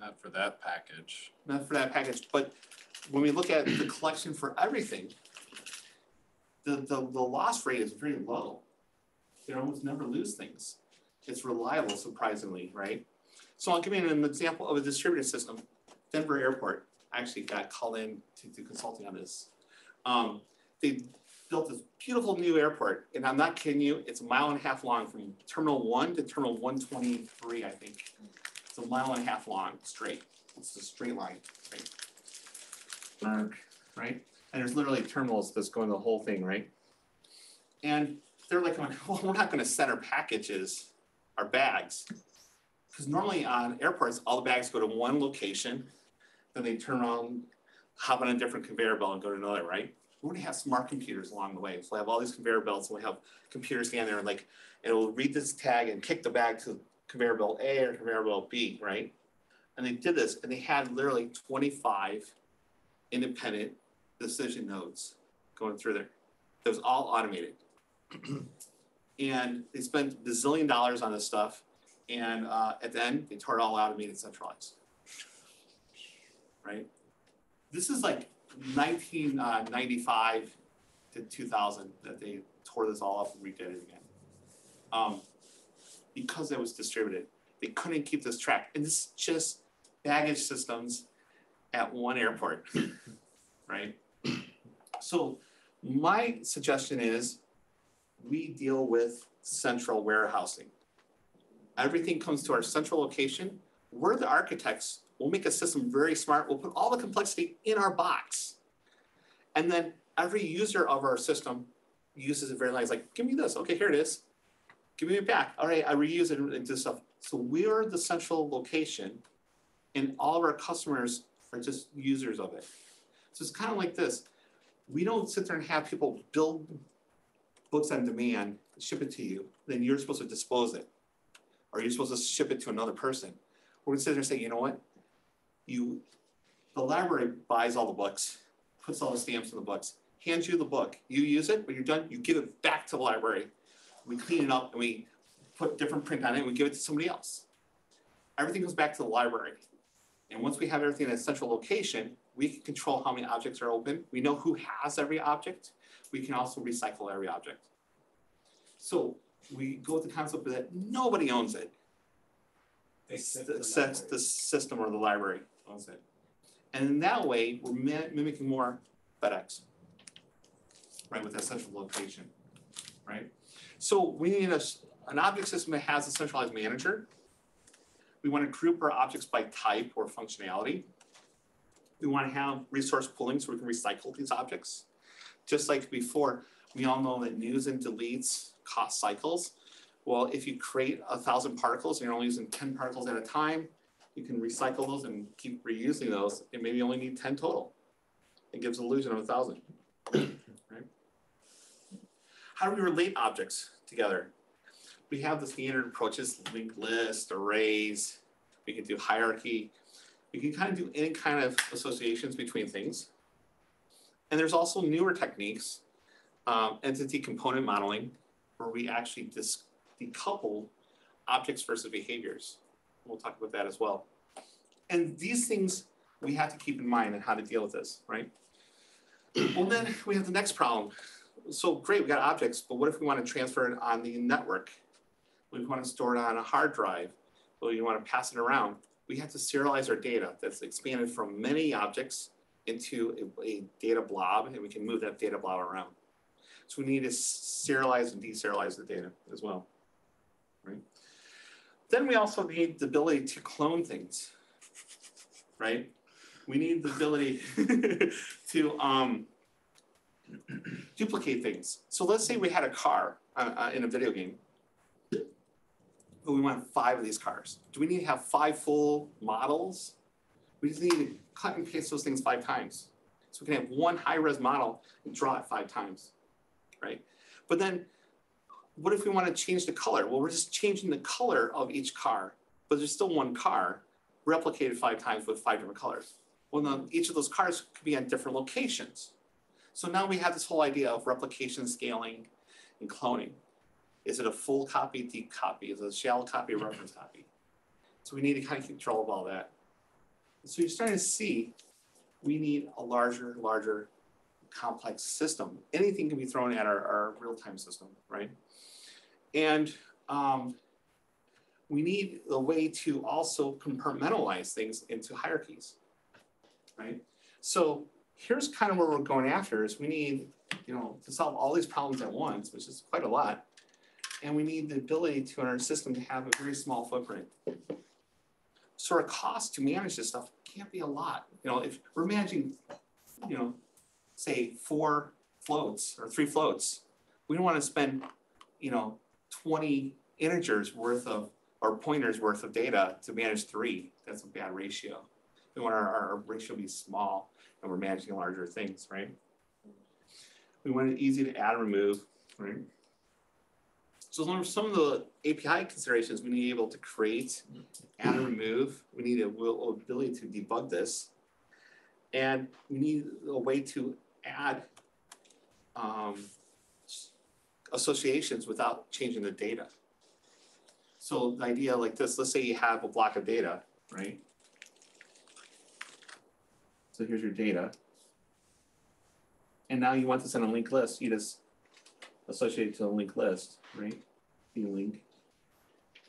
Not for that package. Not for that package, but when we look at the collection for everything, the, the, the loss rate is very low. They almost never lose things. It's reliable, surprisingly, right? So I'll give you an example of a distributed system. Denver Airport, actually got called in to do consulting on this. Um, they built this beautiful new airport, and I'm not kidding you, it's a mile and a half long from Terminal One to Terminal one twenty-three, I think. A mile and a half long, straight, it's a straight line, right? Right, and there's literally terminals that's going the whole thing, right? And they're like, well, we're not gonna send our packages, our bags. Because normally on airports, all the bags go to one location, then they turn around, hop on a different conveyor belt and go to another, right? We're gonna have smart computers along the way. So we have all these conveyor belts and we have computers stand there and like, it will read this tag and kick the bag to conveyor belt A or conveyor belt B, right? And they did this and they had literally twenty-five independent decision nodes going through there. It was all automated. and they spent bazillion dollars on this stuff. And uh, at the end, they tore it all out and made it centralized. Right? This is like 1995 to 2000 that they tore this all up and redid it again. Um, because it was distributed, they couldn't keep this track. And this is just baggage systems at one airport, right? So my suggestion is we deal with central warehousing. Everything comes to our central location. We're the architects. We'll make a system very smart. We'll put all the complexity in our box. And then every user of our system uses it very nice. Like, give me this. Okay, here it is. Give me it back. All right, I reuse it into stuff. So we're the central location, and all of our customers are just users of it. So it's kind of like this. We don't sit there and have people build books on demand, ship it to you, then you're supposed to dispose it. Or you're supposed to ship it to another person. We're gonna sit there and say, you know what? You, the library buys all the books, puts all the stamps in the books, hands you the book. You use it, when you're done, you give it back to the library. We clean it up and we put different print on it and we give it to somebody else. Everything goes back to the library. And once we have everything in a central location, we can control how many objects are open. We know who has every object. We can also recycle every object. So we go with the concept that nobody owns it. Except the, the the system or the library owns it. And in that way, we're mimicking more FedEx, right, with that central location, right? So we need a, an object system that has a centralized manager. We want to group our objects by type or functionality. We want to have resource pooling so we can recycle these objects. Just like before, we all know that news and deletes cost cycles. Well, if you create a thousand particles and you're only using ten particles at a time, you can recycle those and keep reusing those, and maybe only need ten total. It gives an illusion of a thousand? How do we relate objects together? We have the standard approaches, linked list, arrays, we can do hierarchy. We can kind of do any kind of associations between things. And there's also newer techniques, um, entity component modeling, where we actually decouple objects versus behaviors. We'll talk about that as well. And these things we have to keep in mind and how to deal with this, right? Well, then we have the next problem. So great, we got objects, but what if we want to transfer it on the network? We want to store it on a hard drive. Well, you want to pass it around. We have to serialize our data that's expanded from many objects into a, a data blob, and we can move that data blob around. So we need to serialize and deserialize the data as well, right? Then we also need the ability to clone things, right? We need the ability to um, duplicate things. So let's say we had a car uh, uh, in a video game, but we want five of these cars. Do we need to have five full models? We just need to cut and paste those things five times. So we can have one high-res model and draw it five times, right? But then what if we want to change the color? Well, we're just changing the color of each car, but there's still one car replicated five times with five different colors. Well, then each of those cars could be on different locations. So now we have this whole idea of replication scaling and cloning. Is it a full copy, deep copy? Is it a shallow copy, reference copy? So we need to kind of control of all that. So you're starting to see we need a larger, larger, complex system. Anything can be thrown at our, our real-time system, right? And um, we need a way to also compartmentalize things into hierarchies, right? So here's kind of where we're going after is we need, you know, to solve all these problems at once, which is quite a lot. And we need the ability to, in our system, to have a very small footprint. So our cost to manage this stuff can't be a lot. You know, if we're managing, you know, say four floats or three floats, we don't want to spend, you know, 20 integers worth of or pointers worth of data to manage three. That's a bad ratio. We want our, our ratio to be small and we're managing larger things, right? We want it easy to add and remove, right? So some of the API considerations, we need to be able to create, add and remove. We need a will ability to debug this. And we need a way to add um, associations without changing the data. So the idea like this, let's say you have a block of data, right? So here's your data. And now you want to send a linked list, you just associate it to a linked list, right? You link.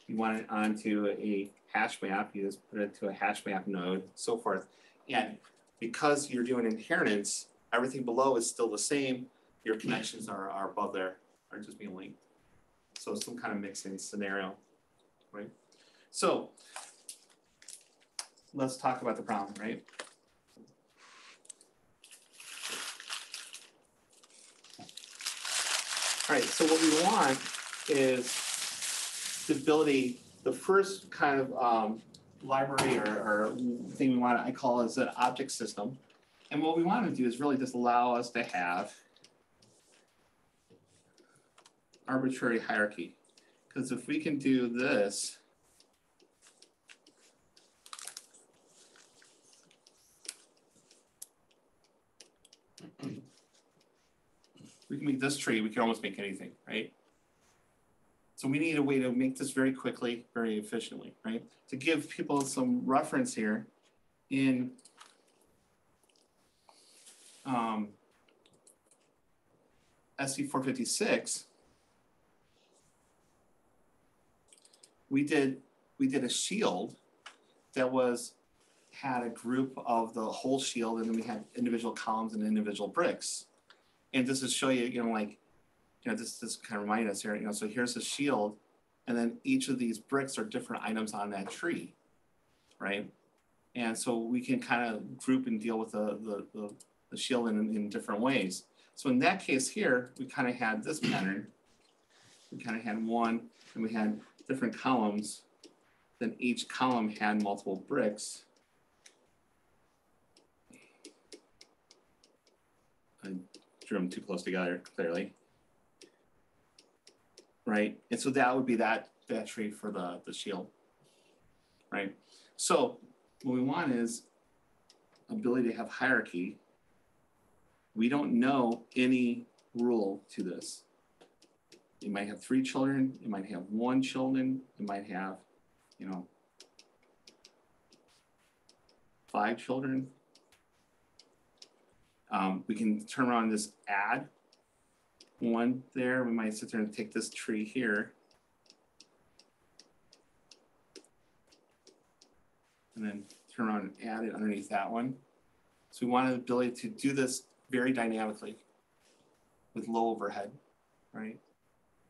You want it onto a hash map, you just put it to a hash map node, so forth. And because you're doing inheritance, everything below is still the same. Your connections are, are above there, are just being linked. So some kind of mixing scenario, right? So let's talk about the problem, right? All right, so what we want is the ability, the first kind of um, library or, or thing we want, to, I call is an object system. And what we want to do is really just allow us to have arbitrary hierarchy. Because if we can do this, can make this tree, we can almost make anything, right? So we need a way to make this very quickly, very efficiently, right? To give people some reference here in um, SE 456, we did we did a shield that was had a group of the whole shield and then we had individual columns and individual bricks. And this is show you, you know, like, you know, this this kind of remind us here, you know, so here's a shield, and then each of these bricks are different items on that tree, right? And so we can kind of group and deal with the the, the, the shield in, in different ways. So in that case here, we kind of had this pattern. We kind of had one, and we had different columns. Then each column had multiple bricks. I drew them too close together, clearly. Right, and so that would be that, tree for the, the shield. Right, so what we want is ability to have hierarchy. We don't know any rule to this. You might have three children, you might have one children, you might have, you know, five children. Um, we can turn around just add one there. We might sit there and take this tree here. And then turn around and add it underneath that one. So we want the ability to do this very dynamically with low overhead, right?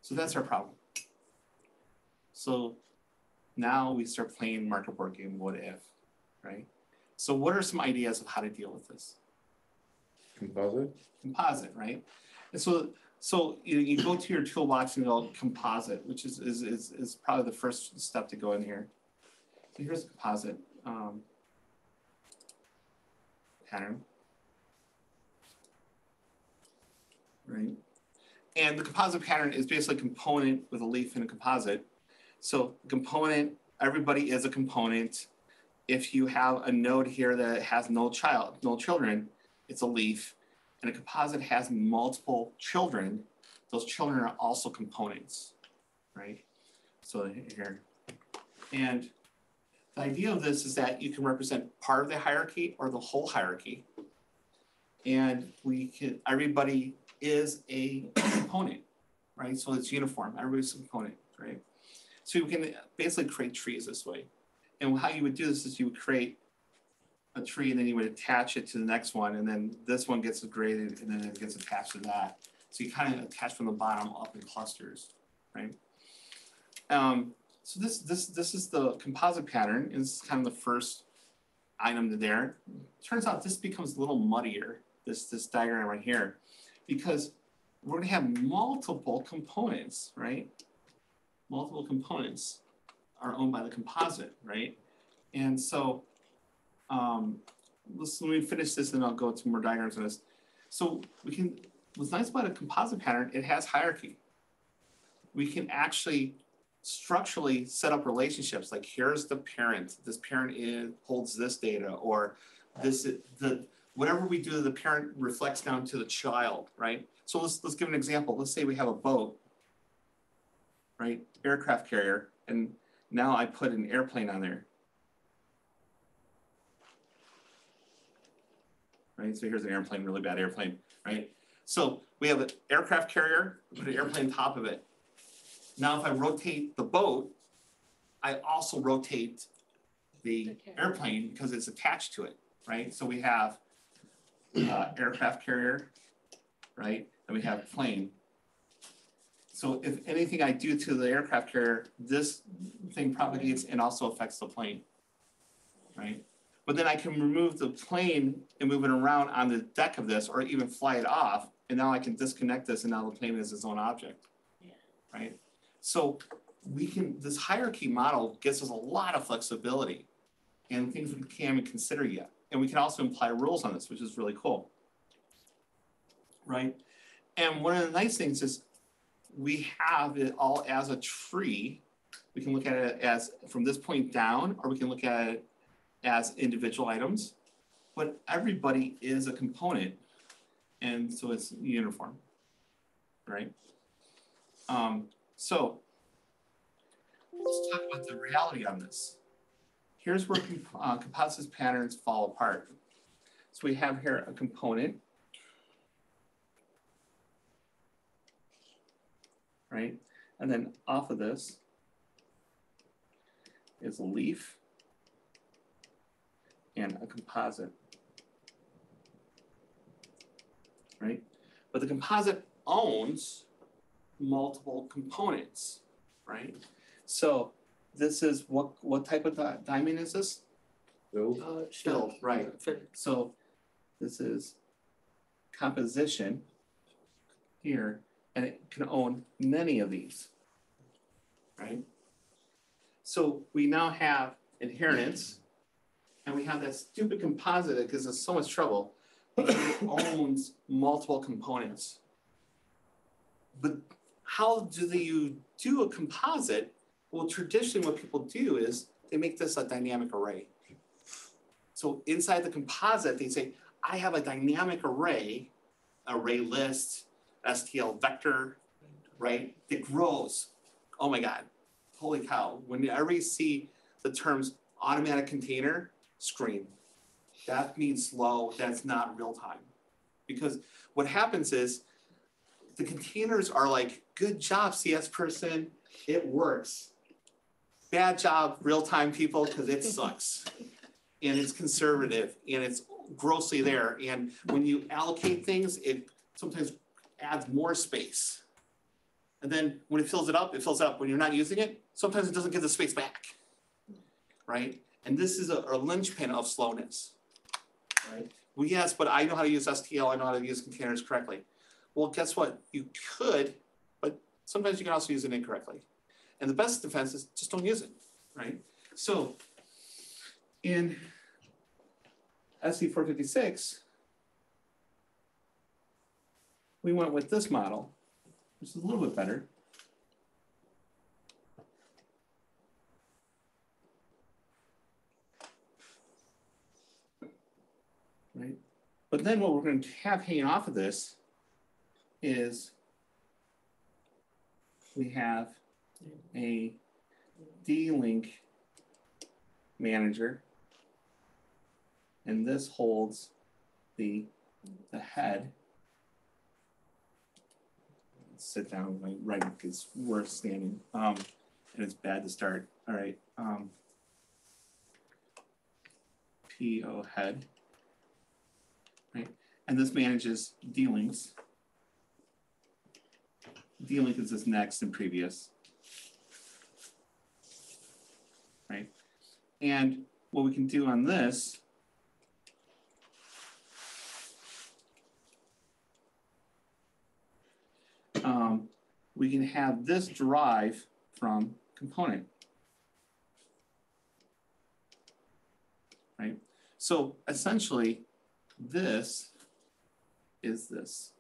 So that's our problem. So now we start playing market board game what if, right? So what are some ideas of how to deal with this? Composite? Composite, right? And so so you, you go to your toolbox and go composite, which is, is, is, is probably the first step to go in here. So here's a composite um, pattern. Right? And the composite pattern is basically a component with a leaf and a composite. So component, everybody is a component. If you have a node here that has no child, no children, it's a leaf. And a composite has multiple children. Those children are also components, right? So here. And the idea of this is that you can represent part of the hierarchy or the whole hierarchy. And we can, everybody is a component, right? So it's uniform, everybody's a component, right? So you can basically create trees this way. And how you would do this is you would create a tree and then you would attach it to the next one and then this one gets graded and then it gets attached to that. So you kind of attach from the bottom up in clusters, right? Um, so this this this is the composite pattern. and This is kind of the first item to there. Turns out this becomes a little muddier, this this diagram right here, because we're gonna have multiple components, right? Multiple components are owned by the composite, right? And so um, let's let me finish this and I'll go to more diagrams on this. So we can what's nice about a composite pattern, it has hierarchy. We can actually structurally set up relationships like here's the parent this parent is, holds this data or this is the whatever we do the parent reflects down to the child right so let's let's give an example let's say we have a boat right aircraft carrier and now i put an airplane on there right so here's an airplane really bad airplane right so we have an aircraft carrier put an airplane on top of it now, if I rotate the boat, I also rotate the airplane because it's attached to it, right? So we have uh, aircraft carrier, right? And we have plane. So if anything I do to the aircraft carrier, this thing propagates and also affects the plane, right? But then I can remove the plane and move it around on the deck of this or even fly it off. And now I can disconnect this and now the plane is its own object, right? So we can, this hierarchy model gives us a lot of flexibility and things we can't even consider yet. And we can also imply rules on this, which is really cool. Right? And one of the nice things is we have it all as a tree. We can look at it as from this point down, or we can look at it as individual items. But everybody is a component, and so it's uniform, right? Um, so let's talk about the reality on this. Here's where uh, composites patterns fall apart. So we have here a component, right? And then off of this is a leaf and a composite, right? But the composite owns multiple components, right? So this is what what type of di diamond is this? Filled. Uh, filled, right. So this is composition here, and it can own many of these, right? So we now have inheritance, and we have that stupid composite that gives us so much trouble. It owns multiple components. But how do you do a composite? Well, traditionally, what people do is they make this a dynamic array. So inside the composite, they say, I have a dynamic array, array list, STL vector, right? That grows. Oh my God, holy cow. Whenever you see the terms automatic container, scream. That means slow, that's not real time. Because what happens is the containers are like, good job, CS person, it works. Bad job, real time people, because it sucks. and it's conservative and it's grossly there. And when you allocate things, it sometimes adds more space. And then when it fills it up, it fills it up. When you're not using it, sometimes it doesn't give the space back. Right? And this is a, a linchpin of slowness. Right? Well, yes, but I know how to use STL, I know how to use containers correctly. Well, guess what? You could, but sometimes you can also use it incorrectly. And the best defense is just don't use it, right? So in SE456, we went with this model, which is a little bit better. Right? But then what we're going to have hanging off of this is we have a D-Link manager, and this holds the, the head. Sit down, my right is worse standing. Um, and it's bad to start. All right. Um, PO head. And this manages D-Links. Is this next and previous. Right. And what we can do on this um, we can have this derive from component. Right? So essentially, this is this.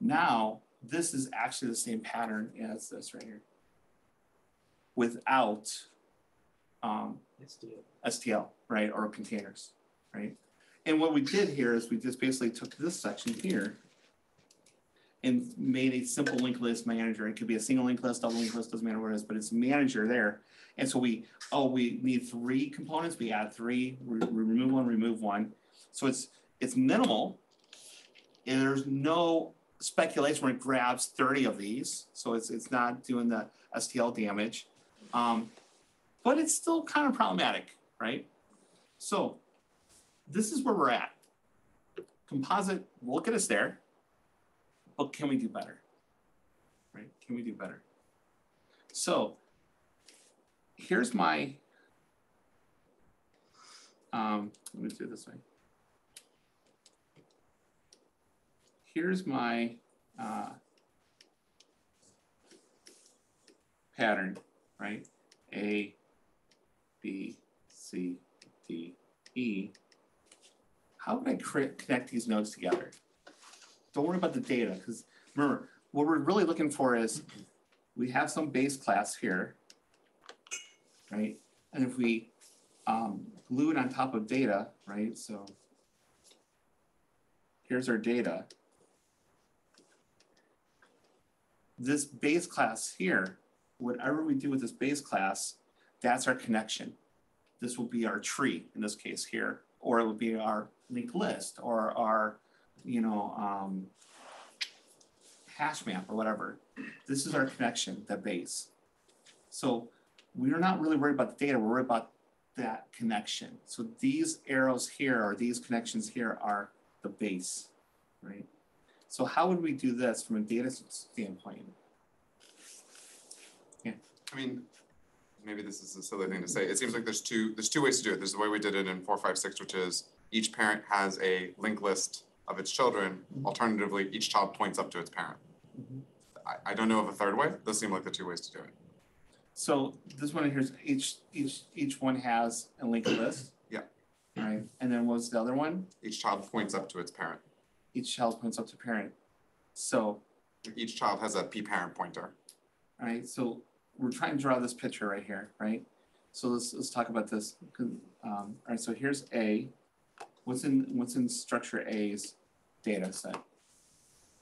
Now, this is actually the same pattern as this right here without um, STL. STL, right, or containers, right? And what we did here is we just basically took this section here and made a simple linked list manager. It could be a single linked list, double linked list, doesn't matter what it is, but it's manager there. And so we, oh, we need three components, we add three, we, we remove one, remove one. So it's it's minimal. And there's no speculation where it grabs 30 of these. So it's it's not doing the STL damage. Um, but it's still kind of problematic, right? So this is where we're at. Composite will get us there, but can we do better? Right? Can we do better? So here's my, um, let me do it this way. Here's my uh, pattern, right? A, B, C, D, E. How would I connect these nodes together? Don't worry about the data, because remember, what we're really looking for is we have some base class here, right? And if we um, glue it on top of data, right? So here's our data. This base class here, whatever we do with this base class, that's our connection. This will be our tree in this case here, or it will be our linked list or our, you know, um, hash map or whatever. This is our connection, the base. So we're not really worried about the data, we're worried about that connection. So these arrows here or these connections here are the base, right? So how would we do this from a data standpoint? Yeah. I mean, maybe this is a silly thing to say. It seems like there's two, there's two ways to do it. There's the way we did it in four, five, six, which is each parent has a linked list of its children. Mm-hmm. Alternatively, each child points up to its parent. Mm-hmm. I, I don't know of a third way. Those seem like the two ways to do it. So this one here's each each each one has a linked list. Yeah. All right. And then what's the other one? Each child points up to its parent. Each child points up to parent. So Each child has a P parent pointer. all right, so we're trying to draw this picture right here, right? So let's let's talk about this. Um, all right, so here's A. What's in what's in structure A's data set?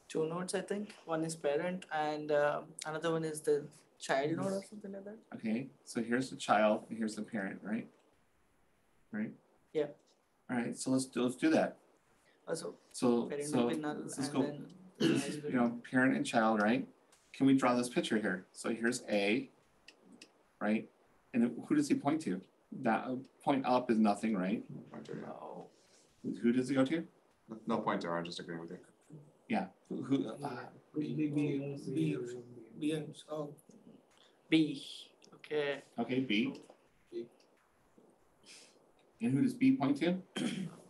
Two nodes, I think. One is parent and uh, another one is the child node or something like that. Okay, so here's the child and here's the parent, right? Right? Yeah. All right, so let's do let's do that. Also, So so will be null let's go then this you know, parent and child, right? Can we draw this picture here? So here's A, right? And who does he point to? That point up is nothing, right? No. Who does he go to? No pointer, I'm just agreeing with you. Yeah, who, who uh, B, B, B and oh. B. Okay. okay, B. And who does B point to?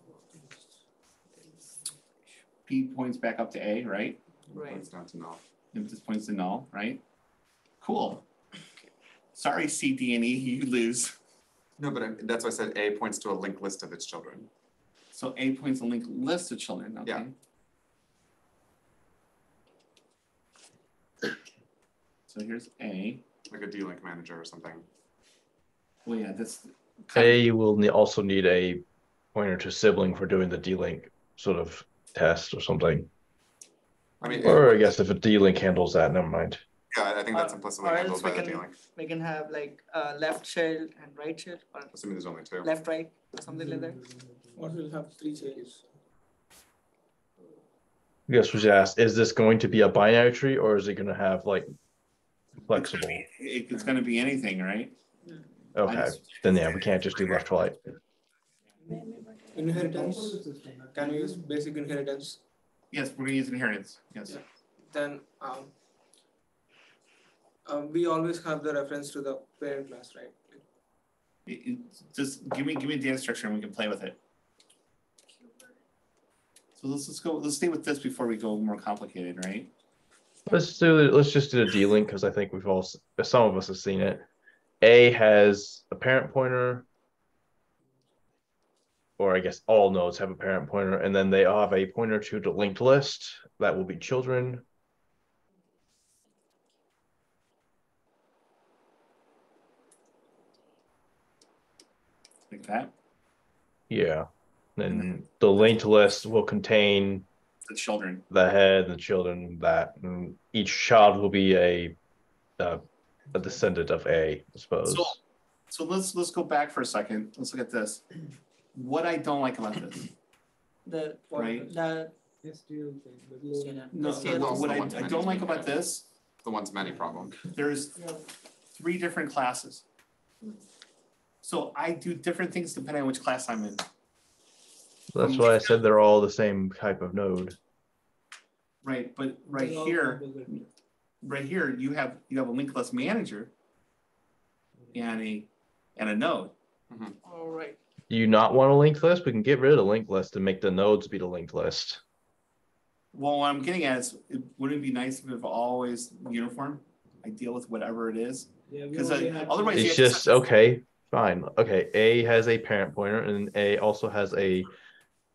P points back up to A, right? Right. Points down to null. And this points to null, right? Cool. Sorry, C, D, and E, you lose. No, but I- that's why I said A points to a linked list of its children. So A points a linked list of children, okay? Yeah. So here's A. Like a D-Link manager or something. Well, yeah, this. A will also need a pointer to sibling for doing the D-Link sort of test or something. I mean, Or I guess if a D-Link handles that, never mind. Yeah, I think that's Or- implicitly or handled else by we the can- D-Link. We can have like uh, left child and right child or Assuming there's only two. left right or something like that. Or we'll have three childs. I guess we should ask, is this going to be a binary tree or is it gonna have like flexible. It's gonna be anything, right? Okay, then yeah, we can't just do left to right. Inheritance, can we use basic inheritance? Yes, we're gonna use inheritance, yes. Then, um, um, we always have the reference to the parent class, right? It- it- Just give me, give me a data structure and we can play with it. So let's, let's go, let's stay with this before we go more complicated, right? Let's do. Let's just do the D-Link because I think we've all, some of us have seen it. A has a parent pointer. Or I guess all nodes have a parent pointer, and then they all have a pointer to the linked list. That will be children. Like that, Yeah. Then the linked list will contain the children. the head, the children, that, and each child will be a uh, a descendant of A, I suppose. So, so let's, let's go back for a second. Let's look at this. What I don't like about this, The, Right. the, STL thing, the low- no, STL. what what I, The ones I don't like about this, The one-to-many problem. there's three different classes. So I do different things depending on which class I'm in. That's why I said they're all the same type of node. Right, but right here, right here, you have, you have a link list manager and a, and a node. Mm-hmm. All right. Do you not want a linked list? We can get rid of the linked list and make the nodes be the linked list. Well, what I'm getting at is, it- wouldn't it be nice if it was always uniform? I deal with whatever it is. Because uh, already I- otherwise It's have to just okay, fine. Okay, A has a parent pointer and A also has a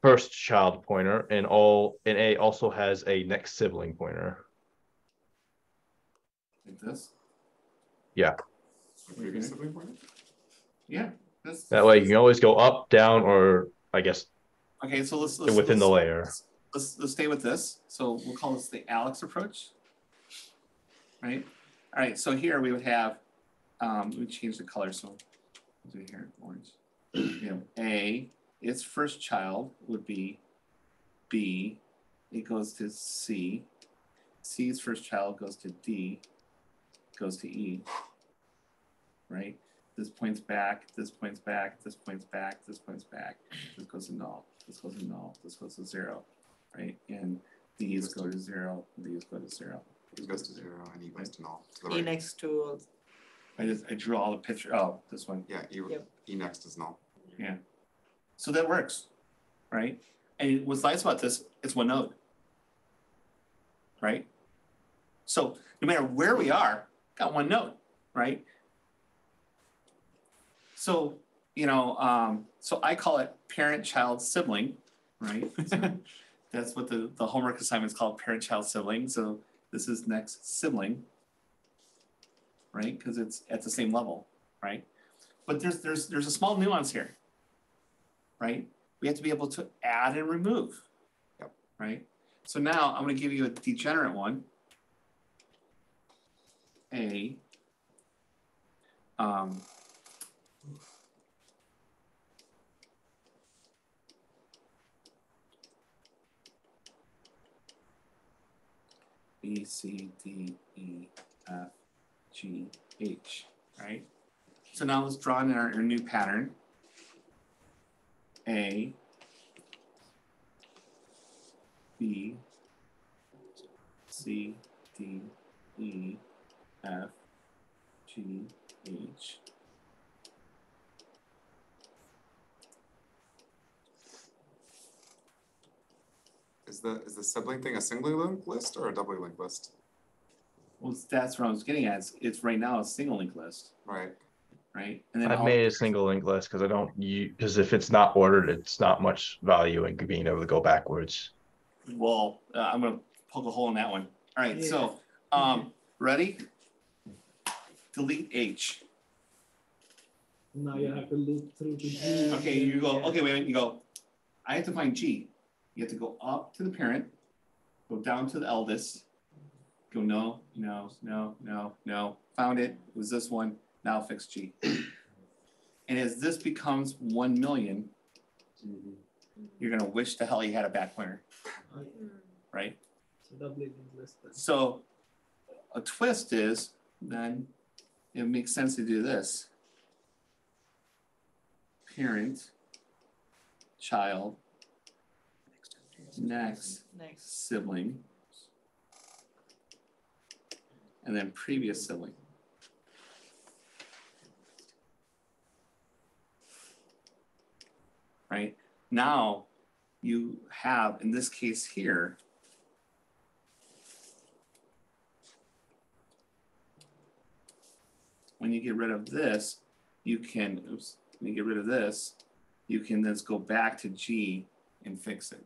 first child pointer and all and A also has a next sibling pointer. Like this, Yeah. Previous sibling pointer? yeah. This- That way you can always go up, down, or I guess Okay, so let's, let's. within the let's- layer. Let's, let's stay with this. So we'll call this the Alex approach. Right? All right, so here we would have, um, we change the color, so do it here, orange. You know, A, its first child would be B, it goes to C. C's first child goes to D, goes to E. Right? This points back, this points back, this points back, this points back, this goes to null, this goes to null, this goes to zero, right? And these go to zero, these go to zero. E goes to zero and E goes to null. To the E right. next to, I just, I drew all the picture, oh, this one, Yeah, E, Yep. E next is null. yeah. So that works, right? And what's nice about this, it's one node. Right? So no matter where we are, got one node, right? So, you know, um, so I call it parent-child sibling, right? That's what the, the homework assignment is called, parent-child sibling, so this is next sibling. Right, because it's at the same level, right? But there's, there's, there's a small nuance here. Right? We have to be able to add and remove. Yep. Right? So now I'm gonna give you a degenerate one. A. Um. B, C, D, E, F, G, H, right? So now let's draw in our, our new pattern. A, B, C, D, E, F, G, H. Is the, is the sibling thing a singly linked list or a doubly linked list? Well, that's what I was getting at. It's, it's right now a single linked list, Right. right? And then I've made a single linked list because I don't use because if it's not ordered, it's not much value in being able to go backwards. Well, uh, I'm gonna poke a hole in that one. All right, so, um, ready? Delete H. Now you have to loop through to G. Okay, you go, okay, wait a minute, you go, I have to find G. You have to go up to the parent, go down to the eldest, go no, no, no, no, no, found it, it was this one, now fix G. And as this becomes one million, mm-hmm. you're gonna wish to hell you had a back pointer, mm-hmm. right? So doubly linked list. then. So a twist is then it makes sense to do this. Parent, child, next sibling, and then previous sibling. Right? Now you have, in this case here, when you get rid of this, you can, oops, when you get rid of this, you can then go back to G and fix it.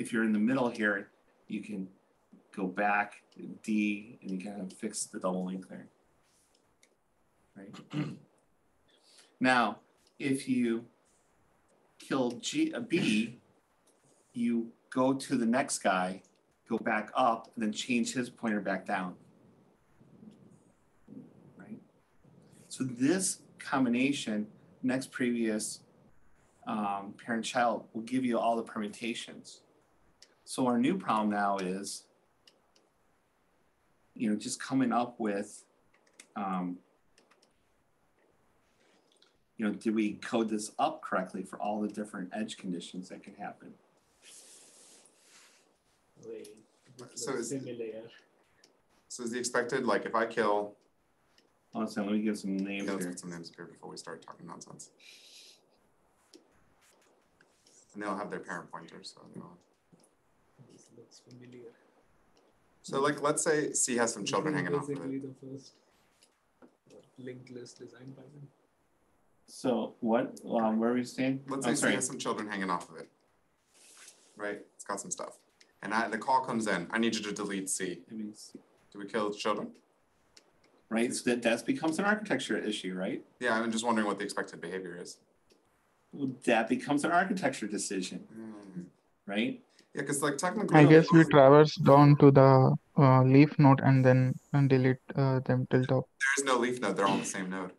If you're in the middle here, you can go back D and you kind of fix the double link there. Right? now, if you kill G, a B, you go to the next guy, go back up, and then change his pointer back down. Right? So this combination, next previous um, parent child will give you all the permutations. So our new problem now is, you know, just coming up with, um, you know, did we code this up correctly for all the different edge conditions that can happen? Wait, So is- So is the expected, like, if I kill, Hold on a let me give some names yeah, let's here. get some names here before we start talking nonsense. And they'll have their parent pointers, so they'll. This looks familiar. So like, let's say C has some children hanging off of Basically it. the first uh, linked list design pattern. So what, um, where are we staying? Let's I'm say C has some children hanging off of it. Right, it's got some stuff. And I, the call comes in, I need you to delete C. I mean, C. Do we kill the children? Right, so that, that becomes an architecture issue, right? Yeah, I'm just wondering what the expected behavior is. Well, That becomes an architecture decision, right? Yeah, because like technically. I guess we traverse down to the uh, leaf node and then and delete uh, them till top. There is no leaf node, they're all on the same node.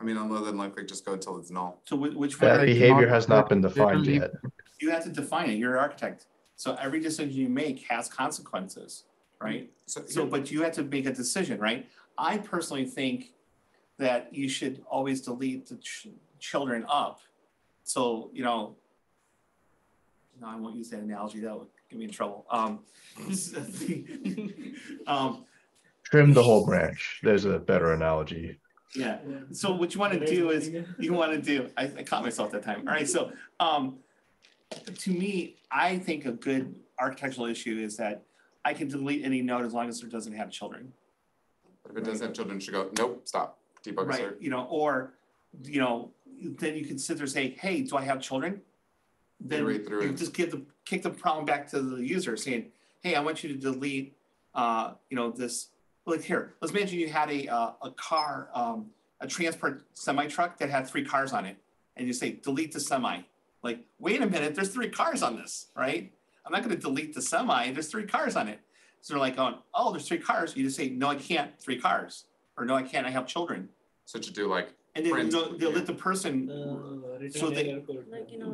I mean, other than likely just go until it's null. So which, which That one? behavior has not been defined yet. You have to define it, you're an architect. So every decision you make has consequences, right? So, So, but you have to make a decision, right? I personally think that you should always delete the ch- children up. So, you know, no, I won't use that analogy, that would get me in trouble. Um, um, Trim the whole branch. There's a better analogy. Yeah. So what you want to do is you want to do. I, I caught myself that time. All right. So um, to me, I think a good architectural issue is that I can delete any node as long as it doesn't have children. But if it does have children, it should go, nope, stop, debug right. assert. You know, or you know, then you can sit there and say, hey, do I have children? Then through you it. just give the kick the problem back to the user saying, hey, I want you to delete uh, you know, this like here, let's imagine you had a uh, a car, um, a transport semi truck that had three cars on it, and you say delete the semi. Like, wait a minute, there's three cars on this, right? I'm not going to delete the semi. There's three cars on it. So they're like going, oh, there's three cars. You just say, no, I can't. Three cars, or no, I can't. I have children. So to do like. And then print- they'll, they'll let the person. Uh, so return they, error code.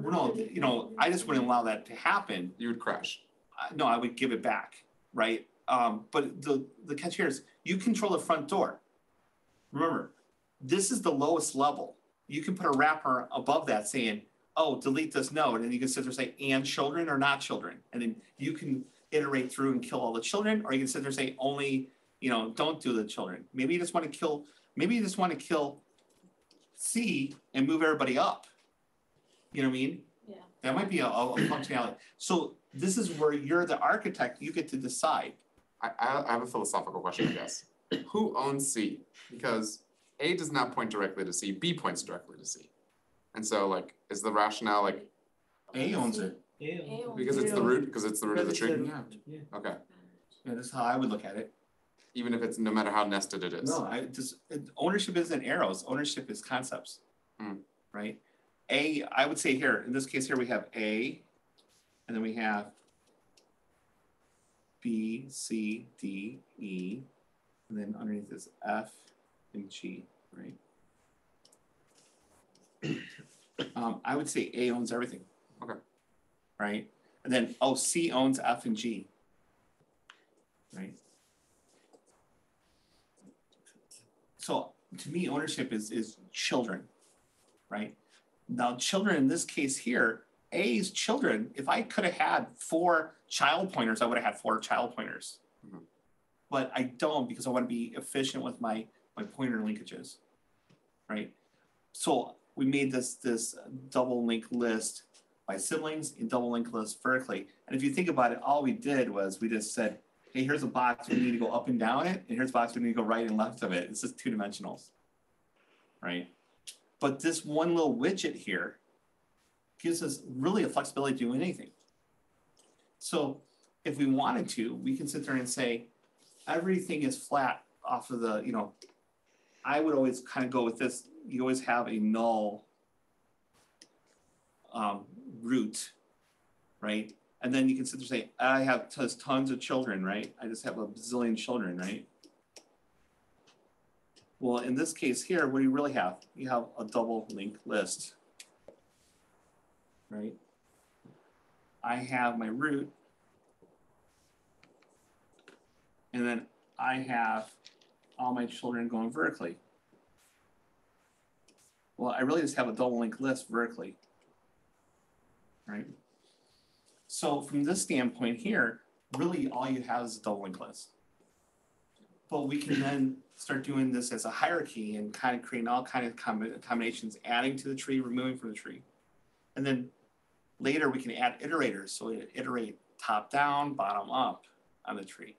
no, you know, I just wouldn't allow that to happen. You would crash. Uh, no, I would give it back, right? Um, but the the catch here is you control the front door. Remember, this is the lowest level. You can put a wrapper above that saying, "Oh, delete this node," and you can sit there and say, "And children or not children," and then you can iterate through and kill all the children, or you can sit there and say, "Only, you know, don't do the children." Maybe you just want to kill. Maybe you just want to kill C and move everybody up. You know what I mean? Yeah. That might be a, a functionality. So this is where you're the architect. You get to decide. I, I I have a philosophical question, I guess. Who owns C? Because A does not point directly to C, B points directly to C. And so like, is the rationale like, A owns it. Yeah. because it's the root, because it's the root of the tree? Yeah. Okay, Yeah, that's how I would look at it. Even if it's, no matter how nested it is. No, I just ownership isn't arrows. Ownership is concepts. Hmm. Right? A, I would say here, in this case here, we have A, and then we have B, C, D, E, and then underneath is F and G, right? Um, I would say A owns everything. Okay. Right? And then, oh, C owns F and G. Right? So to me, ownership is is children, right? Now, children in this case here, A's children, if I could have had four child pointers, I would have had four child pointers. Mm-hmm. But I don't because I want to be efficient with my my pointer linkages, right? So we made this this double link list by siblings and double link list vertically. And if you think about it, all we did was we just said, hey, here's a box, we need to go up and down it, and here's a box we need to go right and left of it. It's just two dimensionals, right? But this one little widget here gives us really a flexibility to do anything. So if we wanted to, we can sit there and say, everything is flat off of the, you know, I would always kind of go with this. You always have a null um, root, right? And then you can sit there and say, I have tons, tons of children, right? I just have a bazillion children, right? Well, in this case here, what do you really have? You have a double link list, right? I have my root, and then I have all my children going vertically. Well, I really just have a double link list vertically, right? So from this standpoint here, really all you have is a double link list. But we can then start doing this as a hierarchy and kind of creating all kind of combi- combinations, adding to the tree, removing from the tree. And then later we can add iterators. So we iterate top down, bottom up on the tree.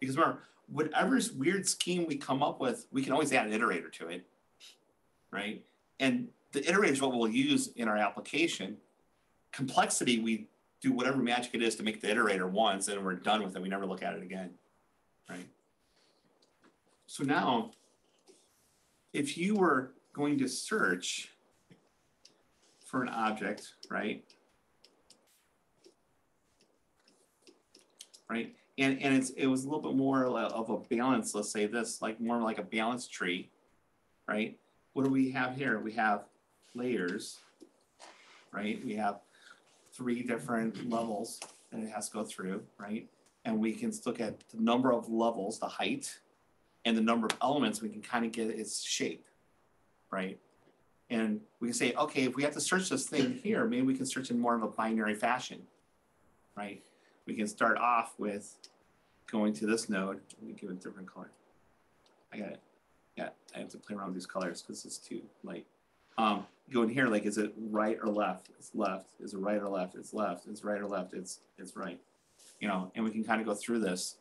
Because remember, whatever weird scheme we come up with, we can always add an iterator to it, right? And the iterator is what we'll use in our application. Complexity, we do whatever magic it is to make the iterator once, and we're done with it. We never look at it again, right? So now, if you were going to search for an object, right? Right, and and it's it was a little bit more of a balance. Let's say this, like more like a balanced tree, right? What do we have here? We have layers, right? We have three different levels that it has to go through, right? And we can look at the number of levels, the height, and the number of elements. We can kind of get its shape, right? And we can say, okay, if we have to search this thing here, maybe we can search in more of a binary fashion, right? We can start off with going to this node. Me give it a different color. I got it. Yeah, I have to play around with these colors because it's too light. Um, go in here, like, is it right or left? It's left. Is it right or left? It's left. It's right or left? It's it's right. You know, and we can kind of go through this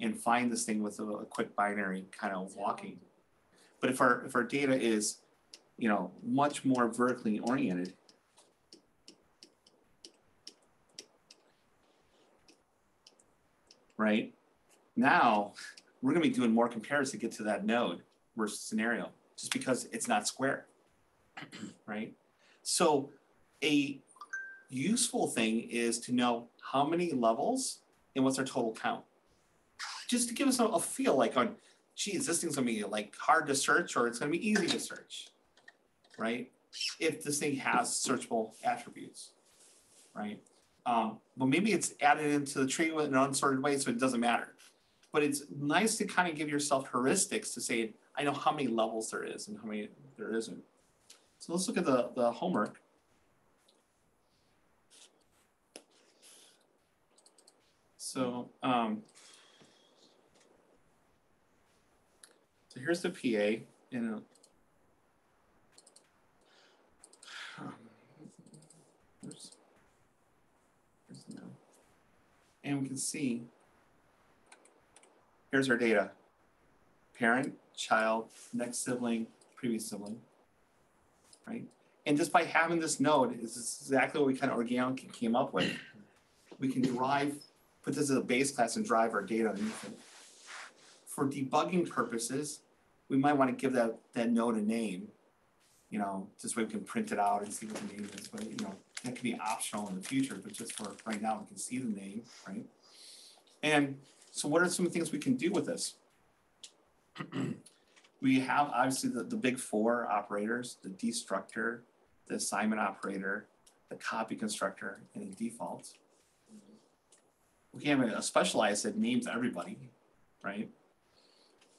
and find this thing with a, a quick binary kind of walking. But if our if our data is, you know, much more vertically oriented, right? Now we're going to be doing more compares to get to that node versus scenario, just because it's not square, right? So a useful thing is to know how many levels and what's our total count, just to give us a, a feel like on, geez, this thing's to be like hard to search or it's going to be easy to search, right? If this thing has searchable attributes, right? Um, but maybe it's added into the tree in an unsorted way, so it doesn't matter. But it's nice to kind of give yourself heuristics to say, I know how many levels there is and how many there isn't. So let's look at the, the homework. So, um, so here's the PA um. And we can see, here's our data. Parent, child, next sibling, previous sibling, right? And just by having this node, is exactly what we kind of organically came up with. We can derive, put this as a base class and drive our data underneath it. For debugging purposes, we might want to give that, that node a name, you know, just so we can print it out and see what the name is, but you know, that could be optional in the future, but just for right now, we can see the name, right? And so what are some things we can do with this? we have obviously the, the big four operators, the destructor, the assignment operator, the copy constructor, and the default. We can have a specialized that names everybody, right?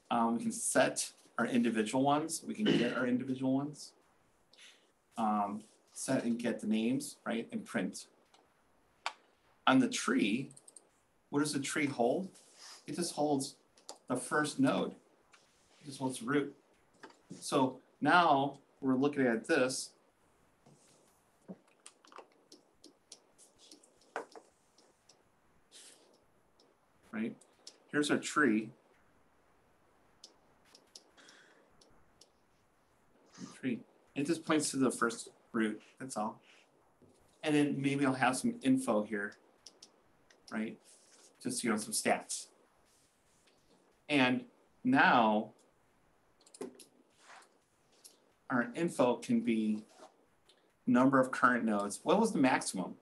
Um, we can set our individual ones, we can get our individual ones. Um, set and get the names, right, and print. On the tree, what does the tree hold? It just holds the first node. Just holds the root. So now we're looking at this. Right? Here's our tree. Tree. It just points to the first root, that's all. And then maybe I'll have some info here, right? Just, you know, some stats. And now our info can be number of current nodes. What was the maximum?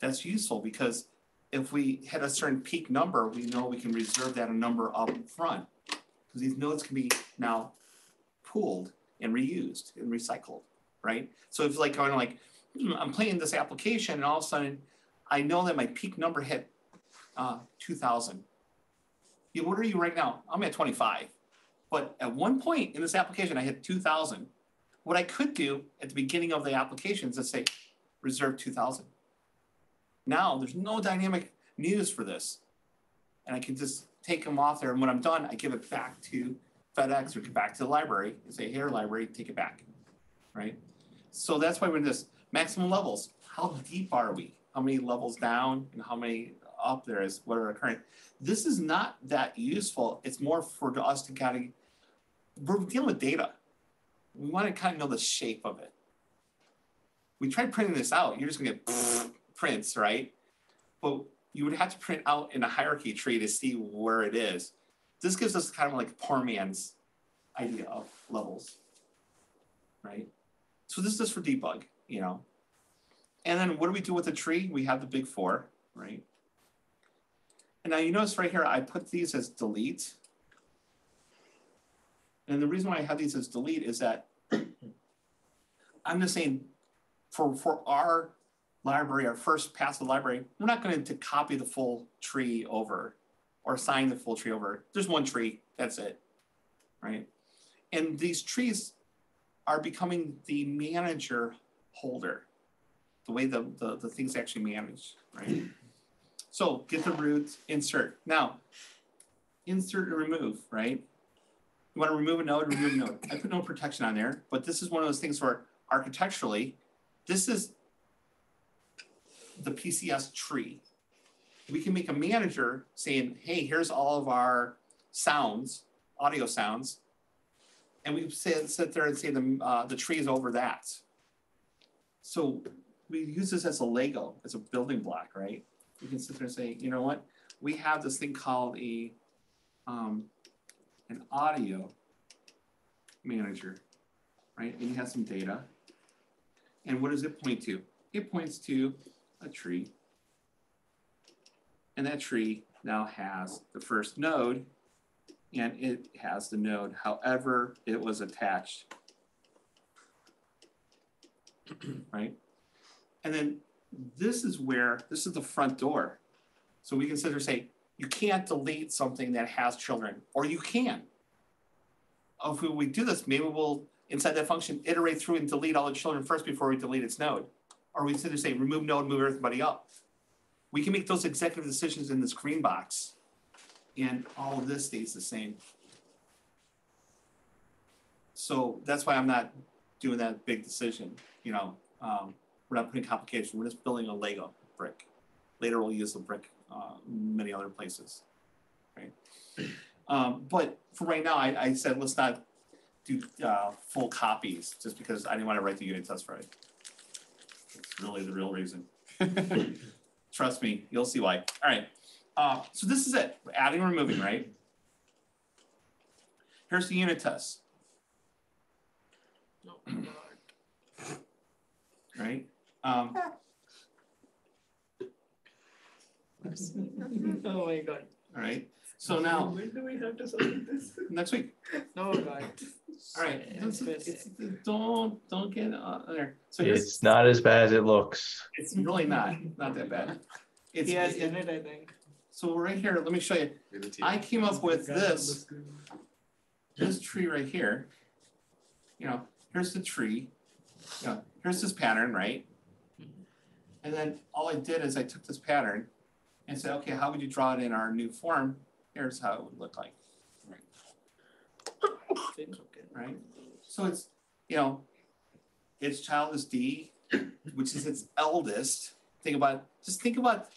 That's useful because if we hit a certain peak number, we know we can reserve that number up front. Because these nodes can be now pooled and reused and recycled, right? So if like going like, hmm, I'm playing this application and all of a sudden I know that my peak number hit uh, 2000. Yeah, what are you right now? I'm at 25. But at one point in this application, I hit 2000. What I could do at the beginning of the application is say, reserve 2000. Now there's no dynamic news for this. And I can just take them off there. And when I'm done, I give it back to FedEx or back to the library and say, here, library, take it back. Right? So that's why we're in this maximum levels. How deep are we? How many levels down and how many up there is what are occurring? This is not that useful. It's more for us to kind of, we're dealing with data. We want to kind of know the shape of it. We tried printing this out, you're just gonna get prints, right? But you would have to print out in a hierarchy tree to see where it is. This gives us kind of like poor man's idea of levels, right? So this is for debug, you know. And then what do we do with the tree? We have the big four, right? And now you notice right here, I put these as delete. And the reason why I have these as delete is that I'm just saying for, for our library, our first pass of the library, we're not going to copy the full tree over or assign the full tree over. There's one tree, that's it, right? And these trees are becoming the manager holder, the way the, the, the things actually manage, right? So get the root, insert. Now, insert and remove, right? You want to remove a node, remove a node. I put no protection on there, but this is one of those things where architecturally, this is the PCS tree. We can make a manager saying, hey, here's all of our sounds, audio sounds, and we sit, sit there and say the, uh, the tree is over that. So we use this as a Lego, as a building block, right? We can sit there and say, you know what? We have this thing called a um, an audio manager, right? And you have some data. And what does it point to? It points to a tree. And that tree now has the first node and it has the node however it was attached. right? And then this is where, this is the front door. So we consider say, you can't delete something that has children, or you can. If we do this, maybe we'll, inside that function, iterate through and delete all the children first before we delete its node. Or we consider say, remove node, move everybody up. We can make those executive decisions in this green box, and all of this stays the same. So that's why I'm not doing that big decision, you know, um, we're not putting complication, we're just building a Lego brick. Later, we'll use the brick uh, many other places, right? Um, but for right now, I, I said let's not do uh, full copies just because I didn't want to write the unit test right. It's really the real reason. Trust me, you'll see why. All right. Uh, so this is it. Adding and removing, right? Here's the unit test. Right? Um, Oh my god. all right. So now, When do we have to submit this? next week. Oh god. All right. This is- it's- don't don't get uh, there. So here's, It's not as bad as it looks. it's really not not that bad. It's, He has it- done it, I think. so right here. Let me show you. I came up with this this tree right here, you know, here's the tree, you know, here's this pattern, right? And then all I did is I took this pattern and say, okay, how would you draw it in our new form? Here's how it would look like. Right? So it's, you know, its child is D, which is its eldest. Think about, just think about,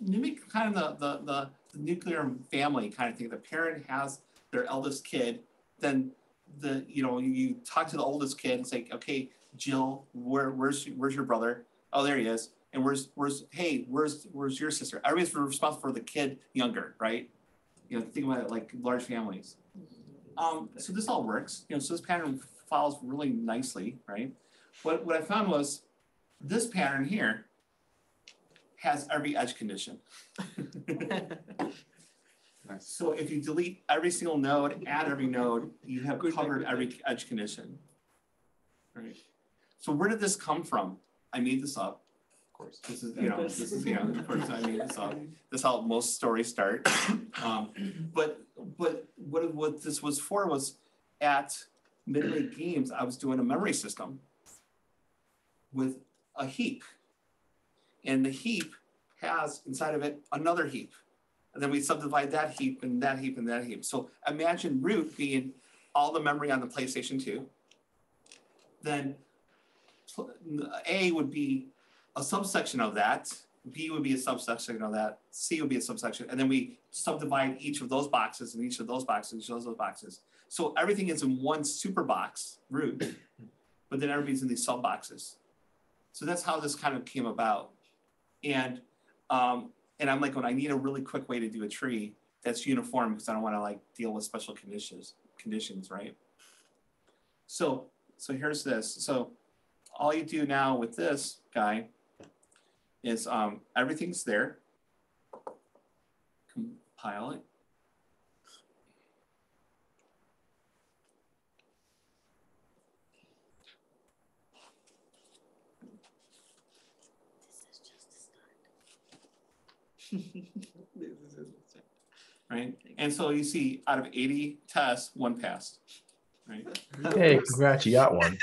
mimic kind of the, the, the, the nuclear family kind of thing. The parent has their eldest kid, then the, you know, you, you talk to the oldest kid and say, okay, Jill, where, where's, where's your brother? Oh, there he is. And where's, where's, hey, where's, where's your sister? Everybody's responsible for the kid younger, right? You know, think about it like large families. Um, so this all works, you know, so this pattern follows really nicely, right? What, what I found was this pattern here has every edge condition. So if you delete every single node, add every node, you have covered every edge condition. Right? So where did this come from? I made this up. Of course. This is, you know, this is, you know, of course I made this up. This how most stories start. Um, but, but what, what this was for was at Midway Games, I was doing a memory system with a heap. And the heap has inside of it another heap. And then we subdivide that heap and that heap and that heap. So imagine root being all the memory on the PlayStation 2. Then A would be a subsection of that. B would be a subsection of that. C would be a subsection. And then we subdivide each of those boxes and each of those boxes, each of those boxes. So everything is in one super box, root, but then everybody's in these sub boxes. So that's how this kind of came about. And um, and I'm like, when I need a really quick way to do a tree that's uniform because I don't want to like deal with special conditions, conditions, right? So, so here's this. So all you do now with this guy is um, everything's there. Compile it. right? And so you see out of 80 tests, one passed, right? Hey, congrats, you got one.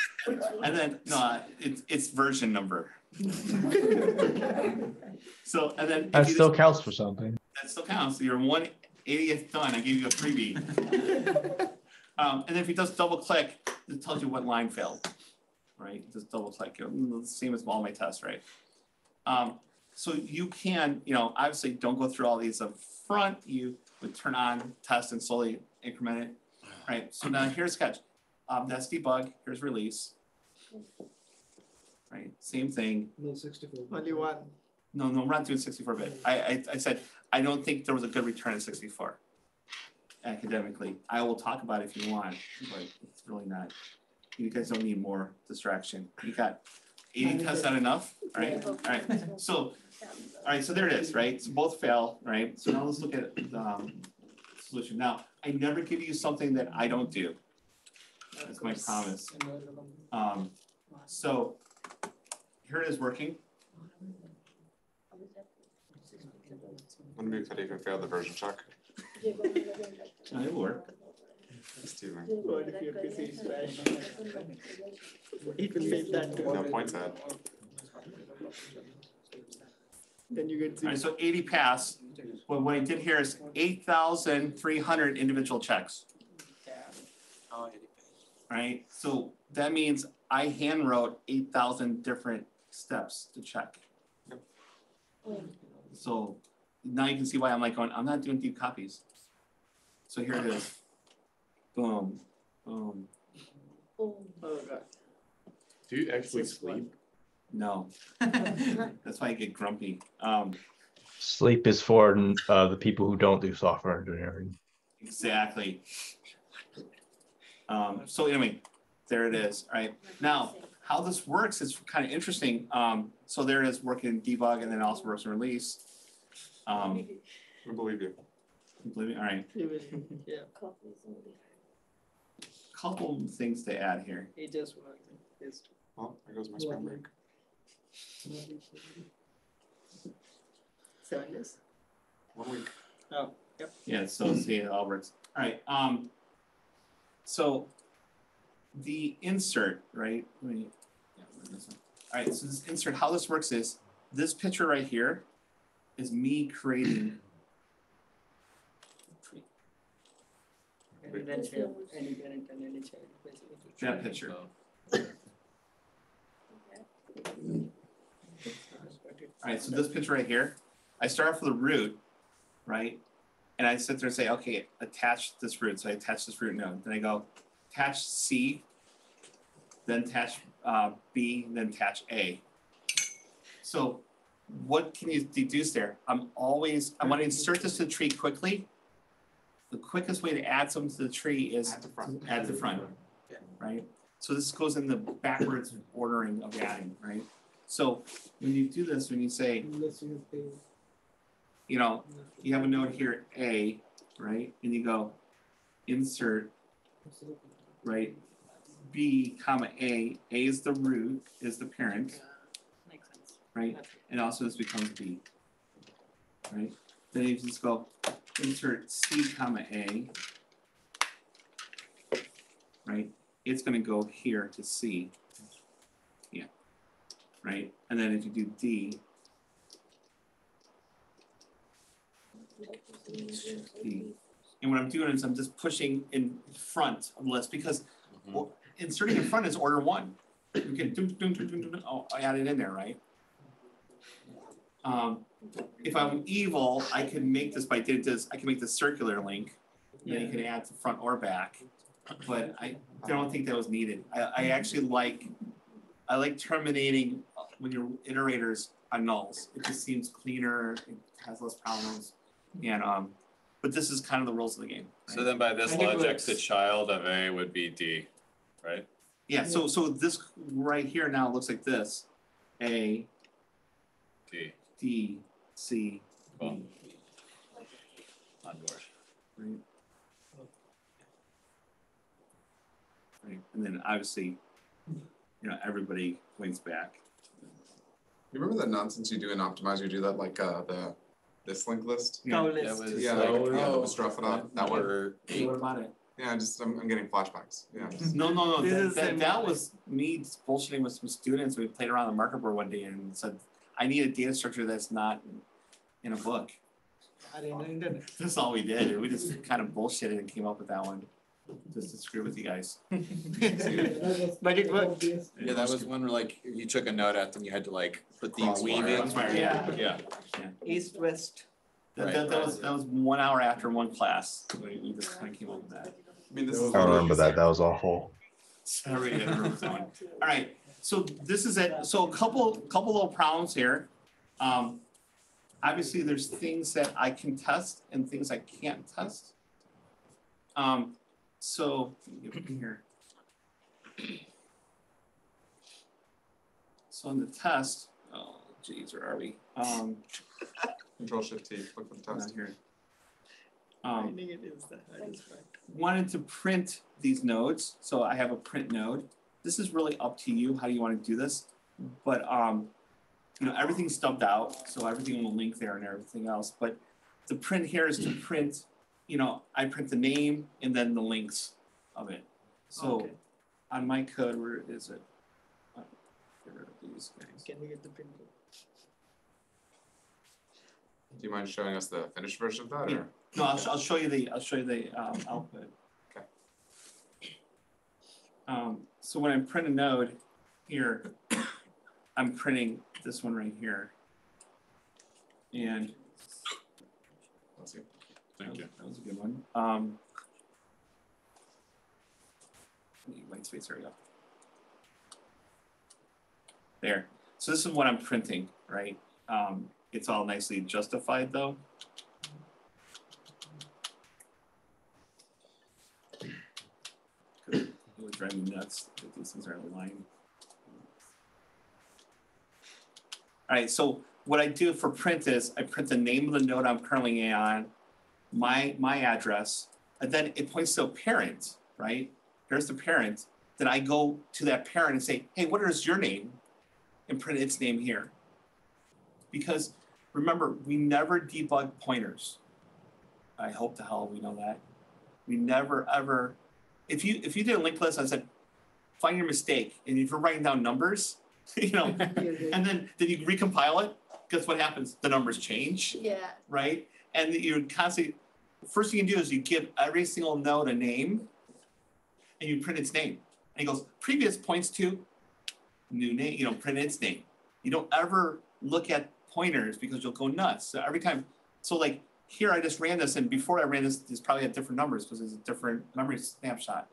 And then, no, it's, it's version number. So, and then. That still just- counts for something. That still counts. You're one eightieth done. I gave you a freebie. Um, and if you just double click, it tells you what line failed, right? Just double click, Mm, the same as all my tests, right? Um, so you can, you know, obviously don't go through all these up front. You would turn on, test, and slowly increment it, right? So now here's sketch. Um, that's debug. Here's release. Right, same thing. No, sixty-four. Only one. No, no, we're not doing sixty-four bit. I, I, I said, I don't think there was a good return in sixty-four academically. I will talk about it if you want, but it's really not. You guys don't need more distraction. You got eighty tests, not enough, right? All right, so, all right, so there it is, right? So both fail, right? So now let's look at the um, solution. Now, I never give you something that I don't do. That's my promise. Um, so here it is working. Wouldn't it be pity if it failed the version check? No, It'll work. Steven. What if your PC is bad? It will fail that too. No points at. Then you get All right, so eighty pass. Well, what I did here is eight thousand three hundred individual checks. Right, so that means I hand wrote eight thousand different steps to check. So now you can see why I'm like going, I'm not doing deep copies. So here it is. Boom, boom. Oh god. Do you actually sleep? No. That's why I get grumpy. Um, Sleep is for uh, the people who don't do software engineering. Exactly. Um, so anyway, there it is, all right? Now, how this works is kind of interesting. Um, so there it is working in debug and then also works in release. Um, We believe you. you believe me? All right, yeah. couple things to add here. It just worked. It's Well, there goes my spring break. seven days. One week. Oh, yep. Yeah, so see, it all works. All right, um, so the insert, right? Let me, yeah, where's this one? All right, so this insert, how this works is this picture right here is me creating Any child, any parent and any child, basically. that picture. Oh. All right, so this picture right here, I start off with a root, right? And I sit there and say, okay, attach this root. So I attach this root node. Then I go attach C, then attach uh, B, then attach A. So what can you deduce there? I'm always, I want to insert this to the tree quickly. The quickest way to add something to the tree is At the front. at the front, right? So this goes in the backwards ordering of adding, right? So when you do this, when you say, you you know, you have a node here, A, right? And you go insert, right? B, comma, A, A is the root, is the parent, Makes sense. right? And also this becomes B, right? Then you just go insert C, comma, A, right? It's gonna go here to C. Yeah, right? And then if you do D, D. And what I'm doing is I'm just pushing in front of the list because well, inserting in front is order one. You can oh, I add it in there, right? Um, if I'm evil, I can make this by did this, I can make this circular link. Then you can add to front or back. But I don't think that was needed. I, I actually like, I like terminating uh, when your iterators on nulls. It just seems cleaner, it has less problems. And, um, but this is kind of the rules of the game. So then by this I think it logic, works. the child of A would be D, right? Yeah, so, so this right here now looks like this. A, D, D, C, Cool. D, on yours. right? Right, and then obviously, you know, everybody points back. You remember that nonsense you do in Optimizer? You do that like uh the this link list. Yeah. Cow That list. was Yeah, like, like, yeah, oh, the Strophodon, that one. eight. what about it? Yeah, I just I'm, I'm getting flashbacks. Yeah. just- No, no, no, This that, is that, that was me bullshitting with some students. We played around the marker board one day and said, I need a data structure that's not in a book. Are in the internet. That's all we did. We just kind of bullshitted and came up with that one. Just to screw with you guys. But it worked. Yeah, that was one where like you took a note out and you had to like put the Crosswire. weaving. Crosswire, yeah. Yeah. East, west. That, that, that was, that was one hour after one class. We, we just kind of came up with that. I mean, this is. I remember that. That was awful. Sorry, I remember that one. All right, so this is it. So a couple, couple little problems here. Um, obviously, there's things that I can test and things I can't test. Um, so, let me get here. So on the test, oh geez, where are we? Um, Control Shift T. Look for the test. not test. here. Um, Finding it is the hardest part. wanted to print these nodes, so I have a print node. This is really up to you, how do you wanna do this? But, um, you know, everything's stubbed out, so everything will link there and everything else, but the print here is to print, you know, I print the name and then the links of it. So Okay. on my code, where is it? Get rid of these guys. Can we get the printer? Do you mind showing us the finished version of that? Or? No, I'll, I'll show you the, I'll show you the, um, output. Okay. Um, so when I print a node here, I'm printing this one right here. And Let's Thank you. that was a good one. Um. White space, go. There, so this is what I'm printing, right? Um, it's all nicely justified though. It would drive me nuts that these things are aligned. Alright, so what I do for print is I print the name of the node I'm currently on, my my address, and then it points to a parent, right? Here's the parent. Then I go to that parent and say, hey, what is your name? And print its name here. Because remember, we never debug pointers. I hope to hell we know that. We never ever if you if you did a linked list, I said, find your mistake, and if you're writing down numbers, you know, and then then you recompile it. Guess what happens? The numbers change, Yeah. right? And you're constantly. First thing you do is you give every single node a name, and you print its name. And it goes previous points to new name. You know, print its name. You don't ever look at pointers because you'll go nuts. So every time, so like here I just ran this, and before I ran this, this probably had different numbers because it's a different memory snapshot.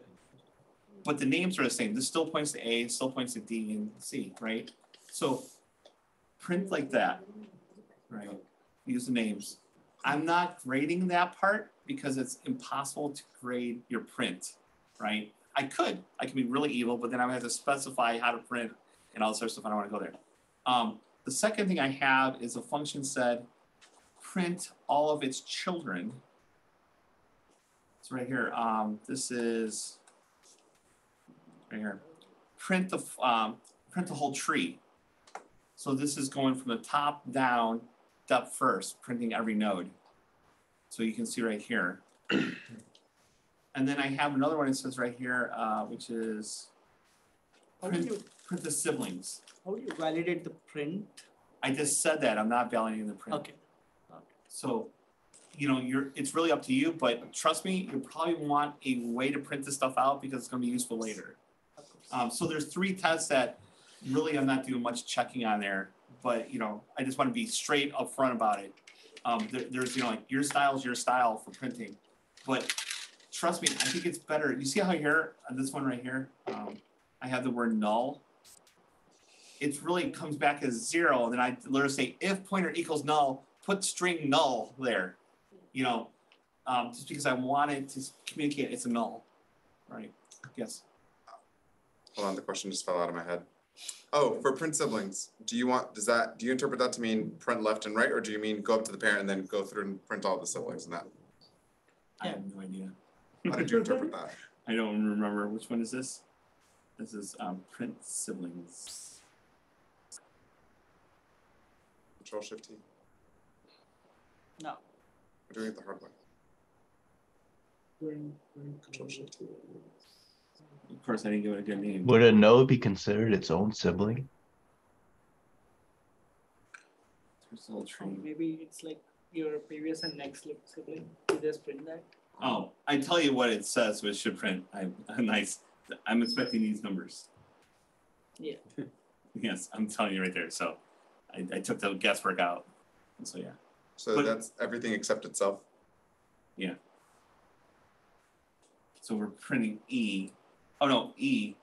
But the names are the same. This still points to A, still points to D and C, right? So print like that, right? Use the names. I'm not grading that part because it's impossible to grade your print, right? I could, I can be really evil, but then I would have to specify how to print and all this other stuff. I don't want to go there. Um, the second thing I have is a function said print all of its children. It's right here. Um, this is right here. Print the um, print the whole tree. So this is going from the top down, depth first, printing every node. So you can see right here. and then I have another one that says right here, uh, which is How do print, you print the siblings. how do you validate the print? I just said that. I'm not validating the print. Okay. So, you know, you're it's really up to you, but trust me, you probably want a way to print this stuff out because it's gonna be useful later. Um, so there's three tests that really I'm not doing much checking on there, but you know, I just want to be straight up front about it. Um, there, there's, you know, like your style is your style for printing, but trust me, I think it's better. You see how here, on this one right here, um, I have the word null it really comes back as zero, and then I literally say if pointer equals null, put string null there. You know, um, just because I wanted to communicate it's a null, right? Yes. Hold on, the question just fell out of my head. Oh, for print siblings, do you want, does that, do you interpret that to mean print left and right, or do you mean go up to the parent and then go through and print all the siblings and that? I have no idea. How did you interpret that? I don't remember which one is this. This is um, print siblings. Control Shift T. No. We're doing it the hard way. Control Shift T. Of course, I didn't give it a good name. Would a node be considered its own sibling? There's a little Or oh, tree. maybe it's like your previous and next sibling. You just print that. Oh, I tell you what it says, so it should print. I'm nice. I'm expecting these numbers. Yeah. Yes, I'm telling you right there. So I, I took the guesswork out. So yeah. So But- that's everything except itself? Yeah. So we're printing E. Oh no, E.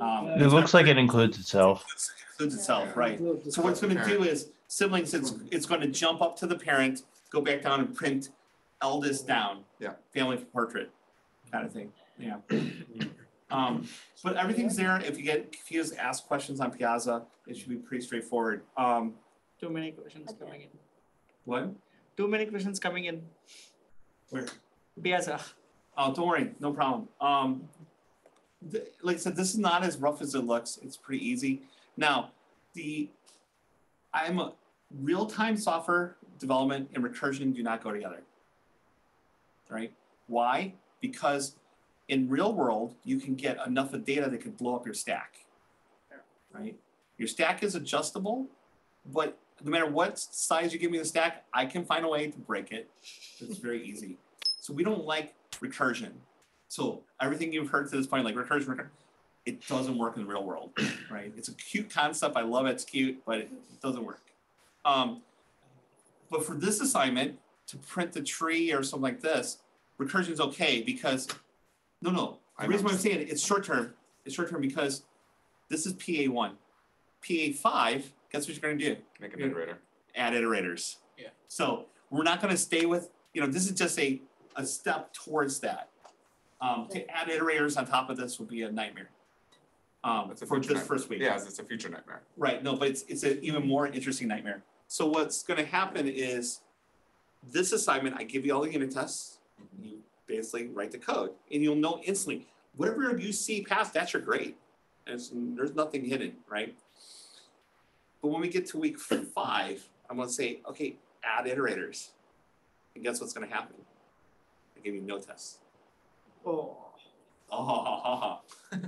Um, It looks like it includes itself. includes itself, right? So what it's gonna do is siblings, it's it's gonna jump up to the parent, go back down and print eldest down. Yeah. Family portrait, kind of thing, yeah. Um, but everything's there. If you get confused, ask questions on Piazza. It should be pretty straightforward. Um, Too many questions coming in. what? Too many questions coming in. Where? Piazza. Oh, don't worry, no problem. Um, like I said, this is not as rough as it looks. It's pretty easy. Now, the I'm a real-time software development and recursion do not go together. Right? Why? Because in real world, you can get enough of data that could blow up your stack. Right? Your stack is adjustable, but no matter what size you give me the stack, I can find a way to break it. It's very easy. So we don't like recursion. So everything you've heard to this point, like recursion, recursion, it doesn't work in the real world, right? It's a cute concept. I love it. It's cute, but it doesn't work. Um, but for this assignment, to print the tree or something like this, recursion is okay because, no, no. The I reason why I'm saying it, it's short term. It's short term because this is PA one. PA five, guess what you're going to do? Make an You're- iterator. add iterators. Yeah. So we're not gonna stay with, you know, this is just a, a step towards that. Um, to add iterators on top of this would be a nightmare. Um, That's a for future this nightmare. first week. Yeah, it's a future nightmare. Right, no, but it's, it's an even more interesting nightmare. So what's gonna happen is, this assignment, I give you all the unit tests, you basically write the code, and you'll know instantly, whatever you see past, that's your grade. There's, there's nothing hidden, right? But when we get to week five, I'm gonna say, okay, add iterators. And guess what's gonna happen? I give you no tests. Oh. Oh,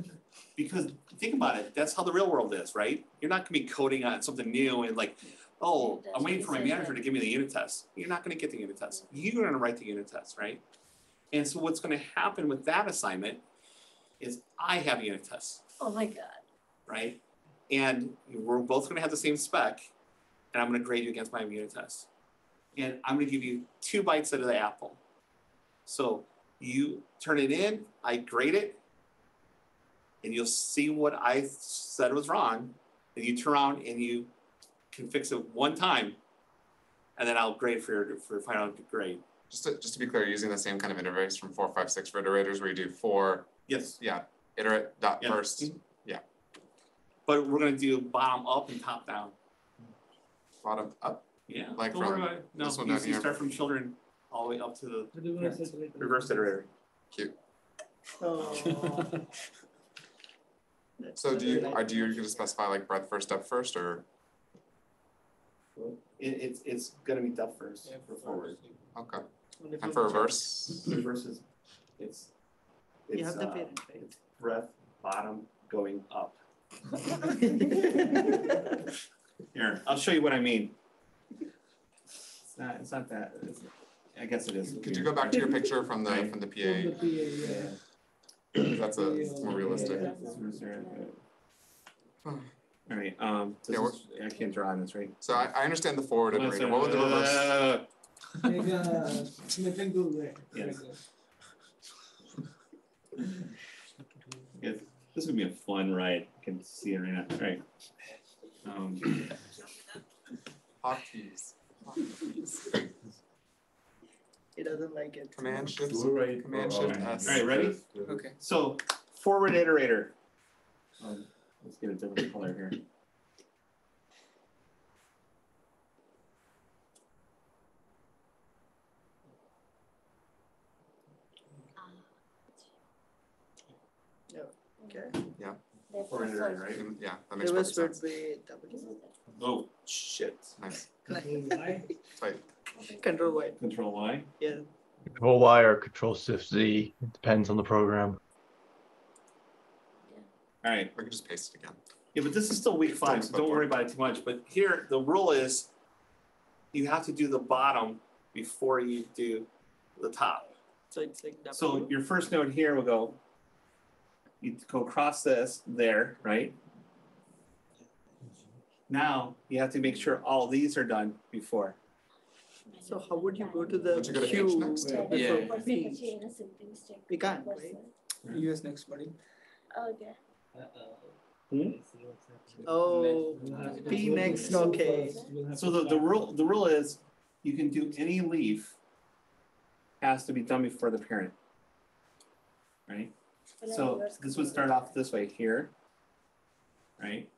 because think about it, that's how the real world is, right? You're not gonna be coding on something new and like, oh, I'm waiting for my manager to give me the unit test. You're not gonna get the unit test. You're gonna write the unit test, right? And so what's gonna happen with that assignment is I have unit tests, Oh my god. right? And we're both gonna have the same spec, and I'm gonna grade you against my unit test. And I'm gonna give you two bites out of the apple. So you turn it in, I grade it, and you'll see what I said was wrong, and you turn around and you can fix it one time, and then I'll grade for your for your final grade. Just to, just to be clear, using the same kind of interface from four, five, six for iterators where you do four, Yes. yeah, iterate dot Yeah. first, mm-hmm. yeah, But we're gonna do bottom up and top down. bottom up. Yeah. Like don't worry from about it. No, this one you, you start from children all the way up to the Reverse parents. iterator. reverse iterator. Cute. Oh. So do you, are, do you gonna specify like breadth first, depth first, or? It, it's it's gonna be depth first yeah, for forward. Okay. Only And for for reverse? Reverse is it's You it's have the uh, parent, it's breadth bottom going up. Here, I'll show you what I mean. It's not it's not that it's, I guess it is. Could you go back to your picture from the, from the From the PA? PA, yeah. That's a, it's more realistic. All right, um, this Yeah, is, I can't draw on this, right? So I, I understand the forward iterator, what would the reverse? Uh, Like a smithing tool, right? Yes. Yeah, this would be a fun ride. I can see it right now. All right. Um, Hotkeys. Hotkeys. He doesn't like it. Command shift, right. command shift S. All right, ready? Okay. so forward iterator. Um, let's get a different color here. Okay. Yeah, Forward iterator, right? Yeah, that makes Reverse perfect would be W. Oh shit! Nice, Control Y. Control Y. Control Y. Yeah. Control Y or Control Shift Z. It depends on the program. All right. We can just paste it again. Yeah, but this is still week five, so don't worry about it too much. But here, the rule is you have to do the bottom before you do the top. So it's like So your first note here will go, you go across this there, right? Now you have to make sure all these are done before. So how would you go to the Would you go to H Q next? before Yeah. P? We can't, right? US next, buddy. Okay. Hmm? Oh, P next, okay. So the, the rule, the rule is you can do any leaf has to be done before the parent. Right? So this would start off this way here. Right?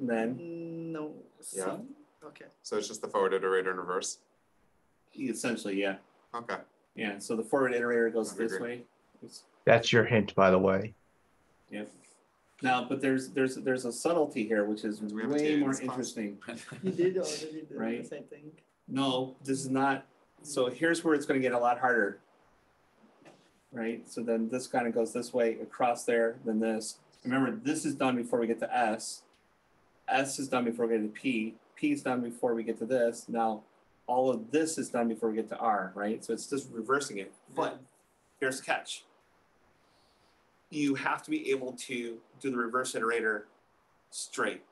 And then No. C? Yeah. Okay. So it's just the forward iterator in reverse? essentially, yeah. Okay. Yeah, so the forward iterator goes That'd this great. way. It's- That's your hint, by the way. Yeah. Now, but there's there's there's a subtlety here which is we have a way more interesting. You did already do Right. this, I think. No, this is not. So here's where it's going to get a lot harder. Right? So then this kind of goes this way across there, then this. Remember, this is done before we get to S. S is done before we get to P. P is done before we get to this. Now, all of this is done before we get to R, right? So it's just reversing it. But here's the catch. You have to be able to do the reverse iterator straight.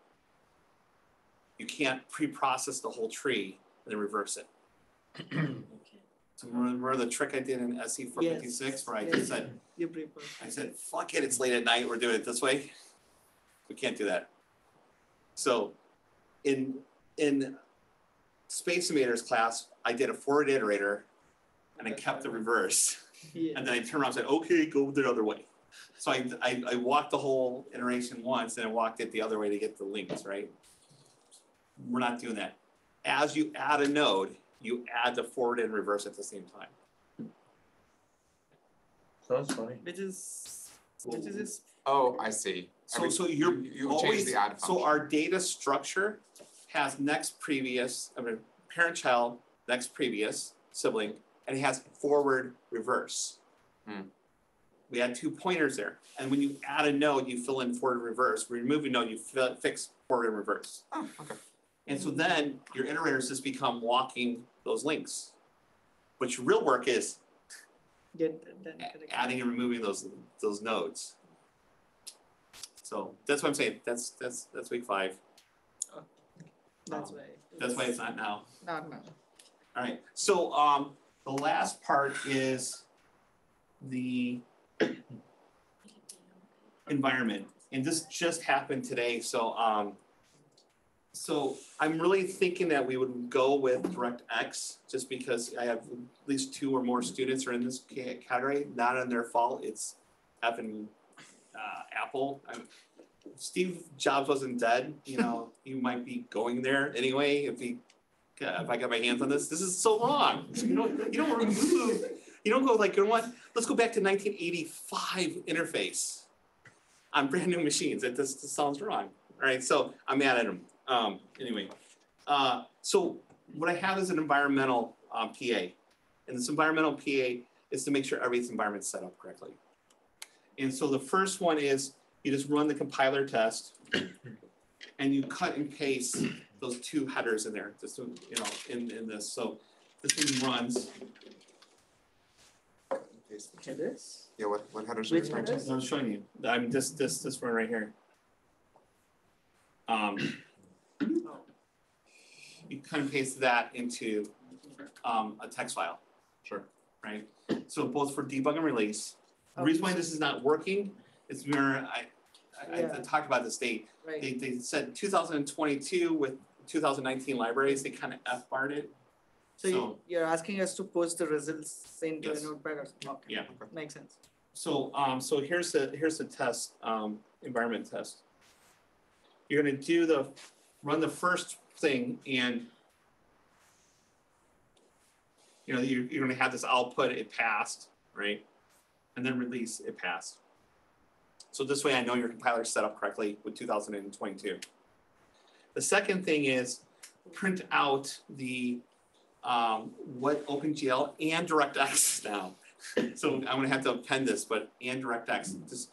You can't pre-process the whole tree and then reverse it. So remember the trick I did in SE four fifty-six where I Yes. just said, You. I said, fuck it, it's late at night, we're doing it this way. We can't do that. So in in Space Invaders class, I did a forward iterator and I kept the reverse. Yeah. And then I turned around and said, okay, go the other way. So I, I, I walked the whole iteration once and I walked it the other way to get the links, right? We're not doing that. As you add a node, you add the forward and reverse at the same time. Sounds funny. Which is, which is just, Oh, I see. So, mean, so you're you- You always, changed the add so our data structure has next previous, I mean, parent child, next previous sibling, and it has forward reverse. Hmm. We had two pointers there, and when you add a node, you fill in forward reverse. When you remove a node, you fill, fix forward and reverse. Oh, okay. And so then your iterators just become walking those links, which real work is Get then adding and removing those those nodes. So that's what I'm saying. That's that's that's week five. That's Um, why. That's why it's not now. Not now. All right. So um, the last part is the environment, and this just happened today. So um, so I'm really thinking that we would go with DirectX just because I have at least two or more students are in this category. Not on their fault. It's effing uh, Apple. I'm, Steve Jobs wasn't dead. You know, he might be going there anyway if he uh, if I got my hands on this. This is so wrong. You don't you don't remove. You don't go like you know what? Let's go back to 1985 interface on brand new machines. That this, this sounds wrong. All right, so I'm mad at him. Um, anyway, uh, so what I have is an environmental um, PA, and this environmental PA is to make sure everything's environment set up correctly. And so the first one is you just run the compiler test, and you cut and paste those two headers in there, just to, you know, in, in this. So this thing runs. Headers? Yeah, what, what headers are you Which referring headers? I'm showing you. I'm this this this one right here. Um, you kind of paste that into um, a text file. Sure. Right. So both for debug and release. The reason why this is not working is where I I, I Yeah. talked about this date. Right. They they said 2022 with 2019 libraries. They kind of f barred it. So you, you're asking us to post the results into Yes. a notepad or something? Okay. Yeah. Makes sense. So, um, so here's the, here's the test, um, environment test. You're gonna do the, run the first thing and you know, you're, you're gonna have this output, it passed, right? And then release, it passed. So this way I know your compiler is set up correctly with two thousand and twenty-two. The second thing is print out the, um, what OpenGL and DirectX now. So I'm gonna have to append this, but and DirectX, just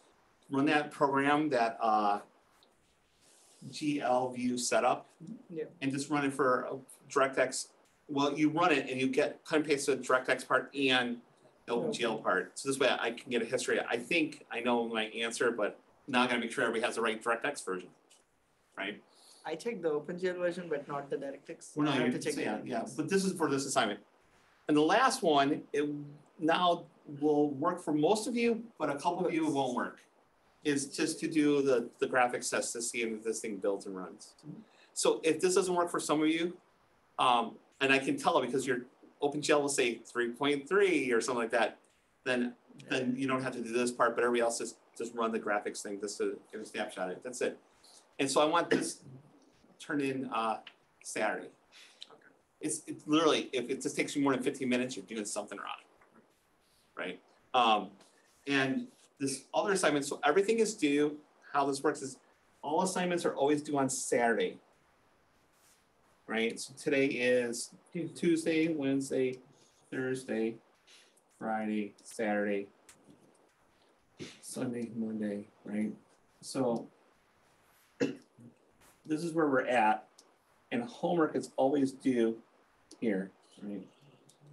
run that program that uh GL view setup Yeah. and just run it for uh, DirectX. Well, you run it and you get cut and paste the DirectX part and OpenGL part. So this way I can get a history. I think I know my answer, but now I gotta make sure everybody has the right DirectX version. Right? I checked the OpenGL version, but not the DirectX. Well, no, I have to check yeah, yeah, but this is for this assignment. And the last one, it now will work for most of you, but a couple of you it won't work. Is just to do the, the graphics test to see if this thing builds and runs. So if this doesn't work for some of you, um, and I can tell because your OpenGL will say three point three or something like that, then, then you don't have to do this part, but everybody else just, just run the graphics thing just to get a snapshot of it, that's it. And so I want this turned in, uh, Saturday. It's, it's literally, if it just takes you more than fifteen minutes, you're doing something wrong. Right? Um, and this other assignment, so everything is due, how this works is all assignments are always due on Saturday. Right? So today is Tuesday, Wednesday, Thursday, Friday, Saturday, Sunday, Monday, right? So this is where we're at, and homework is always due here, right?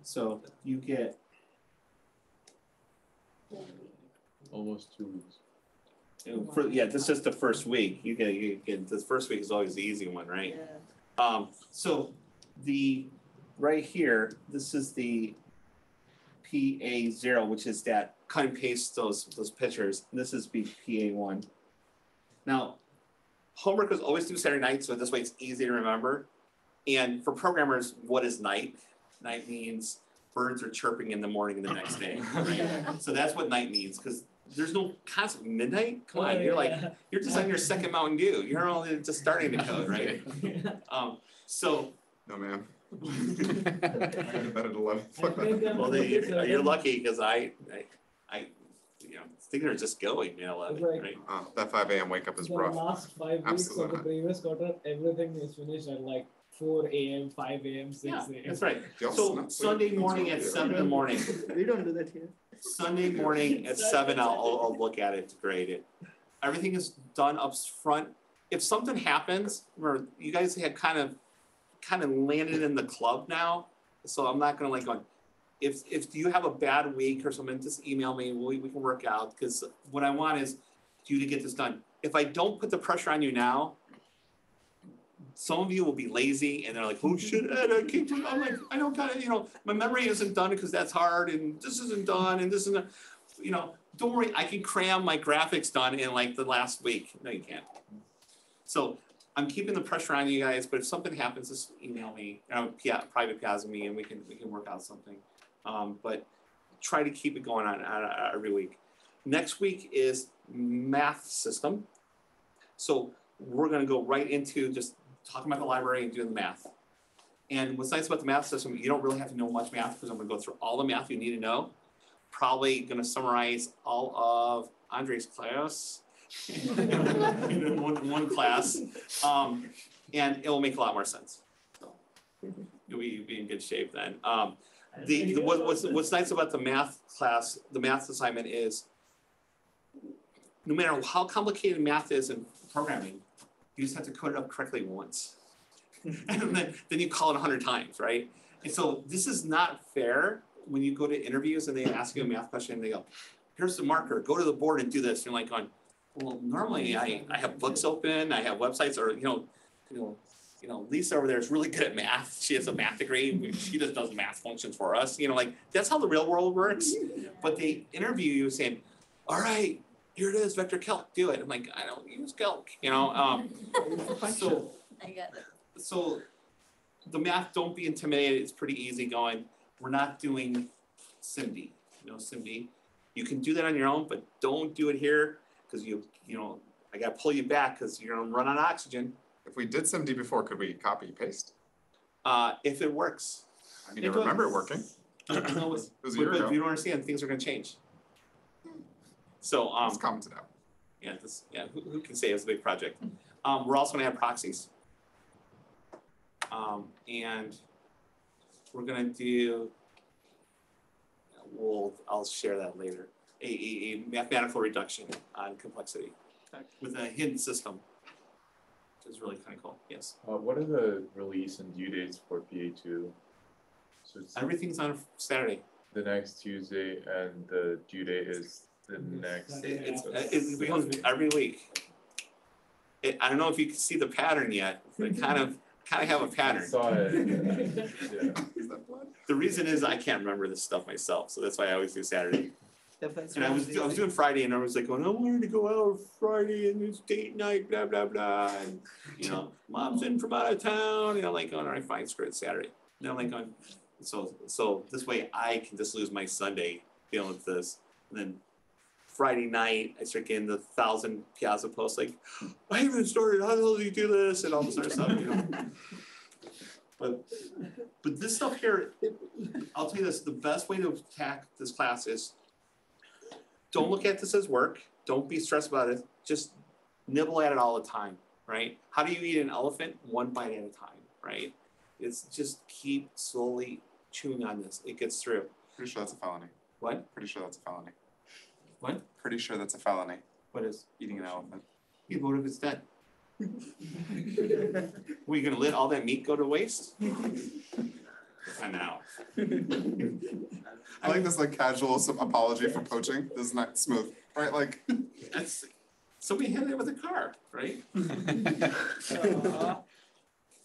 So you get Almost two weeks. for, yeah, this is the first week. You get, you get, this first week is always the easy one, right? Um, so the, right here, this is the PA zero, which is that cut and paste those, those pictures. This is B PA one. Now, homework is always due Saturday night, so this way it's easy to remember. And for programmers, what is night? Night means birds are chirping in the morning the next day, right? So that's what night means, because there's no concept midnight. Come on, you're like you're just on your second Mountain Dew. You're only just starting to code, right? Um, so. No, man. I go to bed at eleven. Fuck that. Well, they, you're, you're lucky because I, I, I, you know, think they're just going at eleven, Right. right? Uh, that five AM wake up is The rough. last five weeks of the not. previous quarter, everything is finished at like four AM, five AM, six Yeah, AM. that's right. Y'all So. Sunday morning at seven in the morning, We don't do that here. Sunday morning at seven, I'll, I'll, I'll look at it, to grade it. Everything is done up front. If something happens, where you guys had kind of, kind of landed in the club now, so I'm not gonna like go. If, if you have a bad week or something, just email me, we, we can work out, because what I want is you to get this done. If I don't put the pressure on you now, some of you will be lazy and they're like, oh shit, Ed, I can't do, I'm like, I don't got it, you know, my memory isn't done because that's hard and this isn't done and this isn't, you know, don't worry, I can cram my graphics done in like the last week. No, you can't. So I'm keeping the pressure on you guys, but if something happens, just email me, you know, yeah, private piazza me and we can, we can work out something. Um, but try to keep it going on, on, uh, every week. Next week is math system. So we're gonna go right into just talking about the library and doing the math. And what's nice about the math system, you don't really have to know much math because I'm gonna go through all the math you need to know. Probably gonna summarize all of Andre's class in one, one class. Um, and it will make a lot more sense. So You'll be, be in good shape then. Um, the, the, what, what's, what's nice about the math class, the math assignment is no matter how complicated math is in programming, you just have to code it up correctly once. and then, then you call it a hundred times, right? And so this is not fair when you go to interviews and they ask you a math question and they go, here's the marker, go to the board and do this. And you're like going, well, normally I, I have books open, I have websites or, you know, you know, you know, Lisa over there is really good at math. She has a math degree. She just does math functions for us. You know, like that's how the real world works. But they interview you saying, all right, here it is, vector calc, do it. I'm like, I don't use calc, you know, um, so, I get it. so the math, don't be intimidated, it's pretty easy going. We're not doing SIMD, you know, SIMD. You can do that on your own, but don't do it here, cause you, you know, I gotta pull you back, cause you're gonna run on oxygen. If we did SIMD before, could we copy paste? Uh, if it works. I mean, I remember it working. No, It was a but- year but ago. if you don't understand, things are gonna change. So, um. Let's comment it out. Yeah, this, yeah, who, who can say it's a big project? Um, we're also gonna have proxies. Um, and we're gonna do, we'll, I'll share that later, a, a, a mathematical reduction on complexity with a hidden system. Which is really kind of cool, yes. Uh, what are the release and due dates for PA two? So it's Everything's on Saturday. the next Tuesday and the due date is the next. It- It's, it becomes every week. It, I don't know if you can see the pattern yet, but kind of, kind of have a pattern. Saw it. Yeah. The reason is I can't remember this stuff myself, so that's why I always do Saturday. That's And I was, I was doing Friday and I was like going, I wanted to go out Friday and it's date night, blah, blah, blah. And, you know, mom's in from out of town, and I'm like, going, all right, fine, screw it, Saturday. And I'm like going, so, so this way I can just lose my Sunday dealing with this. And then Friday night, I start getting the thousand piazza posts like, I haven't started, how the hell do you do this? And all this other stuff, you know? But, but this stuff here, I'll tell you this, the best way to attack this class is don't look at this as work. Don't be stressed about it. Just nibble at it all the time, right? How do you eat an elephant? One bite at a time, right? It's just keep slowly chewing on this. It gets through. Pretty sure that's a felony. What? Pretty sure that's a felony. What? Pretty sure that's a felony. What is? Eating an elephant. Yeah, but what if it's dead? Were you gonna let all that meat go to waste? I know. I like this like casual sub- apology for poaching. This is not smooth, right? Like That's somebody hit it with a car, right?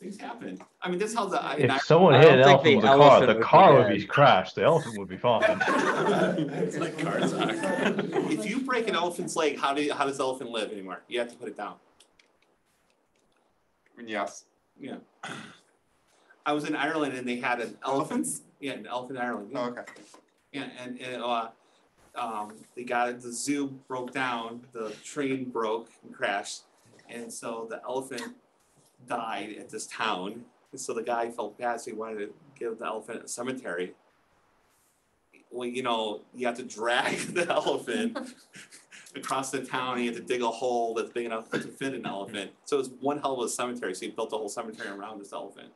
Things happen. I mean, that's how the. I- and I- If someone I hit don't an elephant with a car, elephant the would be car would be crashed. The elephant would be fine. It's like cars. If you break an elephant's leg, how do you, how does the elephant live anymore? You have to put it down. Yes. Yeah. I was in Ireland and they had an elephant. Yeah, an elephant in Ireland. Yeah. Oh, okay. Yeah, and, and uh, um, they got it, the zoo broke down, the train broke and crashed, and so the elephant died at this town. And so the guy felt bad, so he wanted to give the elephant a cemetery. Well, you know, you have to drag the elephant across the town, you had to dig a hole that's big enough to fit an elephant. So it's one hell of a cemetery, so he built a whole cemetery around this elephant.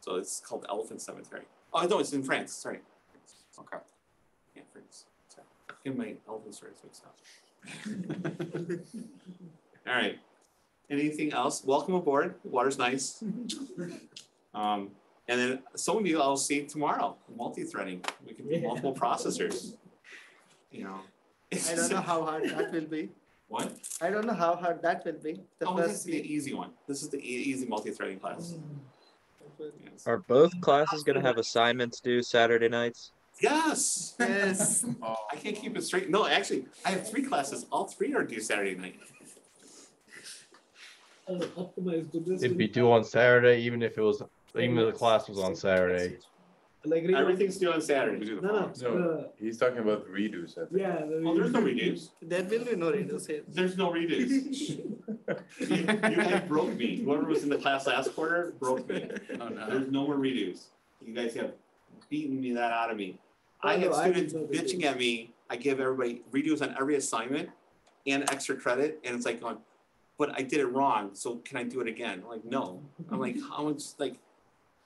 So it's called Elephant Cemetery. Oh, no, it's in France, sorry. Okay. Yeah, France, sorry. Get my elephant stories mixed up. All right. Anything else? Welcome aboard. Water's nice. Um, and then some of you I'll see tomorrow, multi-threading. We can do multiple processors. You know. I don't know how hard that will be. What? I don't know how hard that will be. The Oh, this is first the easy one. This is the e- easy multi-threading class. Yes. Are both classes gonna have assignments due Saturday nights? Yes. Yes. I can't keep it straight. No, actually, I have three classes. All three are due Saturday night. Uh, optimized to this. It'd be due on Saturday, even if it was, even if the class was on Saturday. Like read- Everything's due on Saturday. We No, no, forms. No, he's talking about the redos, I think. Yeah. the Oh, there's no read- redos. There will be no redos here. There's no redos. You you guys broke me. Whoever was in the class last quarter broke me. Oh, no. There's no more redos. You guys have beaten me that out of me. I Oh, have no, students did bitching at me. I give everybody redos on every assignment and extra credit, and it's like going, but I did it wrong, so can I do it again? I'm like, no. I'm like, how much, like,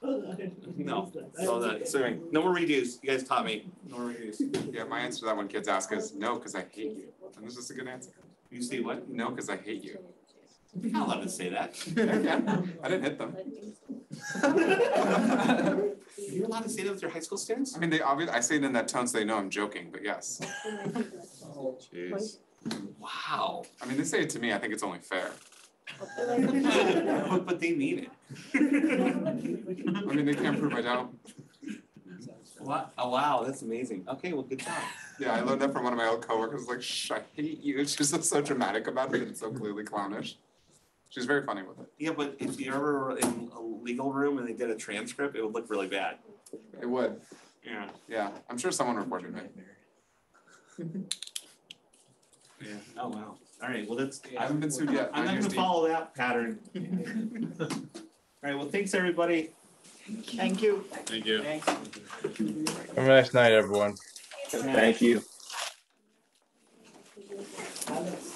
no. So that, so anyway, no more redos. You guys taught me. No more redos. Yeah, my answer to that when kids ask is no, because I hate you. And this is a good answer. You see what? No, because I hate you. You're not allowed to say that. I didn't hit them. You're allowed to say that with your high school students? I mean, they obviously, I say it in that tone so they know I'm joking, but yes. Jeez. Wow. I mean, they say it to me, I think it's only fair. But, but they mean it. I mean, they can't prove I don't. Wow, oh, wow, that's amazing. Okay, well, good job. Yeah, I learned that from one of my old coworkers, like, shh, I hate you. She's just so dramatic about it and so clearly clownish. She's very funny with it. Yeah, but if you ever were in a legal room and they did a transcript, it would look really bad. It would. Yeah. Yeah, I'm sure someone reported me. Yeah. Oh, wow. All right, well, that's. I haven't been sued yet. I'm not gonna follow that pattern. All right, well, thanks, everybody. Thank you. Thank you. Have a nice night, everyone. Thank you. Alex.